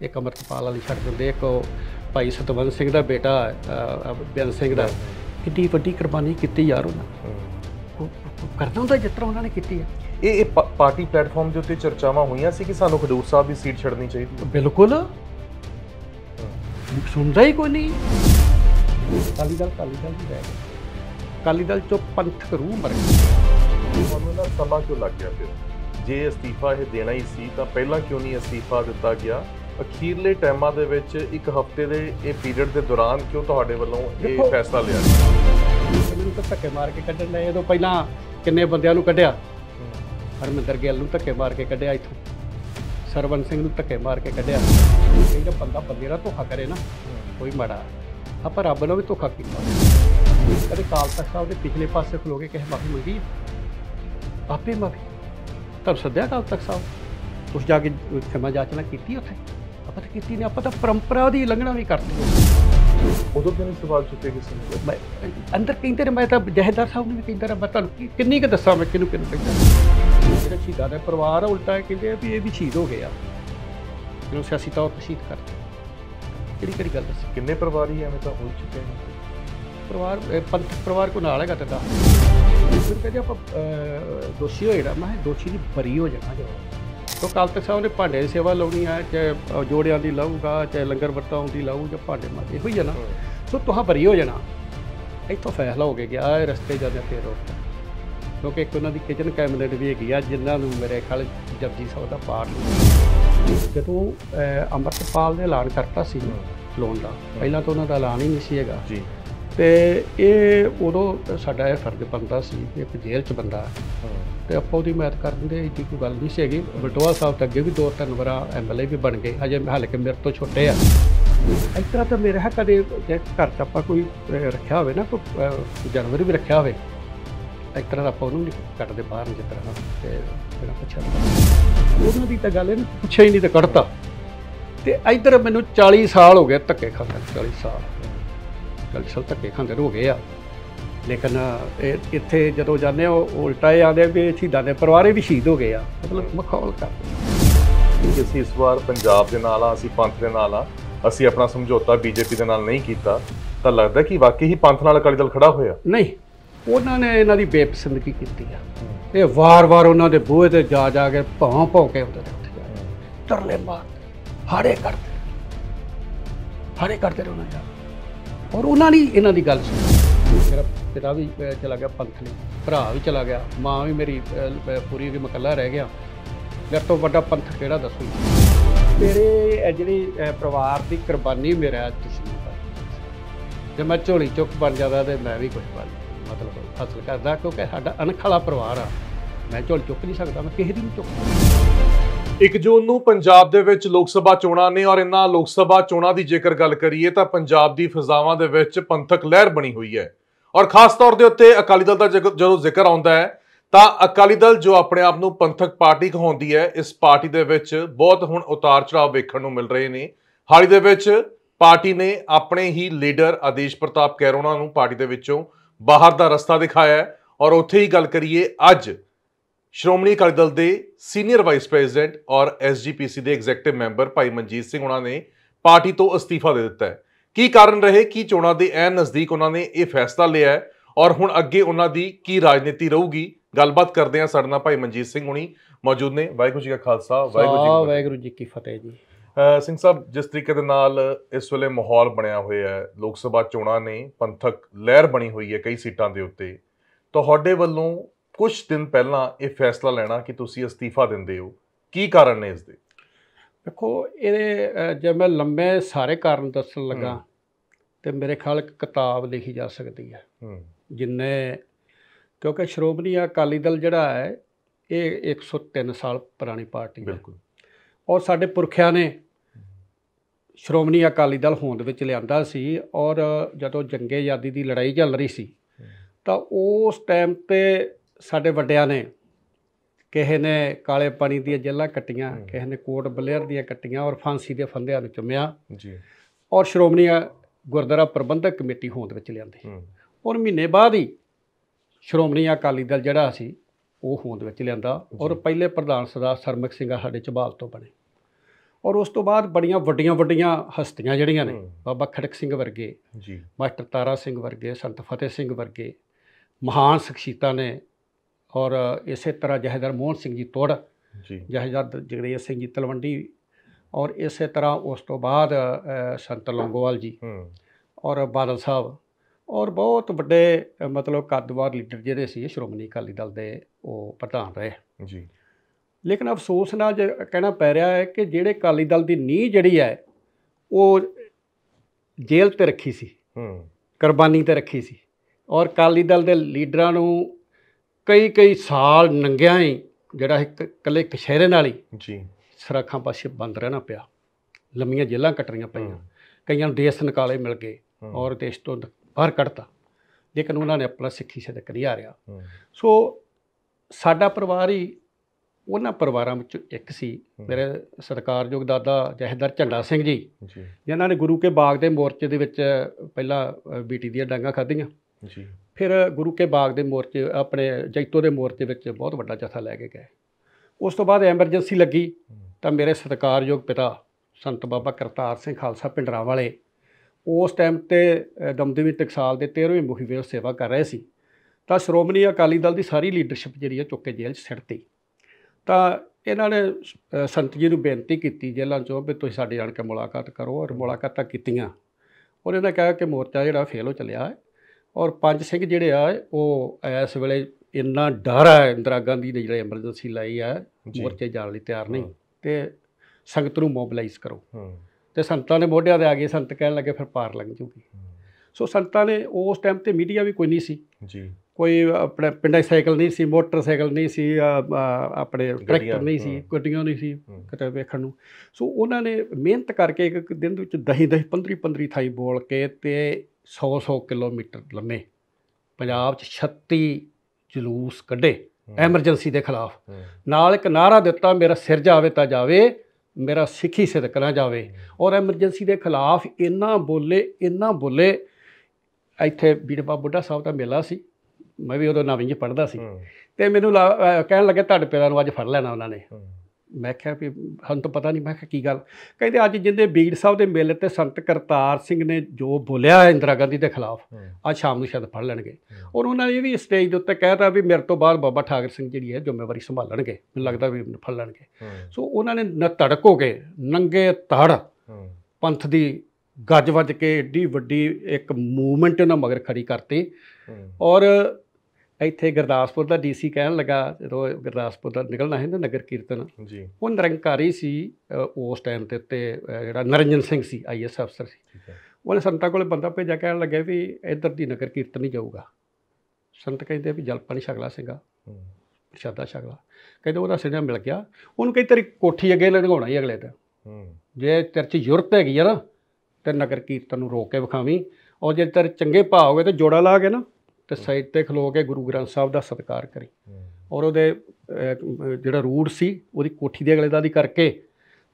ਇੱਕ ਅਮਰਤਪਾਲ ਵਾਲੀ ਛੱਡ ਦਿੰਦੇ ਇੱਕ ਭਾਈ ਸਤਵੰਤ ਸਿੰਘ ਦਾ ਬੇਟਾ ਬੇਅੰਤ ਸਿੰਘ ਦਾ। ਕਿੰਨੀ ਵੱਡੀ ਕੁਰਬਾਨੀ ਕੀਤੀ ਯਾਰ ਉਹਨਾਂ ਉਹ- ਉਹ ਕਰਦਾ ਹੁੰਦਾ ਜਿਸ ਤਰ੍ਹਾਂ ਉਹਨਾਂ ਨੇ ਕੀਤੀ ਹੈ ਇਹ ਇਹ ਪਾਰਟੀ ਪਲੇਟਫਾਰਮ ਦੇ ਉੱਤੇ ਚਰਚਾਵਾਂ ਹੋਈਆਂ ਸੀ ਕਿ ਸਾਨੂੰ ਖਡੂਰ ਸਾਹਿਬ ਦੀ ਸੀਟ ਛੱਡਣੀ ਚਾਹੀਦੀ ਹੈ? ਬਿਲਕੁਲ। ਸੁਣਦਾ ਹੀ ਕੋਈ ਨਹੀਂ। ਕਾਲੀ ਦਲ ਕਾਲੀ ਦਲ ਹੀ ਰਹਿ ਗਿਆ ਕਾਲੀ ਦਲ ਚੋਂ ਪੰਥਕ ਰੂਹ ਮਰ ਗਈ ਤੁਹਾਨੂੰ ਇਹਦਾ ਸਮਾਂ ਕਿਉਂ ਲੱਗ ਗਿਆ ਫਿਰ? ਜੇ ਅਸਤੀਫਾ ਇਹ ਦੇਣਾ ਹੀ ਸੀ ਤਾਂ ਪਹਿਲਾਂ ਕਿਉਂ ਨਹੀਂ ਅਸਤੀਫਾ ਦਿੱਤਾ ਗਿਆ? ਅਖੀਰਲੇ ਟਾਈਮਾਂ ਦੇ ਵਿੱਚ ਇੱਕ ਹਫ਼ਤੇ ਦੇ ਇਹ ਪੀਰੀਅਡ ਦੇ ਦੌਰਾਨ ਕਿਉਂ ਤੁਹਾਡੇ ਵੱਲੋਂ ਇਹ ਦੇਖੋ- ਫੈਸਲਾ ਲਿਆ? ਮੈਨੂੰ ਤਾਂ ਧੱਕੇ ਮਾਰ ਕੇ ਕੱਢਣ ਲਏ ਉਦੋਂ ਪਹਿਲਾਂ ਕਿੰਨੇ ਬੰਦਿਆਂ ਨੂੰ ਕੱਢਿਆ? ਹਰਮਿੰਦਰ ਗਿੱਲ ਨੂੰ ਧੱਕੇ ਮਾਰ ਕੇ ਕੱਢਿਆ ਇੱਥੋਂ। ਸਰਵਨ ਸਿੰਘ ਨੂੰ ਧੱਕੇ ਮਾਰ ਕੇ ਕੱਢਿਆ। ਜਿਹੜਾ ਬੰਦਾ ਬੰਦੇ ਦਾ ਧੋਖਾ ਕਰੇ ਨਾ ਕੋਈ ਮਾੜਾ ਆਪਾਂ ਰੱਬ ਨਾਲ ਵੀ ਧੋਖਾ ਕੀਤਾ। ਕਦੇ ਕਾਲ ਤਖਤ ਸਾਹਿਬ ਦੇ ਪਿਛਲੇ ਪਾਸੇ ਖਲੋ ਕੇ ਕਿਸੇ ਮਾਫੀ ਮੰਗੀ ਹੈ? ਆਪੇ ਮਾਫੀ। ਤਾਂ ਸੱਦਿਆ ਕਾਲ ਤਖਤ ਸਾਹਿਬ? ਉਸ ਜਾ ਕੇ ਖਿਮਾ ਜਾਚਨਾ ਕੀਤੀ ਉੱਥੇ? ਆਪਾਂ ਤਾਂ ਕੀਤੀ ਨਹੀਂ ਆਪਾਂ ਤਾਂ ਪਰੰਪਰਾ ਦੀ ਉਲੰਘਣਾ ਵੀ ਕਰਤੀ ਉਦੋਂ ਕਿਉਂ ਨਹੀਂ ਸਵਾਲ ਚੁੱਕੇ ਕਿਸੇ ਨੇ? ਮੈਂ ਅੰਦਰ ਕਹਿੰਦੇ ਨੇ ਮੈਂ ਤਾਂ ਜਹੇਦਾਰ ਸਾਹਿਬ ਨੂੰ ਵੀ ਕਹਿੰਦਾ ਰਿਹਾ ਮੈਂ ਤੁਹਾਨੂੰ ਕਿੰਨੀ ਕੁ ਦੱਸਾਂ ਮੈਂ ਕਿਹਨੂੰ ਕਿਹਨੂੰ ਕਹਿੰਦਾ ਜਿਹੜਾ ਸ਼ਹੀਦਾਂ ਦਾ ਪਰਿਵਾਰ ਆ ਉਲਟਾ ਕਹਿੰਦੇ ਆ ਵੀ ਇਹ ਵੀ ਸ਼ਹੀਦ ਹੋ ਗਿਆ ਇਹਨੂੰ ਸਿਆਸੀ ਤੌਰ ਤੇ ਸ਼ਹੀਦ ਕਰ ਦਿੱਤਾ। ਕਿਹੜੀ ਕਿਹੜੀ ਗੱਲ ਦੱਸੀ? ਕਿੰਨੇ ਪਰਿਵਾਰੀ ਐਵੇਂ ਤਾਂ ਹੋ ਹੀ ਚੁੱਕੇ ਨੇ? ਪਰਿਵਾਰ ਪੰਥਕ ਪਰਿਵਾਰ ਕੋ ਨਾਲ ਹੈਗਾ ਤਦਾ ਫਿਰ ਕਹਿੰਦੇ ਆਪਾਂ ਦੋਸ਼ੀ ਹੋਏ ਨਾ ਮੈਂ ਦੋਸ਼ੀ ਦੀ ਬਰੀ ਹੋ ਜਾਣਾ ਜੋ ਤੋ ਕਾਲ ਤੱਕ ਸਾਹਿਬ ਨੇ ਭਾਂਡੇ ਦੀ ਸੇਵਾ ਲਾਉਣੀ ਆ ਚਾਹੇ ਜੋੜਿਆਂ ਦੀ ਲਾਊਗਾ ਚਾਹੇ ਲੰਗਰ ਵਰਤਾਉਣ ਦੀ ਲਾਊ ਜਾਂ ਭਾਂਡੇ ਮਾਜੇ ਹੋਈ ਜਾਣਾ ਸੋ ਤੁਹਾਂ ਬਰੀ ਹੋ ਜਾਣਾ। ਇੱਥੋਂ ਫੈਸਲਾ ਹੋ ਕੇ ਗਿਆ ਇਹ ਰਸਤੇ ਜਾਂਦੇ ਫੇਰ ਰੋਕਤਾ ਕਿਉਂਕਿ ਇੱਕ ਉਹਨਾਂ ਦੀ ਕਿਚਨ ਕੈਬਨਿਟ ਵੀ ਹੈਗੀ ਆ ਜਿਨ੍ਹਾਂ ਨੂੰ ਮੇਰੇ ਖਿਆਲ ਜਪਜੀ ਸਾਹਿਬ ਦਾ ਪਾਠ ਜਦੋਂ ਅੰਮ੍ਰਿਤਪਾਲ ਨੇ ਐਲਾਨ ਕਰਤਾ ਸੀ ਲੋਨ ਦਾ ਪਹਿਲਾਂ ਤਾਂ ਉਹਨਾਂ ਦਾ ਐਲਾਨ ਹੀ ਨਹੀਂ ਸੀ ਹੈਗਾ। ਜੀ। ਤੇ ਇਹ ਉਦੋਂ ਸਾਡਾ ਇਹ ਫਰਜ਼ ਬਣਦਾ ਸੀ ਕਿ ਇੱਕ ਜੇਲ੍ਹ 'ਚ ਬੰਦਾ ਤੇ ਆਪਾਂ ਉਹਦੀ ਮਦਦ ਕਰ ਦਿੰਦੇ ਇੱਡੀ ਕੋਈ ਗੱਲ ਨਹੀਂ ਸੀ ਹੈਗੀ ਬਟੋਆ ਸਾਹਿਬ ਤਾਂ ਅੱਗੇ ਵੀ ਦੋ ਤਿੰਨ ਵਾਰ ਐਮਐਲਏ ਵੀ ਬਣ ਗਏ। ਹਜੇ ਹਾਲੇ ਕਿ ਮੇਰੇ ਤੋਂ ਛੋਟੇ ਆ। ਇਸ ਤਰ੍ਹਾਂ ਤਾਂ ਮੇਰੇ ਹੈ ਕਦੇ ਜੇ ਘਰ 'ਚ ਆਪਾਂ ਕੋਈ ਰੱਖਿਆ ਹੋਵੇ ਨਾ ਕੋਈ ਜਾਨਵਰ ਵੀ ਰੱਖਿਆ ਹੋਵੇ ਇਸ ਤਰ੍ਹਾਂ ਦਾ ਆਪਾਂ ਉਹਨੂੰ ਕੱਢਦੇ ਬਾਹਰ ਜਿਸ ਤਰ੍ਹਾਂ ਤੇ ਫਿਰ ਪੁੱਛਿਆ ਉਹਨਾਂ ਦੀ ਤਾਂ ਗੱਲ ਇਹਨੂੰ ਪੁੱਛਿਆ ਹੀ ਨਹੀਂ ਤੇ ਕੱਢਤਾ। ਤੇ ਇੱਧਰ ਮੈਨੂੰ 40 ਸਾਲ ਹੋ ਗਏ ਧੱਕੇ ਖਾਂਦੇ 40 ਸਾਲ। 40 ਸਾਲ ਧੱਕੇ ਖਾਂਦੇ ਹੋ ਗਏ ਆ। ਲੇਕਿਨ ਇਹ ਇੱਥੇ ਜਦੋਂ ਜਾਂਦੇ ਉਹ ਉਲਟਾ ਇਹ ਆਉਂਦੇ ਆ ਵੀ ਸ਼ਹੀਦਾਂ ਦੇ ਪਰਿਵਾਰੇ ਵੀ ਸ਼ਹੀਦ ਹੋ ਗਏ ਆ। ਮਤਲਬ ਮਖੌਲ ਕਰਦੇ ਕਿ ਅਸੀਂ ਇਸ ਵਾਰ ਪੰਜਾਬ ਦੇ ਨਾਲ ਆ ਅਸੀਂ ਪੰਥ ਦੇ ਨਾਲ ਆ। ਅਸੀਂ ਆਪਣਾ ਸਮਝੌਤਾ ਬੀਜੇਪੀ ਦੇ ਨਾਲ ਨਹੀਂ ਕੀਤਾ। ਤਾਂ ਲੱਗਦਾ ਕਿ ਵਾਕਈ ਹੀ ਪੰਥ ਨਾਲ ਅਕਾਲੀ ਦਲ ਖੜਾ ਹੋਇਆ। ਨਹੀਂ ਉਹਨਾਂ ਨੇ ਇਹਨਾਂ ਦੀ ਬੇਪਸੰਦਗੀ ਕੀਤੀ ਆ। ਇਹ ਵਾਰ-ਵਾਰ ਉਹਨਾਂ ਦੇ ਬੂਹੇ ਤੇ ਜਾ ਜਾ ਕੇ ਭੌਂ ਭੌਂ ਕੇ ਕੇ। ਤਰਲੇ ਮਾਰ ਹਾੜੇ ਕਰਦੇ ਹਾੜੇ ਕਰਦੇ ਉਹਨਾਂ ਜਾ ਔਰ ਉਹਨਾਂ ਨੇ ਇਹਨਾਂ ਦੀ ਗੱਲ ਸੁਣੀ। ਮੇਰਾ ਪਿਤਾ ਵੀ ਚਲਾ ਗਿਆ ਪੰਥ ਨੇ ਭਰਾ ਵੀ ਚਲਾ ਗਿਆ, ਮਾਂ ਵੀ ਮੇਰੀ ਪੂਰੀ ਵੀ ਮਕੱਲਾ ਰਹਿ ਗਿਆ। ਮੇਰੇ ਤੋਂ ਵੱਡਾ ਪੰਥ ਕਿਹੜਾ ਦੱਸੋ? ਮੇਰੇ ਜਿਹੜੀ ਪਰਿਵਾਰ ਦੀ ਕੁਰਬਾਨੀ ਮੇਰਾ ਤੁਸੀਂ ਜੇ ਮੈਂ ਝੋਲੀ ਚੁੱਕ ਬਣ ਜਾਂਦਾ ਤੇ ਮੈਂ ਵੀ ਕੁਝ ਬਣ ਮਤਲਬ ਹਾਸਲ ਕਰਦਾ, ਕਿਉਂਕਿ ਸਾਡਾ ਅਣਖਲਾ ਪਰਿਵਾਰ ਆ। ਮੈਂ ਝੋਲੀ ਚੁੱਕ ਨਹੀਂ ਸਕਦਾ, ਮੈਂ ਕਿਸੇ ਦੀ ਨਹੀਂ ਚੁੱਕ 1 ਜੂਨ ਨੂੰ ਪੰਜਾਬ ਦੇ ਵਿੱਚ ਲੋਕ ਸਭਾ ਚੋਣਾਂ ਨੇ ਔਰ ਇਨ੍ਹਾਂ ਲੋਕ ਸਭਾ ਚੋਣਾਂ ਦੀ ਜੇਕਰ ਗੱਲ ਕਰੀਏ ਤਾਂ ਪੰਜਾਬ ਦੀ ਫਿਜ਼ਾਵਾਂ ਦੇ ਵਿੱਚ ਪੰਥਕ ਲਹਿਰ ਬਣੀ ਹੋਈ ਹੈ। ਔਰ ਖਾਸ ਤੌਰ ਦੇ ਉੱਤੇ ਅਕਾਲੀ ਦਲ ਦਾ ਜੇਕਰ- ਜਦੋਂ ਜ਼ਿਕਰ ਆਉਂਦਾ ਹੈ, ਤਾਂ ਅਕਾਲੀ ਦਲ ਜੋ ਆਪਣੇ ਆਪ ਨੂੰ ਪੰਥਕ ਪਾਰਟੀ ਕਹਾਉਂਦੀ ਹੈ, ਇਸ ਪਾਰਟੀ ਦੇ ਵਿੱਚ ਬਹੁਤ ਹੁਣ ਉਤਾਰ ਚੜਾਅ ਵੇਖਣ ਨੂੰ ਮਿਲ ਰਹੇ ਨੇ। ਹਾਲ ਹੀ ਦੇ ਵਿੱਚ ਪਾਰਟੀ ਨੇ ਆਪਣੇ ਹੀ ਲੀਡਰ ਆਦੇਸ਼ ਪ੍ਰਤਾਪ ਕੈਰੋਣਾ ਨੂੰ ਪਾਰਟੀ ਦੇ ਵਿੱਚੋਂ ਬਾਹਰ ਦਾ ਰਸਤਾ ਦਿਖਾਇਆ ਔਰ ਉੱਥੇ ਹੀ ਗੱਲ ਕਰੀਏ, ਅੱਜ ਸ਼੍ਰੋਮਣੀ ਅਕਾਲੀ ਦਲ ਦੇ ਸੀਨੀਅਰ ਵਾਈਸ ਪ੍ਰੈਜ਼ੀਡੈਂਟ ਔਰ ਐਸਜੀਪੀਸੀ ਦੇ ਐਗਜ਼ੈਕਟਿਵ ਮੈਂਬਰ ਭਾਈ ਮਨਜੀਤ ਸਿੰਘ ਉਹਨਾਂ ਨੇ ਪਾਰਟੀ ਤੋਂ ਅਸਤੀਫਾ ਦੇ ਦਿੱਤਾ ਹੈ। ਕੀ ਕਾਰਨ ਰਹੇ? ਕੀ ਚੋਣਾਂ ਦੇ ਐਨ ਨਜ਼ਦੀਕ ਉਹਨਾਂ ਨੇ ਇਹ ਫੈਸਲਾ ਲਿਆ ਹੈ? ਔਰ ਹੁਣ ਅੱਗੇ ਉਹਨਾਂ ਦੀ ਕੀ ਰਾਜਨੀਤੀ ਰਹੂਗੀ? ਗੱਲਬਾਤ ਕਰਦੇ ਹਾਂ ਸਾਡੇ ਨਾਲ ਭਾਈ ਮਨਜੀਤ ਸਿੰਘ ਹੁਣੀ ਮੌਜੂਦ ਨੇ। ਵਾਹਿਗੁਰੂ ਜੀ ਕਾ ਖਾਲਸਾ ਵਾਹਿਗੁਰੂ ਜੀ ਕੀ ਫਤਿਹ। ਵਾਹਿਗੁਰੂ ਜੀ ਕੀ ਫਤਿਹ ਜੀ। ਸਿੰਘ ਸਾਹਿਬ ਜਿਸ ਤਰੀਕੇ ਦੇ ਨਾਲ ਇਸ ਵੇਲੇ ਮਾਹੌਲ ਬਣਿਆ ਹੋਇਆ ਹੈ ਲੋਕ ਸਭਾ ਚੋਣਾਂ ਨੇ ਪੰਥਕ ਲਹਿਰ ਬਣੀ ਹੋਈ ਹੈ ਕਈ ਸੀਟਾਂ ਦੇ ਉੱਤੇ। ਤੁਹਾਡੇ ਵੱਲੋਂ ਕੁਝ ਦਿਨ ਪਹਿਲਾਂ ਇਹ ਫੈਸਲਾ ਲੈਣਾ ਕਿ ਤੁਸੀਂ ਅਸਤੀਫਾ ਦਿੰਦੇ ਹੋ ਕੀ ਕਾਰਨ ਨੇ ਇਸ ਦੇ ਦੇਖੋ ਇਹਦੇ ਜੇ ਮੈਂ ਲੰਮੇ ਸਾਰੇ ਕਾਰਨ ਦੱਸਣ ਲੱਗਾ। ਤੇ ਮੇਰੇ ਖਿਆਲ ਇੱਕ ਕਿਤਾਬ ਲਿਖੀ ਜਾ ਸਕਦੀ ਹੈ। ਹੂੰ। ਜਿੰਨੇ ਕਿਉਂਕਿ ਸ਼੍ਰੋਮਣੀ ਅਕਾਲੀ ਦਲ ਜਿਹੜਾ ਹੈ ਇਹ 103 ਸਾਲ ਪੁਰਾਣੀ ਪਾਰਟੀ ਹੈ। ਬਿਲਕੁਲ। ਔਰ ਸਾਡੇ ਪੁਰਖਿਆਂ ਨੇ ਸ਼੍ਰੋਮਣੀ ਅਕਾਲੀ ਦਲ ਹੋਂਦ ਵਿੱਚ ਲਿਆਂਦਾ ਸੀ ਔਰ ਜਦੋਂ ਜੰਗੇ ਆਜ਼ਾਦੀ ਦੀ ਲੜਾਈ ਚੱਲ ਰਹੀ ਸੀ ਤਾਂ ਉਸ ਟਾਈਮ ਤੇ ਸਾਡੇ ਵੱਡਿਆਂ ਨੇ ਕਿਸੇ ਨੇ ਕਾਲੇ ਪਾਣੀ ਦੀਆਂ ਜੇਲਾਂ ਕੱਟੀਆਂ। ਕਿਸੇ ਨੇ ਕੋਟ ਬਲੇਅਰ ਦੀਆਂ ਕੱਟੀਆਂ ਔਰ ਫਾਂਸੀ ਦੇ ਫੰਦਿਆਂ ਨੂੰ ਚੁੰਮਿਆ ਜੀ ਔਰ ਸ਼੍ਰੋਮਣੀ ਗੁਰਦੁਆਰਾ ਪ੍ਰਬੰਧਕ ਕਮੇਟੀ ਹੋਂਦ ਵਿੱਚ ਲਿਆਂਦੀ ਔਰ ਮਹੀਨੇ ਬਾਅਦ ਹੀ ਸ਼੍ਰੋਮਣੀ ਅਕਾਲੀ ਦਲ ਜਿਹੜਾ ਸੀ ਉਹ ਹੋਂਦ ਵਿੱਚ ਲਿਆਂਦਾ ਔਰ। ਪਹਿਲੇ ਪ੍ਰਧਾਨ ਸਰਦਾਰ ਸਰਮਕ ਸਿੰਘ ਸਾਡੇ ਝਬਾਲ ਤੋਂ ਬਣੇ ਔਰ ਉਸ ਤੋਂ ਬਾਅਦ ਬੜੀਆਂ ਵੱਡੀਆਂ ਵੱਡੀਆਂ ਹਸਤੀਆਂ ਜਿਹੜੀਆਂ ਨੇ। ਬਾਬਾ ਖੜਕ ਸਿੰਘ ਵਰਗੇ ਜੀ ਮਾਸਟਰ ਤਾਰਾ ਸਿੰਘ ਵਰਗੇ ਸੰਤ ਫਤਿਹ ਸਿੰਘ ਵਰਗੇ ਮਹਾਨ ਸ਼ਖਸੀਅਤਾਂ ਨੇ ਔਰ ਇਸੇ ਤਰ੍ਹਾਂ ਜਹੇਦਾਰ ਮੋਹਨ ਸਿੰਘ ਜੀ ਤੋੜ ਜੀ। ਜਹੇਦਾਰ ਜਗਦੇਵ ਸਿੰਘ ਜੀ ਤਲਵੰਡੀ ਔਰ ਇਸੇ ਤਰ੍ਹਾਂ ਉਸ ਤੋਂ ਬਾਅਦ ਸੰਤ ਲੰਗੋਵਾਲ ਜੀ ਔਰ ਬਾਦਲ ਸਾਹਿਬ ਔਰ ਬਹੁਤ ਵੱਡੇ ਮਤਲਬ ਕੱਦਵਾਰ ਲੀਡਰ ਜਿਹੜੇ ਸੀ ਸ਼੍ਰੋਮਣੀ ਅਕਾਲੀ ਦਲ ਦੇ ਉਹ ਪ੍ਰਧਾਨ ਰਹੇ। ਜੀ। ਲੇਕਿਨ ਅਫਸੋਸ ਨਾਲ ਜੇ ਕਹਿਣਾ ਪੈ ਰਿਹਾ ਹੈ ਕਿ ਜਿਹੜੇ ਅਕਾਲੀ ਦਲ ਦੀ ਨੀਂਹ ਜਿਹੜੀ ਹੈ ਉਹ ਜੇਲ੍ਹ ਤੇ ਰੱਖੀ ਸੀ। ਹੂੰ। ਕੁਰਬਾਨੀ ਤੇ ਰੱਖੀ ਸੀ। ਔਰ ਅਕਾਲੀ ਦਲ ਦੇ ਲੀਡਰਾਂ ਨੂੰ ਕਈ ਕਈ ਸਾਲ ਨੰਗਿਆਂ ਹੀ ਜਿਹੜਾ ਇੱਕ ਇਕੱਲੇ ਕਸ਼ਹਿਰੇ ਨਾਲ ਹੀ ਜੀ। ਸਰਾਖਾਂ ਪਾਸੇ ਬੰਦ ਰਹਿਣਾ ਪਿਆ। ਲੰਮੀਆਂ ਜੇਲ੍ਹਾਂ ਕੱਟਣੀਆਂ ਪਈਆਂ। ਕਈਆਂ ਨੂੰ ਦੇਸ਼ ਨਿਕਾਲੇ ਮਿਲ ਗਏ। ਔਰ ਦੇਸ਼ ਤੋਂ ਬਾਹਰ ਕੱਢਤਾ। ਲੇਕਿਨ ਉਹਨਾਂ ਨੇ ਆਪਣਾ ਸਿੱਖੀ ਸਦਕ ਨਹੀਂ ਹਾਰਿਆ ਹੂੰ। ਸੋ ਸਾਡਾ ਪਰਿਵਾਰ ਹੀ ਉਹਨਾਂ ਪਰਿਵਾਰਾਂ ਵਿੱਚੋਂ ਇੱਕ ਸੀ। ਮੇਰੇ ਸਤਿਕਾਰਯੋਗ ਦਾਦਾ ਜਹੇਦਾਰ ਝੰਡਾ ਸਿੰਘ ਜੀ। ਜਿਨ੍ਹਾਂ ਨੇ ਗੁਰੂ ਕੇ ਬਾਗ ਦੇ ਮੋਰਚੇ ਦੇ ਵਿੱਚ ਪਹਿਲਾਂ ਬੀਟੀ ਦੀਆਂ ਡਾਂਗਾਂ ਖਾਧੀਆਂ। ਜੀ। ਫਿਰ ਗੁਰੂ ਕੇ ਬਾਗ ਦੇ ਮੋਰਚੇ ਆਪਣੇ ਜੈਤੋ ਦੇ ਮੋਰਚੇ ਵਿੱਚ ਬਹੁਤ ਵੱਡਾ ਜਥਾ ਲੈ ਕੇ ਗਏ। ਉਸ ਤੋਂ ਬਾਅਦ ਐਮਰਜੈਂਸੀ ਲੱਗੀ ਤਾਂ ਮੇਰੇ ਸਤਿਕਾਰਯੋਗ ਪਿਤਾ ਸੰਤ ਬਾਬਾ ਕਰਤਾਰ ਸਿੰਘ ਖਾਲਸਾ ਪਿੰਡਰਾ ਵਾਲੇ ਉਸ ਟਾਈਮ ਤੇ ਅ, ਦਮਦਮੀ ਟਕਸਾਲ ਦੇ 13ਵੇਂ ਮੁਖੀ ਵਜੋਂ ਸੇਵਾ ਕਰ ਰਹੇ ਸੀ। ਤਾਂ ਸ਼੍ਰੋਮਣੀ ਅਕਾਲੀ ਦਲ ਦੀ ਸਾਰੀ ਲੀਡਰਸ਼ਿਪ ਜਿਹੜੀ ਹੈ ਚੁੱਕ ਕੇ ਜੇਲ੍ਹ 'ਚ ਸਿੱਟਤੀ ਤਾਂ ਇਹਨਾਂ ਨੇ ਸੰਤ ਜੀ ਨੂੰ ਬੇਨਤੀ ਕੀਤੀ ਜੇਲ੍ਹਾਂ 'ਚੋਂ ਵੀ ਤੁਸੀਂ ਸਾਡੇ ਜਾਣ ਕੇ ਮੁਲਾਕਾਤ ਕਰੋ ਔਰ ਮੁਲਾਕਾਤਾਂ ਕੀਤੀਆਂ। ਉਹਨਾਂ ਨੇ ਕਿਹਾ ਕਿ ਮੋਰਚਾ ਜਿਹੜਾ ਫੇਲ ਹੋ ਚੱਲਿਆ ਹੈ। ਔਰ ਪੰਜ ਸਿੰਘ ਜਿਹੜੇ ਆ ਉਹ ਇਸ ਵੇਲੇ ਇੰਨਾ ਡਰ ਹੈ ਇੰਦਰਾ ਗਾਂਧੀ ਨੇ ਜਿਹੜਾ ਐਮਰਜੈਂਸੀ ਲਾਈ ਜੀ। ਮੋਰਚੇ ਜਾਣ ਲਈ ਤਿਆਰ ਨਹੀਂ। ਤੇ ਸੰਗਤ ਨੂੰ ਮੋਬਿਲਾਈਜ਼ ਕਰੋ ਤੇ ਸੰਤਾਂ ਨੇ ਮੋਢਿਆਂ ਤੇ ਆ ਗਏ ਸੰਤ ਕਹਿਣ ਲੱਗੇ ਫਿਰ ਪਾਰ ਲੰਘ ਜੂਗੀ ਸੋ ਸੰਤਾਂ ਨੇ ਉਸ ਟਾਈਮ ਤੇ ਮੀਡੀਆ ਵੀ ਕੋਈ ਨਹੀਂ ਸੀ ਜੀ ਕੋਈ ਆਪਣੇ ਪਿੰਡਾਂ ਸਾਈਕਲ ਨਹੀਂ ਸੀ ਮੋਟਰਸਾਈਕਲ ਨਹੀਂ ਸੀ ਆਪਣੇ ਟਰੈਕਟਰ ਨਹੀਂ ਸੀ। ਗੱਡੀਆਂ ਨਹੀਂ ਸੀ। ਕਿਤੇ ਵੇਖਣ ਨੂੰ ਸੋ ਉਹਨਾਂ ਨੇ ਮਿਹਨਤ ਕਰਕੇ ਇੱਕ ਇੱਕ ਦਿਨ ਦੇ ਵਿੱਚ ਦਹੀਂ ਦਹੀਂ 15 15 ਥਾਈ ਬੋਲ ਕੇ ਤੇ 100 100 ਕਿਲੋਮੀਟਰ ਲੰਮੇ ਪੰਜਾਬ 'ਚ 36 ਜਲੂਸ ਕੱਢੇ। ਐਮਰਜੈਂਸੀ ਦੇ ਖਿਲਾਫ। ਨਾਲ ਇੱਕ ਨਾਰਾ ਦਿੱਤਾ ਮੇਰਾ ਸਿਰ ਜਾਵੇ ਤਾਂ ਜਾਵੇ ਮੇਰਾ ਸਿੱਖੀ ਸਿਦਕ ਨਾ ਜਾਵੇ ਔਰ ਐਮਰਜੈਂਸੀ ਦੇ ਖਿਲਾਫ ਇੰਨਾ ਬੋਲੇ ਇੰਨਾ ਬੋਲੇ ਇੱਥੇ ਬੀੜਬਾ ਬੁੱਢਾ ਸਾਹਿਬ ਦਾ ਮੇਲਾ ਸੀ ਮੈਂ ਵੀ ਉਦੋਂ ਨਵੀਂ ਚ ਪੜ੍ਹਦਾ ਸੀ। ਤੇ ਮੈਨੂੰ ਕਹਿਣ ਲੱਗੇ ਤੁਹਾਡੇ ਪਿਤਾ ਨੂੰ ਅੱਜ ਫੜ ਲੈਣਾ ਉਹਨਾਂ ਨੇ। ਮੈਂ ਕਿਹਾ ਵੀ ਸਾਨੂੰ ਤਾਂ ਪਤਾ ਨਹੀਂ ਮੈਂ ਕਿਹਾ ਕੀ ਗੱਲ ਕਹਿੰਦੇ ਅੱਜ ਜਿੰਦੇ ਬੀੜ ਸਾਹਿਬ ਦੇ ਮੇਲੇ ਤੇ ਸੰਤ ਕਰਤਾਰ ਸਿੰਘ ਨੇ ਜੋ ਬੋਲਿਆ ਹੈ ਇੰਦਰਾ ਗਾਂਧੀ ਦੇ ਖਿਲਾਫ। ਅੱਜ ਸ਼ਾਮ ਨੂੰ ਸ਼ਾਇਦ ਫੜ ਲੈਣਗੇ ਔਰ ਉਹਨਾਂ ਨੇ ਇਹ ਵੀ ਸਟੇਜ ਦੇ ਉੱਤੇ ਕਹਿਤਾ ਵੀ ਮੇਰੇ ਤੋਂ ਬਾਅਦ ਬਾਬਾ ਠਾਕਰ ਸਿੰਘ ਜਿਹੜੀ ਹੈ ਜ਼ਿੰਮੇਵਾਰੀ ਸੰਭਾਲਣਗੇ ਮੈਨੂੰ ਲੱਗਦਾ ਵੀ ਫੜ ਲੈਣਗੇ। ਸੋ ਉਹਨਾਂ ਨੇ ਨ ਧੜਕ ਹੋ ਕੇ ਨੰਗੇ ਧੜ ਹੂੰ। ਪੰਥ ਦੀ ਗੱਜ ਵੱਜ ਕੇ ਏਡੀ ਵੱਡੀ ਇੱਕ ਮੂਵਮੈਂਟ ਉਹਨਾਂ ਮਗਰ ਖੜੀ ਕਰਤੀ। ਔਰ ਇੱਥੇ ਗੁਰਦਾਸਪੁਰ ਦਾ ਡੀਸੀ ਕਹਿਣ ਲੱਗਾ ਜਦੋਂ ਗੁਰਦਾਸਪੁਰ ਦਾ ਨਿਕਲਣਾ ਹੈ ਨਾ ਨਗਰ ਕੀਰਤਨ ਜੀ। ਉਹ ਨਿਰੰਕਾਰੀ ਸੀ ਉਸ ਟਾਈਮ ਦੇ ਉੱਤੇ ਜਿਹੜਾ ਨਰਿੰਜਨ ਸਿੰਘ ਸੀ ਆਈਐਸ ਅਫਸਰ ਸੀ। ਉਹਨੇ ਸੰਤਾਂ ਕੋਲੇ ਬੰਦਾ ਭੇਜਿਆ ਕਹਿਣ ਲੱਗੇ ਵੀ ਇੱਧਰ ਦੀ ਨਗਰ ਕੀਰਤਨ ਨਹੀਂ ਜਾਊਗਾ। ਸੰਤ ਕਹਿੰਦੇ ਵੀ ਜਲ ਪਾਣੀ ਛਕਲਾ ਸਿੰਘਾ। ਪ੍ਰਸ਼ਾਦਾ ਛਕਲਾ। ਕਹਿੰਦੇ ਉਹਦਾ ਸਿਨੇਹਾ ਮਿਲ ਗਿਆ। ਉਹਨੂੰ ਕਈ ਤੇਰੀ ਕੋਠੀ ਅੱਗੇ ਲੰਘਾਉਣਾ ਹੀ ਅਗਲੇ ਹੂੰ। ਜੇ ਤੇਰੇ 'ਚ ਜ਼ਰੂਰਤ ਹੈਗੀ ਆ ਨਾ ਤੇ ਨਗਰ ਕੀਰਤਨ ਨੂੰ ਰੋਕ ਕੇ ਵਿਖਾਵੀਂ। ਔਰ ਜੇ ਤੇਰੇ ਚੰਗੇ ਭਾਅ ਹੋਵੇ ਤੇ ਜੋੜਾ ਲਾ ਕੇ ਨਾ ਤੇ ਸਾਈਡ ਤੇ ਖਲੋ ਕੇ ਗੁਰੂ ਗ੍ਰੰਥ ਸਾਹਿਬ ਦਾ ਸਤਿਕਾਰ ਕਰੀ। ਔਰ ਉਹਦੇ ਜਿਹੜਾ ਰੂਟ ਸੀ ਉਹਦੀ ਕੋਠੀ ਦੇ ਅਗਲੇ ਦਾ ਦੀ ਕਰਕੇ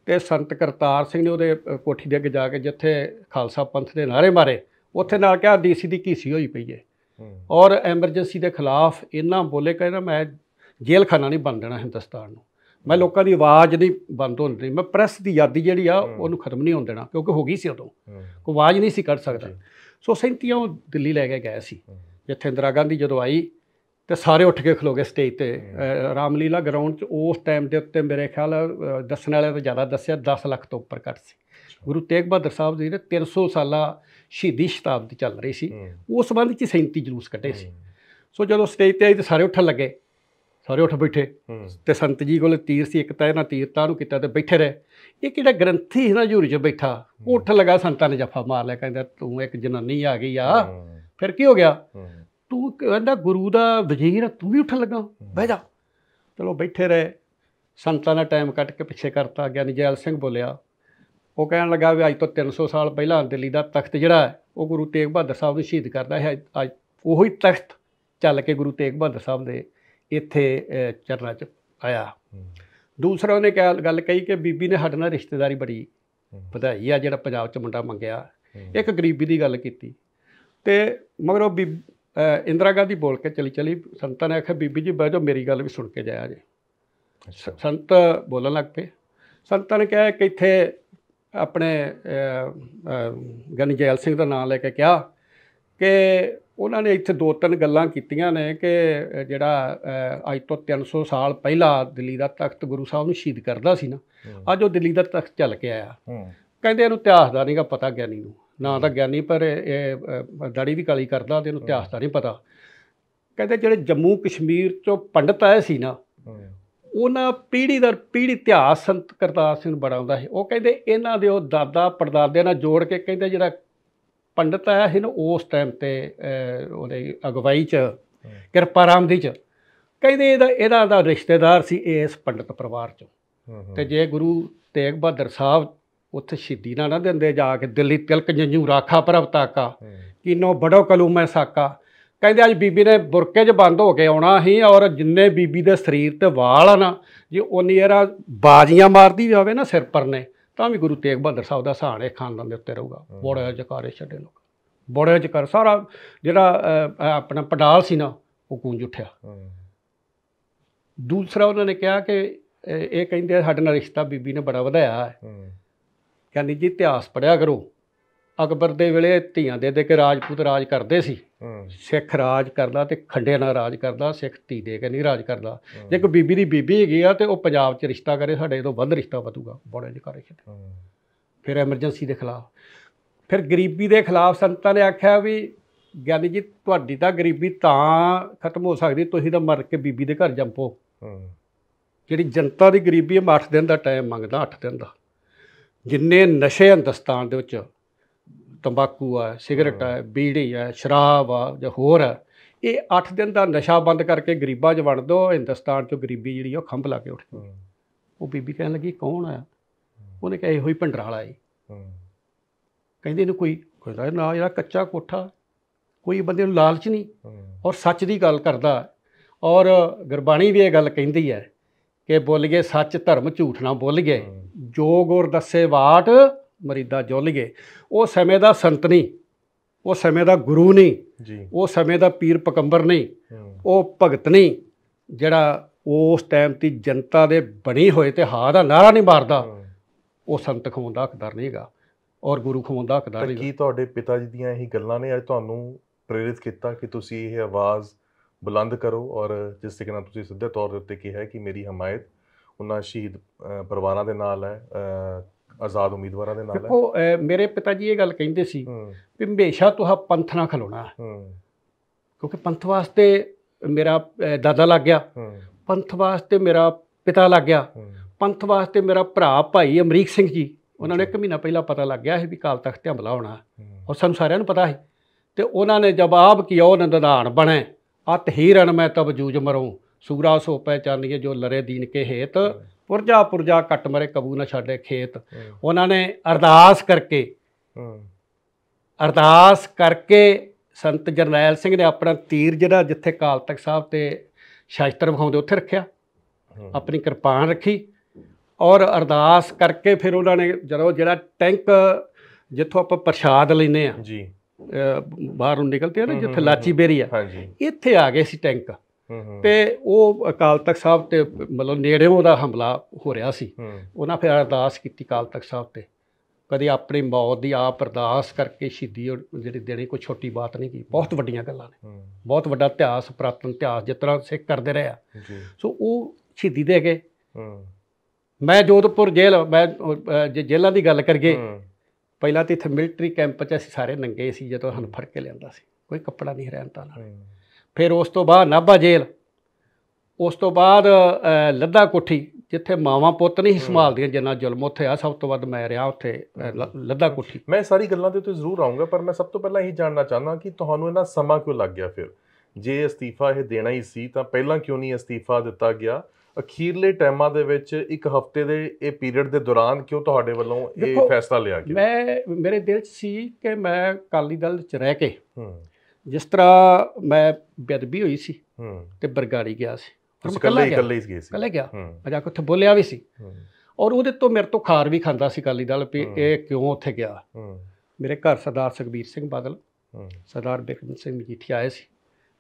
ਤੇ ਸੰਤ ਕਰਤਾਰ ਸਿੰਘ ਨੇ ਉਹਦੇ ਕੋਠੀ ਦੇ ਅੱਗੇ ਜਾ ਕੇ ਜਿੱਥੇ ਖਾਲਸਾ ਪੰਥ ਦੇ ਨਾਰੇ ਮਾਰੇ ਉੱਥੇ ਨਾਲ ਕਿਹਾ ਡੀਸੀ ਦੀ ਕੀਸੀ ਹੋਈ ਪਈ ਹੂੰ। ਔਰ ਐਮਰਜੈਂਸੀ ਦੇ ਖਿਲਾਫ ਇੰਨਾ ਬੋਲੇ ਕਹਿੰਦਾ ਮੈਂ ਜੇਲ੍ਹ ਖਾਨਾ ਨਹੀਂ ਬਣ ਦੇਣਾ ਹਿੰਦੁਸਤਾਨ ਨੂੰ ਮੈਂ ਲੋਕਾਂ ਦੀ ਆਵਾਜ਼ ਨਹੀਂ ਬੰਦ ਹੋਣ ਦੇਣੀ ਮੈਂ ਪ੍ਰੈਸ ਦੀ ਆਜ਼ਾਦੀ ਜਿਹੜੀ ਆ ਉਹਨੂੰ ਖਤਮ ਨਹੀਂ ਹੋਣ ਦੇਣਾ ਕਿਉਂਕਿ ਹੋ ਗਈ ਸੀ ਉਦੋਂ। ਕੋਈ ਆਵਾਜ਼ ਨਹੀਂ ਸੀ ਕੱਢ ਸਕਦਾ। ਸੋ ਸੈਂਤੀਆਂ ਉਹ ਦਿੱਲੀ ਲੈ ਕੇ ਗਏ ਸੀ। ਜਿੱਥੇ ਇੰਦਰਾ ਗਾਂਧੀ ਜਦੋਂ ਆਈ ਤੇ ਸਾਰੇ ਉੱਠ ਕੇ ਖਲੋ ਗਏ ਸਟੇਜ ਤੇ। ਰਾਮਲੀਲਾ ਗਰਾਊਂਡ 'ਚ ਉਸ ਟਾਈਮ ਦੇ ਉੱਤੇ ਮੇਰੇ ਖਿਆਲ ਦੱਸਣ ਵਾਲਿਆਂ ਤੋਂ ਜ਼ਿਆਦਾ ਦੱਸਿਆ 10 ਲੱਖ ਤੋਂ ਉੱਪਰ ਘੱਟ ਸੀ। ਗੁਰੂ ਤੇਗ ਬਹਾਦਰ ਸਾਹਿਬ ਜੀ ਦੇ 300 ਸਾਲਾ ਸ਼ਹੀਦੀ ਸ਼ਤਾਬਦੀ ਚੱਲ ਰਹੀ ਸੀ। ਹੂੰ। ਉਸ ਸੰਬੰਧ 'ਚ 37 ਜਲੂਸ ਕੱਢੇ ਸੀ। ਹੂੰ। ਸੋ ਜਦੋਂ ਸਟੇਜ ਤੇ ਆਈ ਤੇ ਸਾਰੇ ਉੱਠਣ ਲੱਗੇ। ਸਾਰੇ ਉੱਠ ਬੈਠੇ। ਹੂੰ। ਤੇ ਸੰਤ ਜੀ ਕੋਲ ਤੀਰ ਸੀ ਇੱਕ ਤਾਂ ਇਹਨਾਂ ਤੀਰਤਾ ਨੂੰ ਕੀਤਾ ਤੇ ਬੈਠੇ ਰਹੇ। ਇਹ ਕਿਹੜਾ ਗ੍ਰੰਥੀ ਸੀ ਨਾ ਹਜ਼ੂਰੀ 'ਚ ਬੈਠਾ? ਉਹ ਉੱਠ ਲਗਾ ਸੰਤਾਂ ਨੇ ਜੱਫਾ ਮਾਰ ਲਿਆ ਕਹਿੰਦਾ ਤੂੰ ਇੱਕ ਜਨਾਨੀ ਆ ਗਈ ਆ। ਹੂੰ। ਫਿਰ ਕੀ ਹੋ ਗਿਆ? ਹੂੰ। ਤੂੰ ਕਹਿੰਦਾ ਗੁਰੂ ਦਾ ਵਜ਼ੀਰ ਆ, ਤੂੰ ਵੀ ਉੱਠਣ ਲੱਗਾ। ਬਹਿ ਜਾ। ਚਲੋ ਬੈਠੇ ਰਹੇ। ਸੰਤਾਂ ਨੇ ਟਾਈਮ ਕੱਟ ਕੇ ਪਿੱਛੇ ਕਰਤਾ ਗਿਆਨੀ ਜੈਲ ਸਿੰਘ ਬੋਲਿਆ ਉਹ ਕਹਿਣ ਲੱਗਾ ਵੀ ਅੱਜ ਤੋਂ 300 ਸਾਲ ਪਹਿਲਾਂ ਦਿੱਲੀ ਦਾ ਤਖਤ ਜਿਹੜਾ ਹੈ ਉਹ ਗੁਰੂ ਤੇਗ ਬਹਾਦਰ ਸਾਹਿਬ ਨੂੰ ਸ਼ਹੀਦ ਕਰਦਾ ਹੈ। ਅੱਜ ਉਹੀ ਤਖਤ ਚੱਲ ਕੇ ਗੁਰੂ ਤੇਗ ਬਹਾਦਰ ਸਾਹਿਬ ਦੇ ਇੱਥੇ ਚਰਨਾਂ 'ਚ ਆਇਆ। ਦੂਸਰਾ ਉਹਨੇ ਕਿਹਾ ਗੱਲ ਕਹੀ ਕਿ ਬੀਬੀ ਨੇ ਸਾਡੇ ਨਾਲ ਰਿਸ਼ਤੇਦਾਰੀ ਬੜੀ। ਵਧਾਈ ਆ ਜਿਹੜਾ ਪੰਜਾਬ 'ਚ ਮੁੰਡਾ ਮੰਗਿਆ। ਇੱਕ ਗਰੀਬੀ ਦੀ ਗੱਲ ਕੀਤੀ। ਤੇ ਮਗਰ ਉਹ ਇੰਦਰਾ ਗਾਂਧੀ ਬੋਲ ਕੇ ਚਲੀ ਚਲੀ ਸੰਤਾਂ ਨੇ ਆਖਿਆ ਬੀਬੀ ਜੀ ਬਹਿ ਜਾਓ ਮੇਰੀ ਗੱਲ ਵੀ ਸੁਣ ਕੇ ਜਾਇਆ ਜੇ। ਸੰਤ ਬੋਲਣ ਲੱਗ ਪਏ। ਸੰਤਾਂ ਨੇ ਕਿਹਾ ਕਿ ਇੱਥੇ ਆਪਣੇ ਅਹ, ਅਹ, ਗਿਆਨੀ ਜੈਲ ਸਿੰਘ ਦਾ ਨਾਮ ਲੈ ਕੇ ਕਿਹਾ ਕਿ ਉਹਨਾਂ ਨੇ ਇੱਥੇ ਦੋ ਤਿੰਨ ਗੱਲਾਂ ਕੀਤੀਆਂ ਨੇ ਕਿ ਜਿਹੜਾ ਅੱਜ ਤੋਂ 300 ਸਾਲ ਪਹਿਲਾਂ ਦਿੱਲੀ ਦਾ ਤਖਤ ਗੁਰੂ ਸਾਹਿਬ ਨੂੰ ਸ਼ਹੀਦ ਕਰਦਾ ਸੀ ਨਾ ਅੱਜ ਉਹ ਦਿੱਲੀ ਦਾ ਤਖਤ ਚੱਲ ਕੇ ਆਇਆ। ਕਹਿੰਦੇ ਇਹਨੂੰ ਇਤਿਹਾਸ ਦਾ ਨਹੀਂਗਾ ਪਤਾ ਗਿਆਨੀ ਨੂੰ ਨਾ ਤਾਂ ਗਿਆਨੀ ਪਰ ਇਹ ਦਾੜੀ ਵੀ ਕਾਲੀ ਕਰਦਾ ਤੇ ਇਹਨੂੰ ਇਤਿਹਾਸ ਦਾ ਨਹੀਂ ਪਤਾ। ਕਹਿੰਦੇ ਜਿਹੜੇ ਜੰਮੂ ਕਸ਼ਮੀਰ ਚੋਂ ਪੰਡਤ ਆਏ ਸੀ ਨਾ ਉਹਨਾਂ ਪੀੜ੍ਹੀ ਦਰ ਪੀੜ੍ਹੀ ਇਤਿਹਾਸ ਸੰਤ ਕਰਤਾਰ ਸਿੰਘ ਬੜਾ ਆਉਂਦਾ ਸੀ। ਉਹ ਕਹਿੰਦੇ ਇਹਨਾਂ ਦੇ ਉਹ ਦਾਦਾ ਪੜਦਾਦੇ ਨਾਲ ਜੋੜ ਕੇ ਕਹਿੰਦੇ ਜਿਹੜਾ ਪੰਡਤ ਆਇਆ ਸੀ ਨਾ ਉਸ ਟਾਈਮ ਤੇ ਉਹਦੇ ਅਗਵਾਈ ਚ ਕਿਰਪਾ ਰਾਮਦੀ ਚ ਕਹਿੰਦੇ ਇਹਦਾ ਇਹਦਾ ਦਾ ਰਿਸ਼ਤੇਦਾਰ ਸੀ ਇਸ ਪੰਡਤ ਪਰਿਵਾਰ ਚ। ਤੇ ਜੇ ਗੁਰੂ ਤੇਗ ਬਹਾਦਰ ਸਾਹਿਬ ਉੱਥੇ ਸ਼ਹੀਦੀ ਨਾ ਨਾ ਦਿੰਦੇ ਜਾ ਕੇ ਦਿੱਲੀ ਤਿਲਕ ਜੰਜੂ ਰਾਖਾ ਪ੍ਰਭ ਤਾਕਾ। ਹੂੰ। ਕਿਨੋ ਬੜੋ ਕਲੂਮੈ ਸਾਕਾ। ਕਹਿੰਦੇ ਅੱਜ ਬੀਬੀ ਨੇ ਬੁਰਕੇ 'ਚ ਬੰਦ ਹੋ ਕੇ ਆਉਣਾ ਸੀ ਔਰ ਜਿੰਨੇ ਬੀਬੀ ਦੇ ਸਰੀਰ ਤੇ ਵਾਲ ਆ ਨਾ ਜੇ ਉਨੀ ਇਹਰਾ ਬਾਜ਼ੀਆਂ ਮਾਰਦੀ ਜਾਵੇ ਨਾ ਸਿਰ ਪਰ ਨੇ ਤਾਂ ਵੀ ਗੁਰੂ ਤੇਗ ਬਹਾਦਰ ਸਾਹਿਬ ਦਾ ਸਹਾਣੇ ਖਾਨਦਾਨ ਦੇ ਉੱਤੇ ਰਹੂਗਾ। ਬੋੜੇ ਜਕਾਰੇ ਛੱਡੇ ਲੋਕ। ਬੋੜੇ ਜਕਾਰ ਸਾਰਾ ਜਿਹੜਾ ਆਪਣਾ ਪਡਾਲ ਸੀ ਨਾ ਉਹ ਗੂੰਜ ਉੱਠਿਆ। ਦੂਸਰਾ ਉਹਨਾਂ ਨੇ ਕਿਹਾ ਕਿ ਇਹ ਕਹਿੰਦੇ ਸਾਡੇ ਨਾਲ ਰਿਸ਼ਤਾ ਬੀਬੀ ਨੇ ਬੜਾ ਵਧਾਇਆ ਹੂੰ। ਕਹਿੰਦੀ ਜੀ ਇਤਿਹਾਸ ਪੜਿਆ ਕਰੋ। ਅਕਬਰ ਦੇ ਵੇਲੇ ਧੀਆਂ ਦੇ ਦੇ ਕੇ ਰਾਜਪੂਤ ਰਾਜ ਕਰਦੇ ਸੀ। ਸਿੱਖ ਰਾਜ ਕਰਦਾ ਤੇ ਖੰਡੇ ਨਾਲ ਰਾਜ ਕਰਦਾ ਸਿੱਖ ਧੀ ਦੇ ਕੇ ਨਹੀਂ ਰਾਜ ਕਰਦਾ। ਜੇ ਕੋਈ ਬੀਬੀ ਦੀ ਬੀਬੀ ਹੈਗੀ ਆ ਤੇ ਉਹ ਪੰਜਾਬ 'ਚ ਰਿਸ਼ਤਾ ਕਰੇ ਸਾਡੇ ਤੋਂ ਵੱਧ ਰਿਸ਼ਤਾ ਵਧੂਗਾ। ਬੜੇ ਛੱਡੇ ਹੂੰ। ਫਿਰ ਐਮਰਜੈਂਸੀ ਦੇ ਖਿਲਾਫ। ਫਿਰ ਗਰੀਬੀ ਦੇ ਖਿਲਾਫ ਸੰਤਾਂ ਨੇ ਆਖਿਆ ਵੀ ਗਿਆਨੀ ਜੀ ਤੁਹਾਡੀ ਤਾਂ ਗਰੀਬੀ ਤਾਂ ਖਤਮ ਹੋ ਸਕਦੀ ਤੁਸੀਂ ਤਾਂ ਮਰ ਕੇ ਬੀਬੀ ਦੇ ਘਰ ਜੰਪੋ। ਜਿਹੜੀ ਜਨਤਾ ਦੀ ਗਰੀਬੀ ਹੈ ਮੈਂ 8 ਦਿਨ ਦਾ ਟਾਈਮ ਮੰਗਦਾ 8 ਦਿਨ ਦਾ। ਜਿੰਨੇ ਨਸ਼ੇ ਹਿੰਦੁਸਤਾਨ ਦੇ ਵਿੱਚ ਤੰਬਾਕੂ ਆ ਸਿਗਰਟ ਆ ਬੀੜੀ ਆ ਸ਼ਰਾਬ ਆ ਜਾਂ ਹੋਰ ਆ ਇਹ 8 ਦਿਨ ਦਾ ਨਸ਼ਾ ਬੰਦ ਕਰਕੇ ਗਰੀਬਾਂ 'ਚ ਵੰਡ ਦਿਓ ਹਿੰਦੁਸਤਾਨ 'ਚੋਂ ਗਰੀਬੀ ਜਿਹੜੀ ਉਹ ਖੰਭ ਲਾ ਕੇ ਉੱਠ ਹੂੰ। ਉਹ ਬੀਬੀ ਕਹਿਣ ਲੱਗੀ ਕੌਣ ਆ? ਉਹਨੇ ਕਿਹਾ ਇਹੋ ਹੀ ਭੰਡਰਾ ਵਾਲਾ ਏ। ਕਹਿੰਦੇ ਇਹਨੂੰ ਕੋਈ ਕਹਿੰਦਾ ਨਾ ਜਿਹੜਾ ਕੱਚਾ ਕੋਠਾ ਕੋਈ ਬੰਦੇ ਨੂੰ ਲਾਲਚ ਨਹੀਂ ਔਰ ਸੱਚ ਦੀ ਗੱਲ ਕਰਦਾ। ਔਰ ਗੁਰਬਾਣੀ ਵੀ ਇਹ ਗੱਲ ਕਹਿੰਦੀ ਹੈ ਕਿ ਬੋਲੀਏ ਸੱਚ ਧਰਮ ਝੂਠ ਨਾ ਬੋਲੀਏ। ਜੋ ਗੁਰ ਦੱਸੇ ਬਾਟ ਮਰੀਦਾ ਜੋਲੀਏ ਉਹ ਸਮੇਂ ਦਾ ਸੰਤ ਨਹੀਂ ਉਹ ਸਮੇਂ ਦਾ ਗੁਰੂ ਨਹੀਂ ਜੀ। ਉਹ ਸਮੇਂ ਦਾ ਪੀਰ ਪਕੰਬਰ ਨਹੀਂ ਉਹ ਭਗਤ ਨਹੀਂ ਜਿਹੜਾ ਉਸ ਟਾਈਮ ਦੀ ਜਨਤਾ ਦੇ ਬਣੀ ਹੋਏ ਤੇ ਹਾਂ ਦਾ ਨਾਰਾ ਨਹੀਂ ਮਾਰਦਾ। ਉਹ ਸੰਤ ਖਵਾਉਣ ਦਾ ਹੱਕਦਾਰ ਨਹੀਂ ਹੈਗਾ ਔਰ ਗੁਰੂ ਖਵਾਉਣ ਦਾ ਹੱਕਦਾਰ ਤਾਂ ਨਹੀਂ ਕੀ ਤੁਹਾਡੇ ਪਿਤਾ ਜੀ ਦੀਆਂ ਇਹੀ ਗੱਲਾਂ ਨੇ? ਅੱਜ ਤੁਹਾਨੂੰ ਪ੍ਰੇਰਿਤ ਕੀਤਾ ਕਿ ਤੁਸੀਂ ਇਹ ਆਵਾਜ਼ ਬੁਲੰਦ ਕਰੋ ਔਰ ਜਿਸ ਤਰੀਕੇ ਨਾਲ ਤੁਸੀਂ ਸਿੱਧੇ ਤੌਰ ਦੇ ਉੱਤੇ ਕਿਹਾ ਹੈ ਕਿ ਮੇਰੀ ਹਮਾਇਤ ਉਹਨਾਂ ਸ਼ਹੀਦ ਪਰਿਵਾਰਾਂ ਦੇ ਨਾਲ ਹੈ ਆਜ਼ਾਦ ਉਮੀਦਵਾਰਾਂ ਦੇ ਨਾਲ ਹੈ। ਦੇਖੋ ਮੇਰੇ ਪਿਤਾ ਜੀ ਇਹ ਗੱਲ ਕਹਿੰਦੇ ਸੀ ਵੀ ਹਮੇਸ਼ਾ ਤੁਹਾ ਪੰਥ ਨਾਲ ਖਲੋਣਾ। ਕਿਉਂਕਿ ਪੰਥ ਵਾਸਤੇ ਮੇਰਾ ਦਾਦਾ ਲੱਗ ਗਿਆ। ਪੰਥ ਵਾਸਤੇ ਮੇਰਾ ਪਿਤਾ ਲੱਗ ਗਿਆ। ਪੰਥ ਵਾਸਤੇ ਮੇਰਾ ਭਰਾ ਭਾਈ ਅਮਰੀਕ ਸਿੰਘ ਜੀ ਉਹਨਾਂ ਨੇ ਇੱਕ ਮਹੀਨਾ ਪਹਿਲਾਂ ਪਤਾ ਲੱਗ ਗਿਆ ਸੀ ਵੀ ਕਾਲ ਤਖਤ ਤੇ ਹਮਲਾ ਹੋਣਾ। ਔਰ ਸਾਨੂੰ ਸਾਰਿਆਂ ਨੂੰ ਪਤਾ ਸੀ। ਤੇ ਉਹਨਾਂ ਨੇ ਜਵਾਬ ਕੀਆ ਉਹ ਨੰਦਦਾਨ ਬਣੇ। ਅਤ ਹੀਰਨ ਮੈਂ ਤਬ ਜੂਜ ਮਰਉ ਸੂਰਾ ਸੋ ਪਹਿਚਾਨੀਏ ਜੋ ਲਰੇ ਦੀਨ ਕੇ ਹੇਤ ਪੁਰਜਾ ਪੁਰਜਾ ਕੱਟ ਮਰੇ ਕਬੂ ਨਾ ਛੱਡੇ ਖੇਤ। ਉਹਨਾਂ ਨੇ ਅਰਦਾਸ ਕਰਕੇ ਅਰਦਾਸ ਕਰਕੇ ਸੰਤ ਜਰਨੈਲ ਸਿੰਘ ਨੇ ਆਪਣਾ ਤੀਰ ਜਿਹੜਾ ਜਿੱਥੇ ਕਾਲ ਤਖਤ ਸਾਹਿਬ ਤੇ ਸ਼ਾਸਤਰ ਵਿਖਾਉਂਦੇ ਉੱਥੇ ਰੱਖਿਆ। ਆਪਣੀ ਕਿਰਪਾਨ ਰੱਖੀ ਔਰ ਅਰਦਾਸ ਕਰਕੇ ਫਿਰ ਉਹਨਾਂ ਨੇ ਜਦੋਂ ਜਿਹੜਾ ਟੈਂਕ ਜਿੱਥੋਂ ਆਪਾਂ ਪ੍ਰਸ਼ਾਦ ਲੈਨੇ ਆ ਜੀ। ਬਾਹਰ ਨਿਕਲਦੇ ਆ ਨਾ ਜਿੱਥੇ ਲਾਚੀ ਬੇਰੀ ਆ ਹਾਂਜੀ। ਇੱਥੇ ਆ ਗਏ ਸੀ ਟੈਂਕ। ਤੇ ਉਹ ਅਕਾਲ ਤਖਤ ਸਾਹਿਬ ਤੇ ਮਤਲਬ ਨੇੜਿਓਂ ਦਾ ਹਮਲਾ ਹੋ ਰਿਹਾ ਸੀ। ਉਹਨਾਂ ਫਿਰ ਅਰਦਾਸ ਕੀਤੀ ਅਕਾਲ ਤਖਤ ਸਾਹਿਬ ਤੇ। ਕਦੇ ਆਪਣੀ ਮੌਤ ਦੀ ਆਪ ਅਰਦਾਸ ਕਰਕੇ ਸ਼ਹੀਦੀ ਜਿਹੜੀ ਦੇਣੀ ਕੋਈ ਛੋਟੀ ਬਾਤ ਨਹੀਂ ਕੀ ਬਹੁਤ ਵੱਡੀਆਂ ਗੱਲਾਂ ਨੇ। ਬਹੁਤ ਵੱਡਾ ਇਤਿਹਾਸ ਪੁਰਾਤਨ ਇਤਿਹਾਸ ਜਿਸ ਤਰ੍ਹਾਂ ਸਿੱਖ ਕਰਦੇ ਰਹੇ ਆ। ਸੋ ਉਹ ਸ਼ਹੀਦੀ ਦੇ ਗਏ ਹੂੰ। ਮੈਂ ਜੋਧਪੁਰ ਜੇਲ੍ਹ ਮੈਂ ਜੇ ਜੇਲ੍ਹਾਂ ਦੀ ਗੱਲ ਕਰੀਏ ਪਹਿਲਾਂ ਤੇ ਇੱਥੇ ਮਿਲਟਰੀ ਕੈਂਪ 'ਚ ਅਸੀਂ ਸਾਰੇ ਨੰਗੇ ਸੀ ਜਦੋਂ ਸਾਨੂੰ ਫੜ ਕੇ ਲਿਆਂਦਾ ਸੀ। ਕੋਈ ਕੱਪੜਾ ਨਹੀਂ ਰਹਿਣ ਤਾਂ ਨਾਲ ਫਿਰ ਉਸ ਤੋਂ ਬਾਅਦ ਨਾਭਾ ਜੇਲ੍ਹ। ਉਸ ਤੋਂ ਬਾਅਦ ਲੱਦਾ ਕੋਠੀ ਜਿੱਥੇ ਮਾਵਾਂ ਪੁੱਤ ਨਹੀਂ ਸੰਭਾਲਦੀਆਂ ਜਿੰਨਾ ਜ਼ੁਲਮ ਉੱਥੇ ਆ ਸਭ ਤੋਂ ਵੱਧ ਮੈਂ ਰਿਹਾ ਉੱਥੇ ਲੱਦਾ ਕੋਠੀ। ਮੈਂ ਸਾਰੀ ਗੱਲਾਂ ਦੇ ਉੱਤੇ ਜ਼ਰੂਰ ਆਉਂਗਾ ਪਰ ਮੈਂ ਸਭ ਤੋਂ ਪਹਿਲਾਂ ਇਹੀ ਜਾਣਨਾ ਚਾਹੁੰਦਾ ਕਿ ਤੁਹਾਨੂੰ ਇਹਨਾਂ ਸਮਾਂ ਕਿਉਂ ਲੱਗ ਗਿਆ ਫਿਰ? ਜੇ ਅਸਤੀਫਾ ਇਹ ਦੇਣਾ ਹੀ ਸੀ ਤਾਂ ਪਹਿਲਾਂ ਕਿਉਂ ਨਹੀਂ ਅਸਤੀਫਾ ਦਿੱਤਾ ਗਿਆ? ਅਖੀਰਲੇ ਟਾਈਮਾਂ ਦੇ ਵਿੱਚ ਇੱਕ ਹਫ਼ਤੇ ਦੇ ਇਹ ਪੀਰੀਅਡ ਦੇ ਦੌਰਾਨ ਕਿਉਂ ਤੁਹਾਡੇ ਵੱਲੋਂ ਇਹ ਫੈਸਲਾ ਲਿਆ ਗਿਆ? ਮੈਂ ਮੇਰੇ ਦਿਲ 'ਚ ਸੀ ਕਿ ਮੈਂ ਅਕਾਲੀ ਦਲ 'ਚ ਰਹਿ ਕੇ ਹੂੰ। ਜਿਸ ਤਰ੍ਹਾਂ ਮੈਂ ਬੇਅਦਬੀ ਹੋਈ ਸੀ ਹੂੰ। ਤੇ ਬਰਗਾੜੀ ਗਿਆ ਸੀ। ਪਰ ਇਕੱਲਾ ਇਕੱਲੇ ਹੀ ਗਏ ਸੀ। ਇਕੱਲੇ ਗਿਆ। ਹੂੰ। ਮੈਂ ਜਾ ਕੇ ਉੱਥੇ ਬੋਲਿਆ ਵੀ ਸੀ। ਹੂੰ। ਔਰ ਉਹਦੇ ਤੋਂ ਮੇਰੇ ਤੋਂ ਖਾਰ ਵੀ ਖਾਂਦਾ ਸੀ ਅਕਾਲੀ ਦਲ ਵੀ ਹੂੰ। ਇਹ ਕਿਉਂ ਉੱਥੇ ਗਿਆ। ਹੂੰ। ਮੇਰੇ ਘਰ ਸਰਦਾਰ ਸੁਖਬੀਰ ਸਿੰਘ ਬਾਦਲ ਹੂੰ। ਸਰਦਾਰ ਬਿਕਰਮ ਸਿੰਘ ਮਜੀਠੀਆ ਆਏ ਸੀ।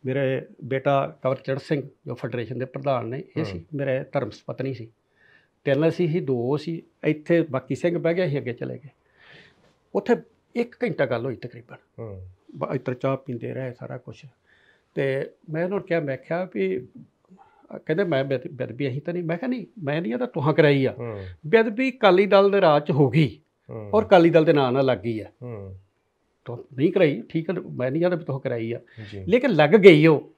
ਮੇਰੇ ਬੇਟਾ ਕਵਰਚੜ ਸਿੰਘ ਜੋ ਫੈਡਰੇਸ਼ਨ ਦੇ ਪ੍ਰਧਾਨ ਨੇ ਇਹ ਸੀ। ਮੇਰੇ ਧਰਮ ਪਤਨੀ ਸੀ। ਤਿੰਨ ਅਸੀਂ ਸੀ ਦੋ ਸੀ ਇੱਥੇ ਬਾਕੀ ਸਿੰਘ ਬਹਿ ਗਿਆ ਸੀ ਅੱਗੇ ਚਲੇ ਗਏ। ਉੱਥੇ 1 ਘੰਟਾ ਗੱਲ ਹੋਈ ਤਕਰੀਬਨ। ਹੂੰ। ਇੱਧਰ ਚਾਹ ਪੀਂਦੇ ਰਹੇ ਸਾਰਾ ਕੁਝ ਤੇ ਮੈਂ ਉਹਨਾਂ ਨੂੰ ਕਿਹਾ ਮੈਂ ਕਿਹਾ ਵੀ ਕਹਿੰਦੇ ਮੈਂ ਬੇਦ ਬੇਦਬੀ ਅਸੀਂ ਤਾਂ ਨਹੀਂ। ਮੈਂ ਕਿਹਾ ਨਹੀਂ ਮੈਂ ਨਹੀਂ ਇਹ ਤਾਂ ਤੁਹਾਂ ਕਰਾਈ ਆ। ਹੂੰ। ਬੇਦਬੀ ਕਾਲੀ ਦਲ ਦੇ ਰਾਜ ਚ ਹੋ ਗਈ ਹੂੰ। ਔਰ ਕਾਲੀ ਦਲ ਦੇ ਨਾਂ ਨਾਲ ਲੱਗ ਗਈ ਆ। ਹੂੰ। ਤੂੰ ਨਹੀਂ ਕਰਾਈ? ਠੀਕ ਹੈ ਮੈਂ ਨਹੀਂ ਕਹਿੰਦਾ ਵੀ ਤੁਹਾਂ ਕਰਾਈ ਆ। ਲੇਕਿਨ ਲੱਗ ਗਈ ਉਹ।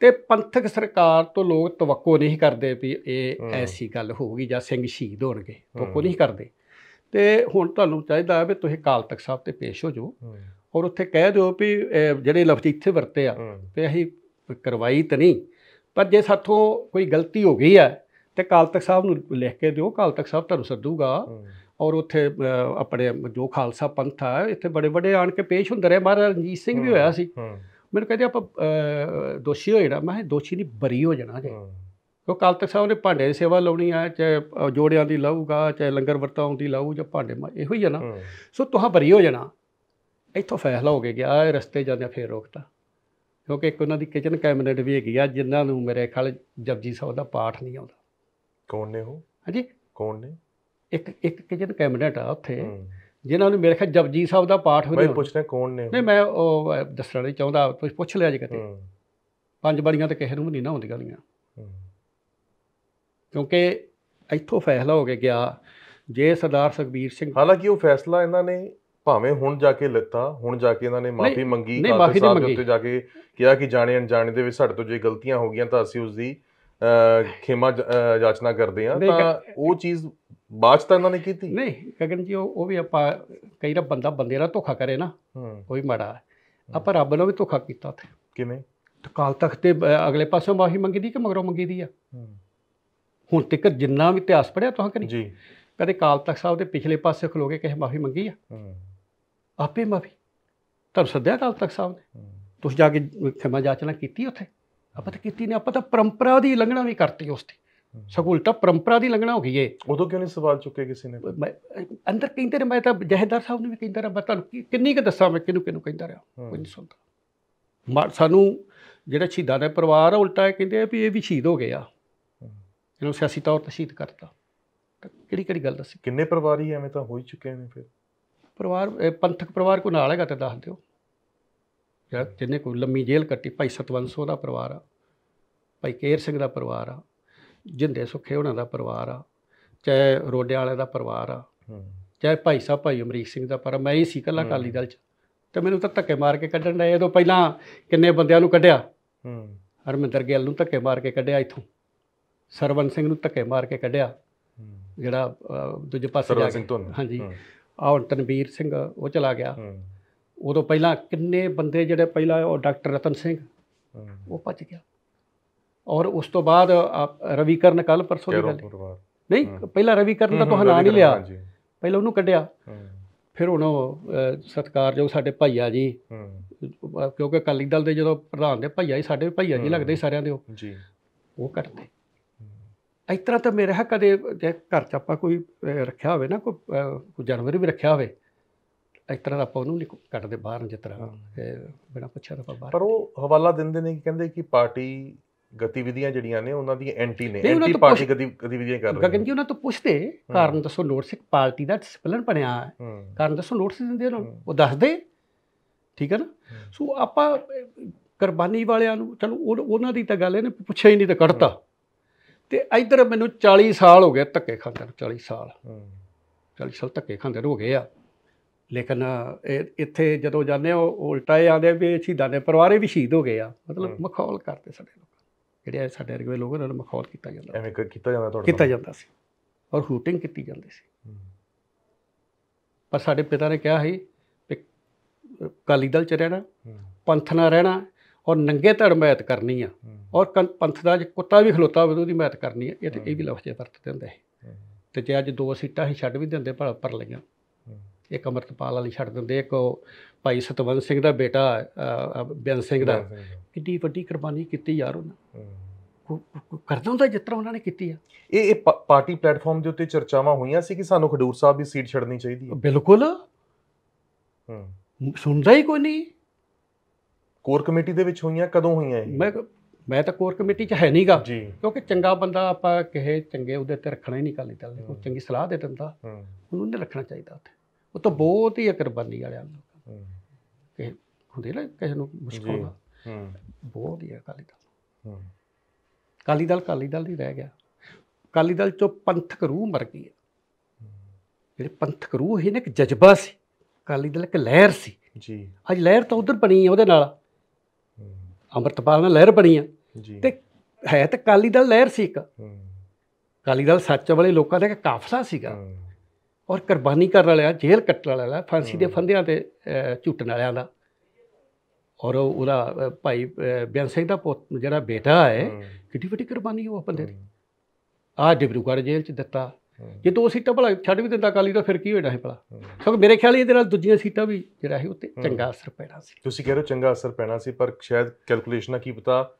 ਤੇ ਪੰਥਕ ਸਰਕਾਰ ਤੋਂ ਲੋਕ ਤਵੱਕੋ ਨਹੀਂ ਕਰਦੇ ਵੀ ਇਹ। ਐਸੀ ਗੱਲ ਹੋਊਗੀ ਜਾਂ ਸਿੰਘ ਸ਼ਹੀਦ ਹੋਣਗੇ। ਤਵੱਕੋ। ਨਹੀਂ ਕਰਦੇ। ਤੇ ਹੁਣ ਤੁਹਾਨੂੰ ਚਾਹੀਦਾ ਵੀ ਤੁਸੀਂ ਕਾਲ ਤਖਤ ਸਾਹਿਬ ਤੇ ਪੇਸ਼ ਹੋ ਜਾਓ। ਹੂੰ। ਔਰ ਉੱਥੇ ਕਹਿ ਦਿਓ ਵੀ ਜਿਹੜੇ ਲਫ਼ਜ਼ ਇੱਥੇ ਵਰਤੇ ਆ ਵੀ ਅਸੀਂ ਕਰਵਾਈ ਤਾਂ ਨਹੀਂ। ਪਰ ਜੇ ਸਾਥੋਂ ਕੋਈ ਗਲਤੀ ਹੋ ਗਈ ਹੈ ਤੇ ਕਾਲ ਤਖਤ ਸਾਹਿਬ ਨੂੰ ਲਿਖ ਕੇ ਦਿਓ ਕਾਲ ਤਖਤ ਸਾਹਿਬ ਤੁਹਾਨੂੰ ਸੱਦੂਗਾ। ਔਰ ਉੱਥੇ ਆਪਣੇ ਜੋ ਖਾਲਸਾ ਪੰਥ ਆ ਇੱਥੇ ਬੜੇ ਬੜੇ ਆਣ ਕੇ ਪੇਸ਼ ਹੁੰਦੇ ਰਹੇ। ਮਹਾਰਾਜਾ ਰਣਜੀਤ ਸਿੰਘ ਵੀ ਹੋਇਆ ਸੀ। ਮੈਨੂੰ ਕਹਿੰਦੇ ਆਪਾਂ ਦੋਸ਼ੀ ਹੋ ਜਾਣਾ ਮੈਂ ਕਿਹਾ ਦੋਸ਼ੀ ਨਹੀਂ ਬਰੀ ਹੋ ਜਾਣਾ ਜੇ। ਹੂੰ। ਕਿਉਂ ਕਾਲ ਤਖਤ ਸਾਹਿਬ ਨੇ ਭਾਂਡੇ ਦੀ ਸੇਵਾ ਲਾਉਣੀ ਆ ਚਾਹੇ ਜੋੜਿਆਂ ਦੀ ਲਾਊਗਾ ਚਾਹੇ ਲੰਗਰ ਵਰਤਾਉਣ ਦੀ ਲਾਊ ਜਾਂ ਭਾਂਡੇ ਮਾ- ਇਹੋ ਹੀ ਆ ਨਾ। ਸੋ ਤੁਹਾਂ ਬਰੀ ਹੋ ਜਾਣਾ। ਇੱਥੋਂ ਫੈਸਲਾ ਹੋ ਕੇ ਗਿਆ ਇਹ ਰਸਤੇ ਜਾਂਦੇ ਫੇਰ ਰੋਕਤਾ। ਕਿਉਂਕਿ ਇੱਕ ਉਹਨਾਂ ਦੀ ਕਿਚਨ ਕੈਬਨਿਟ ਵੀ ਹੈਗੀ ਆ ਜਿਨ੍ਹਾਂ ਨੂੰ ਮੇਰੇ ਖਿਆਲ ਜਪਜੀ ਸਾਹਿਬ ਦਾ ਪਾਠ ਨਹੀਂ ਆਉਂਦਾ। ਕੌਣ ਨੇ ਉਹ? ਹਾਂਜੀ? ਕੌਣ ਨੇ? ਇੱਕ ਇੱਕ ਕਿਚਨ ਕੈਬਨਿਟ ਆ ਉੱਥੇ ਜਿਨ੍ਹਾਂ ਨੂੰ ਮੇਰੇ ਖਿਆਲ ਜਪਜੀ ਸਾਹਿਬ ਦਾ ਪਾਠ ਵੀ ਮੈਂ ਪੁੱਛਣਾ ਕੌਣ ਨੇ? ਨਹੀਂ ਮੈਂ ਉਹ ਦੱਸਣਾ ਨਹੀਂ ਚਾਹੁੰਦਾ ਤੁਸੀਂ ਪੁੱਛ ਲਿਆ ਜੇ ਕਿਤੇ। ਹੂੰ। ਪੰਜ ਬੜੀਆਂ ਤੇ ਕਿਸੇ ਨੂੰ ਨਹੀਂ ਨਾ ਹੁੰਦੀਆਂ ਗਲੀਆਂ। ਕਿਉਂਕਿ ਇੱਥੋਂ ਫੈਸਲਾ ਹੋ ਕੇ ਗਿਆ ਜੇ ਸਰਦਾਰ ਸੁਖਬੀਰ ਸਿੰਘ ਹਾਲਾਂਕਿ ਉਹ ਫੈਸਲਾ ਇਹਨਾਂ ਨੇ ਭਾਵੇਂ ਹੁਣ ਜਾ ਕੇ ਲਿੱਤਾ ਹੁਣ ਜਾ ਕੇ ਇਹਨਾਂ ਨੇ ਮਾਫੀ ਨਹੀਂ, ਮੰਗੀ ਨਹੀਂ, ਖਾਲਸਾ ਨਹੀਂ ਸਾਹਿਬ ਦੇ। ਉੱਤੇ ਜਾ ਕੇ ਕਿਹਾ ਕਿ ਜਾਣੇ ਅਣਜਾਣੇ ਦੇ ਵਿੱਚ ਸਾਡੇ ਤੋਂ ਜੇ ਗਲਤੀਆਂ ਹੋ ਗਈਆਂ ਤਾਂ ਅਸੀਂ ਉਸ ਦੀ ਖਿਮਾ ਜਾਚਨਾ ਕਰਦੇ ਹਾਂ। ਨਹੀਂ, ਤਾਂ ਉਹ ਚੀਜ਼ ਬਾਅਦ ਤਾਂ ਇਹਨਾਂ ਨੇ ਕੀਤੀ। ਨਹੀਂ ਗਗਨ ਜੀ ਉਹ ਵੀ ਆਪਾਂ ਕਈ ਵਾਰ ਬੰਦਾ ਬੰਦੇ ਨਾਲ ਧੋਖਾ ਕਰੇ ਨਾ ਉਹ ਵੀ ਮਾੜਾ ਆਪਾਂ ਰੱਬ ਨਾਲ ਵੀ ਧੋਖਾ ਕੀਤਾ ਉੱਥੇ। ਕਿਵੇਂ? ਕਾਲ ਤਖਤ ਤੇ ਅਗਲੇ ਪਾਸੋਂ ਮਾਫੀ ਮੰਗੀ ਦੀ ਕਿ ਮਗਰੋਂ ਮੰਗੀ ਦੀ ਆ ਹੁਣ ਤੱਕ ਜਿੰਨਾ ਵੀ ਇਤਿਹਾਸ ਪੜਿਆ ਤੁਹਾਂ ਕਰੀ ਜੀ। ਕਦੇ ਕਾਲ ਤਖਤ ਸਾਹਿਬ ਦੇ ਪਿਛਲੇ ਪਾਸੇ ਖਲੋ ਕੇ ਕਿਸੇ ਮਾਫੀ ਮੰਗੀ ਆ? ਹੂੰ। ਆਪੇ ਮਾਫੀ। ਤੁਹਾਨੂੰ ਸੱਦਿਆ ਕਾਲ ਤਖਤ ਸਾਹਿਬ ਨੇ। ਹੂੰ। ਤੁਸੀਂ ਜਾ ਕੇ ਖਿਮਾ ਜਾਚਨਾ ਕੀਤੀ ਉੱਥੇ? ਆਪਾਂ ਤਾਂ ਕੀਤੀ ਨਹੀਂ ਆਪਾਂ ਤਾਂ ਪਰੰਪਰਾ ਦੀ ਲੰਘਣਾ ਵੀ ਕਰਤੀ ਉਸ ਦੀ। ਹੂੰ। ਸਗੋਂ ਉਲਟਾ ਪਰੰਪਰਾ ਦੀ ਲੰਘਣਾ ਹੋ ਗਈ ਏ। ਉਦੋਂ ਕਿਉਂ ਨਹੀਂ ਸਵਾਲ ਚੁੱਕੇ ਕਿਸੇ ਨੇ? ਅੰਦਰ ਕਹਿੰਦੇ ਨੇ ਮੈਂ ਤਾਂ ਜਹੇਦਾਰ ਸਾਹਿਬ ਨੂੰ ਵੀ ਕਹਿੰਦਾ ਰਿਹਾ ਮੈਂ ਤੁਹਾਨੂੰ ਕਿੰਨੀ ਕੁ ਦੱਸਾਂ ਮੈਂ ਕਿਹਨੂੰ ਕਿਹਨੂੰ ਕਹਿੰਦਾ ਰਿਹਾ? ਕੋਈ ਨਹੀਂ ਸੁਣਦਾ। ਮਾ- ਸਾਨੂੰ ਜਿਹੜਾ ਸ਼ਹੀਦਾਂ ਦਾ ਪਰਿਵਾਰ ਆ ਉਲਟਾ ਇਹ ਕਹਿੰਦੇ ਆ ਵੀ ਇਹ ਵੀ ਸ਼ਹੀਦ ਹੋ ਗਏ ਆ। ਹੂੰ। ਇਹਨੂੰ ਸਿਆਸੀ ਤੌਰ ਤੇ ਸ਼ਹੀਦ ਕਰਤਾ। ਤਾਂ ਕਿਹੜੀ ਕਿਹੜੀ ਗੱਲ ਦੱਸੀ? ਕਿੰਨੇ ਪਰਿਵਾਰੀ ਐਵੇਂ ਤਾਂ ਹੋ ਹੀ ਚੁੱਕੇ ਨੇ ਫਿਰ? ਪਰਿਵਾਰ ਪੰਥਕ ਪਰਿਵਾਰ ਕੋਈ ਨਾਲ ਹੈਗਾ ਤੇ ਦੱਸ ਦਿਓ। ਜਿਹੜਾ ਜਿਹਨੇ ਕੋਈ ਲੰਮੀ ਜੇਲ੍ਹ ਕੱਟੀ ਭਾਈ ਸਤਵੰਸੋ ਦਾ ਪਰਿਵਾਰ ਆ ਭਾਈ ਕੇਰ ਸਿੰਘ ਦਾ ਪਰਿਵਾਰ ਆ ਜਿੰਦੇ ਸੁਖੇ ਉਹਨਾਂ ਦਾ ਪਰਿਵਾਰ ਆ ਚਾਹੇ ਰੋਡਿਆਂ ਵਾਲੇ ਦਾ ਪਰਿਵਾਰ ਆ ਚਾਹੇ ਭਾਈ ਸਾਹਿਬ ਭਾਈ ਅਮਰੀਕ ਸਿੰਘ ਦਾ ਪਰ ਮੈਂ ਹੀ ਸੀ ਇਕੱਲਾ ਹੂੰ। ਅਕਾਲੀ ਦਲ ਚ ਤੇ ਮੈਨੂੰ ਤਾਂ ਧੱਕੇ ਮਾਰ ਕੇ ਕੱਢਣ ਡਏ ਉਦੋਂ ਪਹਿਲਾਂ ਕਿੰਨੇ ਬੰਦਿਆਂ ਨੂੰ ਕੱਢਿਆ? ਹੂੰ। ਹਰਮਿੰਦਰ ਗਿੱਲ ਨੂੰ ਧੱਕੇ ਮਾਰ ਕੇ ਕੱਢਿਆ ਇੱਥੋਂ। ਸਰਵਨ ਸਿੰਘ ਨੂੰ ਧੱਕੇ ਮਾਰ ਕੇ ਕੱਢਿਆ। ਜਿਹੜਾ ਦੂਜੇ ਪਾਸੇ ਜਾ ਕੇ। ਹਾਂਜੀ। ਆਹ ਹੁਣ ਤਨਵੀਰ ਸਿੰਘ ਉਹ ਚਲਾ ਗਿਆ। ਉਦੋਂ ਪਹਿਲਾਂ ਕਿੰਨੇ ਬੰਦੇ ਜਿਹੜੇ ਪਹਿਲਾਂ ਉਹ ਡਾਕਟਰ ਰਤਨ ਸਿੰਘ ਉਹ ਭੱਜ ਗਿਆ। ਔਰ ਉਸ ਤੋਂ ਬਾਅਦ ਆ- ਰਵੀਕਰਨ ਕੱਲ ਪਰਸੋਂ ਦੀ ਗੱਲ ਨਹੀਂ। ਪਹਿਲਾਂ ਰਵੀਕਰਨ ਦਾ ਤੁਹਾਨੂੰ ਨਾਂ ਨਹੀਂ ਲਿਆ। ਪਹਿਲਾਂ ਉਹਨੂੰ ਕੱਢਿਆ। ਫਿਰ ਹੁਣ ਸਤਿਕਾਰਯੋਗ ਸਾਡੇ ਭਾਈਆ ਜੀ। ਕਿਉਂਕਿ ਅਕਾਲੀ ਦਲ ਦੇ ਜਦੋਂ ਪ੍ਰਧਾਨ ਦੇ ਭਾਈਆ ਜੀ ਸਾਡੇ ਭਾਈਆ ਜੀ। ਲੱਗਦੇ ਸਾਰਿਆਂ ਦੇ ਉਹ। ਜੀ। ਉਹ ਕੱਢਦੇ ਇਸ ਤਰ੍ਹਾਂ ਤਾਂ ਮੇਰੇ ਹੱਕ ਕਦੇ ਜੇ ਘਰ 'ਚ ਆਪਾਂ ਕੋਈ ਰੱਖਿਆ ਹੋਵੇ ਨਾ ਕੋਈ ਜਾਨਵਰ ਵੀ ਰੱਖਿਆ ਹੋਵੇ ਇਸ ਤਰ੍ਹਾਂ ਦਾ ਆਪਾਂ ਉਹਨੂੰ ਨਹੀਂ ਕੱਢਦੇ ਬਾਹਰ ਜਿਸ ਤਰ੍ਹਾਂ ਬਿਨਾ ਪੁੱਛਿਆ ਤਾਂ ਬਾਹਰ ਪਰ ਉਹ ਹਵਾਲਾ ਦਿੰਦੇ ਨੇ ਕਿ ਕਹਿੰਦੇ ਕਿ ਪਾਰਟੀ ਗਤੀਵਿਧੀਆਂ ਜਿਹੜੀਆਂ ਨੇ ਉਹਨਾਂ ਦੀਆਂ ਐਂਟੀ ਨੇ ਐਂਟੀ ਪਾਰਟੀ ਗਤੀਵਿਧੀਆਂ ਕਰ ਰਹੇ ਗਗਨ ਨੇ। ਜੀ ਉਹਨਾਂ ਤੋਂ ਪੁੱਛਦੇ ਕਾਰਨ ਦੱਸੋ ਨੋਟਿਸ ਇੱਕ ਪਾਰਟੀ ਦਾ ਡਿਸਪਲਿਨ ਬਣਿਆ ਹੈ। ਹੂੰ। ਕਾਰਨ ਦੱਸੋ ਨੋਟਿਸ ਦਿੰਦੇ ਉਹਨਾਂ ਹੂੰ। ਉਹ ਦੱਸਦੇ ਠੀਕ ਹੈ ਨਾ? ਸੋ ਆਪਾਂ ਕੁਰਬਾਨੀ ਵਾਲਿਆਂ ਨੂੰ ਚਲੋ ਉਹ- ਉਹਨਾਂ ਦੀ ਤਾਂ ਗੱਲ ਇਹਨੇ ਪੁੱਛਿਆ ਹੀ ਨਹੀਂ ਤਾਂ ਕੱਢਤਾ। ਤੇ ਇੱਧਰ ਮੈਨੂੰ 40 ਸਾਲ ਹੋ ਗਏ ਧੱਕੇ ਖਾਂਦੇ ਨੂੰ 40 ਸਾਲ। ਹੂੰ। 40 ਸਾਲ ਧੱਕੇ ਖਾਂਦੇ ਹੋ ਗਏ ਆ। ਲੇਕਿਨ ਇੱਥੇ ਜਦੋਂ ਜਾਂਦੇ ਉਹ ਉਲਟਾ ਇਹ ਆਉਂਦੇ ਆ ਵੀ ਸ਼ਹੀਦਾਂ ਦੇ ਪਰਿਵਾਰੇ ਵੀ ਸ਼ਹੀਦ ਹੋ ਗਏ ਆ। ਮਤਲਬ। ਮਖੌਲ ਕਰਦੇ ਸਾਡੇ ਲੋਕ। ਜਿਹੜੇ ਸਾਡੇ ਵਰਗੇ ਲੋਕ ਉਹਨਾਂ ਨੂੰ ਮਖੌਲ ਕੀਤਾ ਜਾਂਦਾ। ਐਵੇਂ ਕੀਤਾ ਜਾਂਦਾ ਤੁਹਾਡੇ ਕੀਤਾ? ਜਾਂਦਾ ਸੀ। ਔਰ ਹੂਟਿੰਗ ਕੀਤੀ ਜਾਂਦੀ ਸੀ। ਪਰ ਸਾਡੇ ਪਿਤਾ ਨੇ ਕਿਹਾ ਸੀ ਕਿ ਅਕਾਲੀ ਦਲ ਚ ਰਹਿਣਾ ਪੰਥ ਨਾਲ ਰਹਿਣਾ ਔਰ ਨੰਗੇ ਧੜ ਮੈਤ ਕਰਨੀ ਆ। ਔਰ ਪੰਥ ਦਾ ਜੇ ਕੁੱਤਾ ਵੀ ਖਲੋਤਾ ਹੋਵੇ ਉਹਦੀ ਮੈਤ ਕਰਨੀ ਹੈ ਇਹ ਤੇ ਇਹ ਵੀ। ਲਫ਼ਜ਼ੇ ਵਰਤਦੇ ਹੁੰਦੇ ਤੇ ਜੇ ਅੱਜ ਦੋ ਸੀਟਾਂ ਹੀ ਛੱਡ ਵੀ ਦਿੰਦੇ ਭਲਾ ਪਰ ਲਈਆਂ। ਇੱਕ ਅਮਰਤਪਾਲ ਵਾਲੀ ਛੱਡ ਦਿੰਦੇ ਇੱਕ ਭਾਈ ਸਤਵੰਤ ਸਿੰਘ ਦਾ ਬੇਟਾ ਬਿਆਨ ਸਿੰਘ ਦਾ। ਕਿੰਨੀ ਵੱਡੀ ਕੁਰਬਾਨੀ ਕੀਤੀ ਯਾਰ ਉਹਨਾਂ। ਕਰਦਾ ਹੁੰਦਾ ਜਿਸ ਤਰ੍ਹਾਂ ਉਹਨਾਂ ਨੇ ਕੀਤੀ ਆ। ਇਹ ਇਹ ਪਾਰਟੀ ਪਲੇਟਫਾਰਮ ਦੇ ਉੱਤੇ ਚਰਚਾਵਾਂ ਹੋਈਆਂ ਸੀ ਕਿ ਸਾਨੂੰ ਖਡੂਰ ਸਾਹਿਬ ਦੀ ਸੀਟ ਛੱਡਣੀ ਚਾਹੀਦੀ ਹੈ? ਬਿਲਕੁਲ। ਹੂੰ। ਸੁਣਦਾ ਹੀ ਕੋਈ ਨਹੀਂ। ਕੋਰ ਕਮੇਟੀ ਦੇ ਵਿੱਚ ਹੋਈਆਂ ਕਦੋਂ ਹੋਈਆਂ ਇਹ? ਮੈਂ ਮੈਂ ਤਾਂ ਕੋਰ ਕਮੇਟੀ 'ਚ ਹੈ ਨਹੀਂਗਾ ਕਿਉਂਕਿ ਚੰਗਾ ਬੰਦਾ ਆਪਾਂ ਕਿਸੇ ਚੰਗੇ ਉਹਦੇ ਤੇ ਰੱਖਣਾ ਹੀ ਨਹੀਂ ਕਾਲੀ ਦਲ ਨੇ ਕੋਈ ਚੰਗੀ ਸਲਾਹ ਦੇ ਦਿੰਦਾ ਹੂੰ। ਉਹਨੂੰ ਨਹੀਂ ਰੱਖਣਾ ਚਾਹੀਦਾ ਉੱਥੇ। ਉਹ ਤਾਂ ਬਹੁਤ ਹੀ ਕੁਰਬਾਨੀ ਵਾਲਿਆਂ ਨੂੰ ਹੂੰ। ਕਿ ਹੁੰਦੇ ਨਾ ਕਿਸੇ ਨੂੰ ਮੁਸ਼ਕਲ ਹੂੰ। ਬਹੁਤ ਹੀ ਅਕਾਲੀ ਦਲ। ਹੂੰ। ਅਕਾਲੀ ਦਲ ਅਕਾਲੀ ਦਲ ਹੀ ਰਹਿ ਗਿਆ। ਅਕਾਲੀ ਦਲ ਚੋਂ ਪੰਥਕ ਰੂਹ ਮਰ ਗਈ ਹੈ ਜਿਹੜੇ ਪੰਥਕ ਰੂਹ ਹੀ ਨਾ ਇੱਕ ਜਜ਼ਬਾ ਸੀ। ਅਕਾਲੀ ਦਲ ਇੱਕ ਲਹਿਰ ਸੀ। ਜੀ। ਅੱਜ ਲਹਿਰ ਤਾਂ ਉਧਰ ਬਣੀ ਹੈ ਉਹਦੇ ਨਾਲ। ਅੰਮ੍ਰਿਤਪਾਲ ਨਾਲ ਲਹਿਰ ਬਣੀ ਆ। ਜੀ। ਤੇ ਹੈ ਤਾਂ ਅਕਾਲੀ ਦਲ ਲਹਿਰ ਸੀ ਇੱਕ। ਹੂੰ। ਅਕਾਲੀ ਦਲ ਸੱਚ ਵਾਲੇ ਲੋਕਾਂ ਦਾ ਇੱਕ ਕਾਫਲਾ ਸੀਗਾ। ਔਰ ਕੁਰਬਾਨੀ ਕਰਨ ਵਾਲਿਆਂ ਜੇਲ੍ਹ ਕੱਟਣ ਵਾਲਿਆਂ ਫਾਂਸੀ ਦੇ ਫੰਦਿਆਂ ਤੇ ਝੁੱਟਣ ਵਾਲਿਆਂ ਦਾ। ਔਰ ਉਹ- ਉਹਦਾ ਭਾਈ ਬਿਆਨ ਸਿੰਘ ਦਾ ਪੁੱਤ ਜਿਹੜਾ ਬੇਟਾ ਹੈ ਕਿੱਡੀ ਵੱਡੀ ਕੁਰਬਾਨੀ ਉਹ ਬੰਦੇ ਦੀ। ਆਹ ਡਿਬਰੂਗੜ੍ਹ ਜੇਲ੍ਹ 'ਚ ਦਿੱਤਾ। ਜੇ ਦੋ ਸੀਟਾਂ ਭਲਾ ਛੱਡ ਵੀ ਦਿੰਦਾ ਅਕਾਲੀ ਦਾ ਫਿਰ ਕੀ ਹੋਣਾ ਸੀ ਭਲਾ? ਹੂੰ। ਕਿਉਂਕਿ ਮੇਰੇ ਖਿਆਲ ਇਹਦੇ ਨਾਲ ਦੂਜੀਆਂ ਸੀਟਾਂ ਵੀ ਜਿਹੜਾ ਸੀ ਉੱਤੇ ਚੰਗਾ ਅਸਰ ਪੈਣਾ ਸੀ। ਤੁਸੀਂ ਕਹਿ ਰਹੇ ਹੋ ਚੰਗਾ ਅਸਰ ਪੈਣਾ ਸੀ ਪਰ ਸ਼ਾਇਦ ਕੈਲਕੂਲੇਸ਼ਨਾਂ ਕੀ ਪਤਾ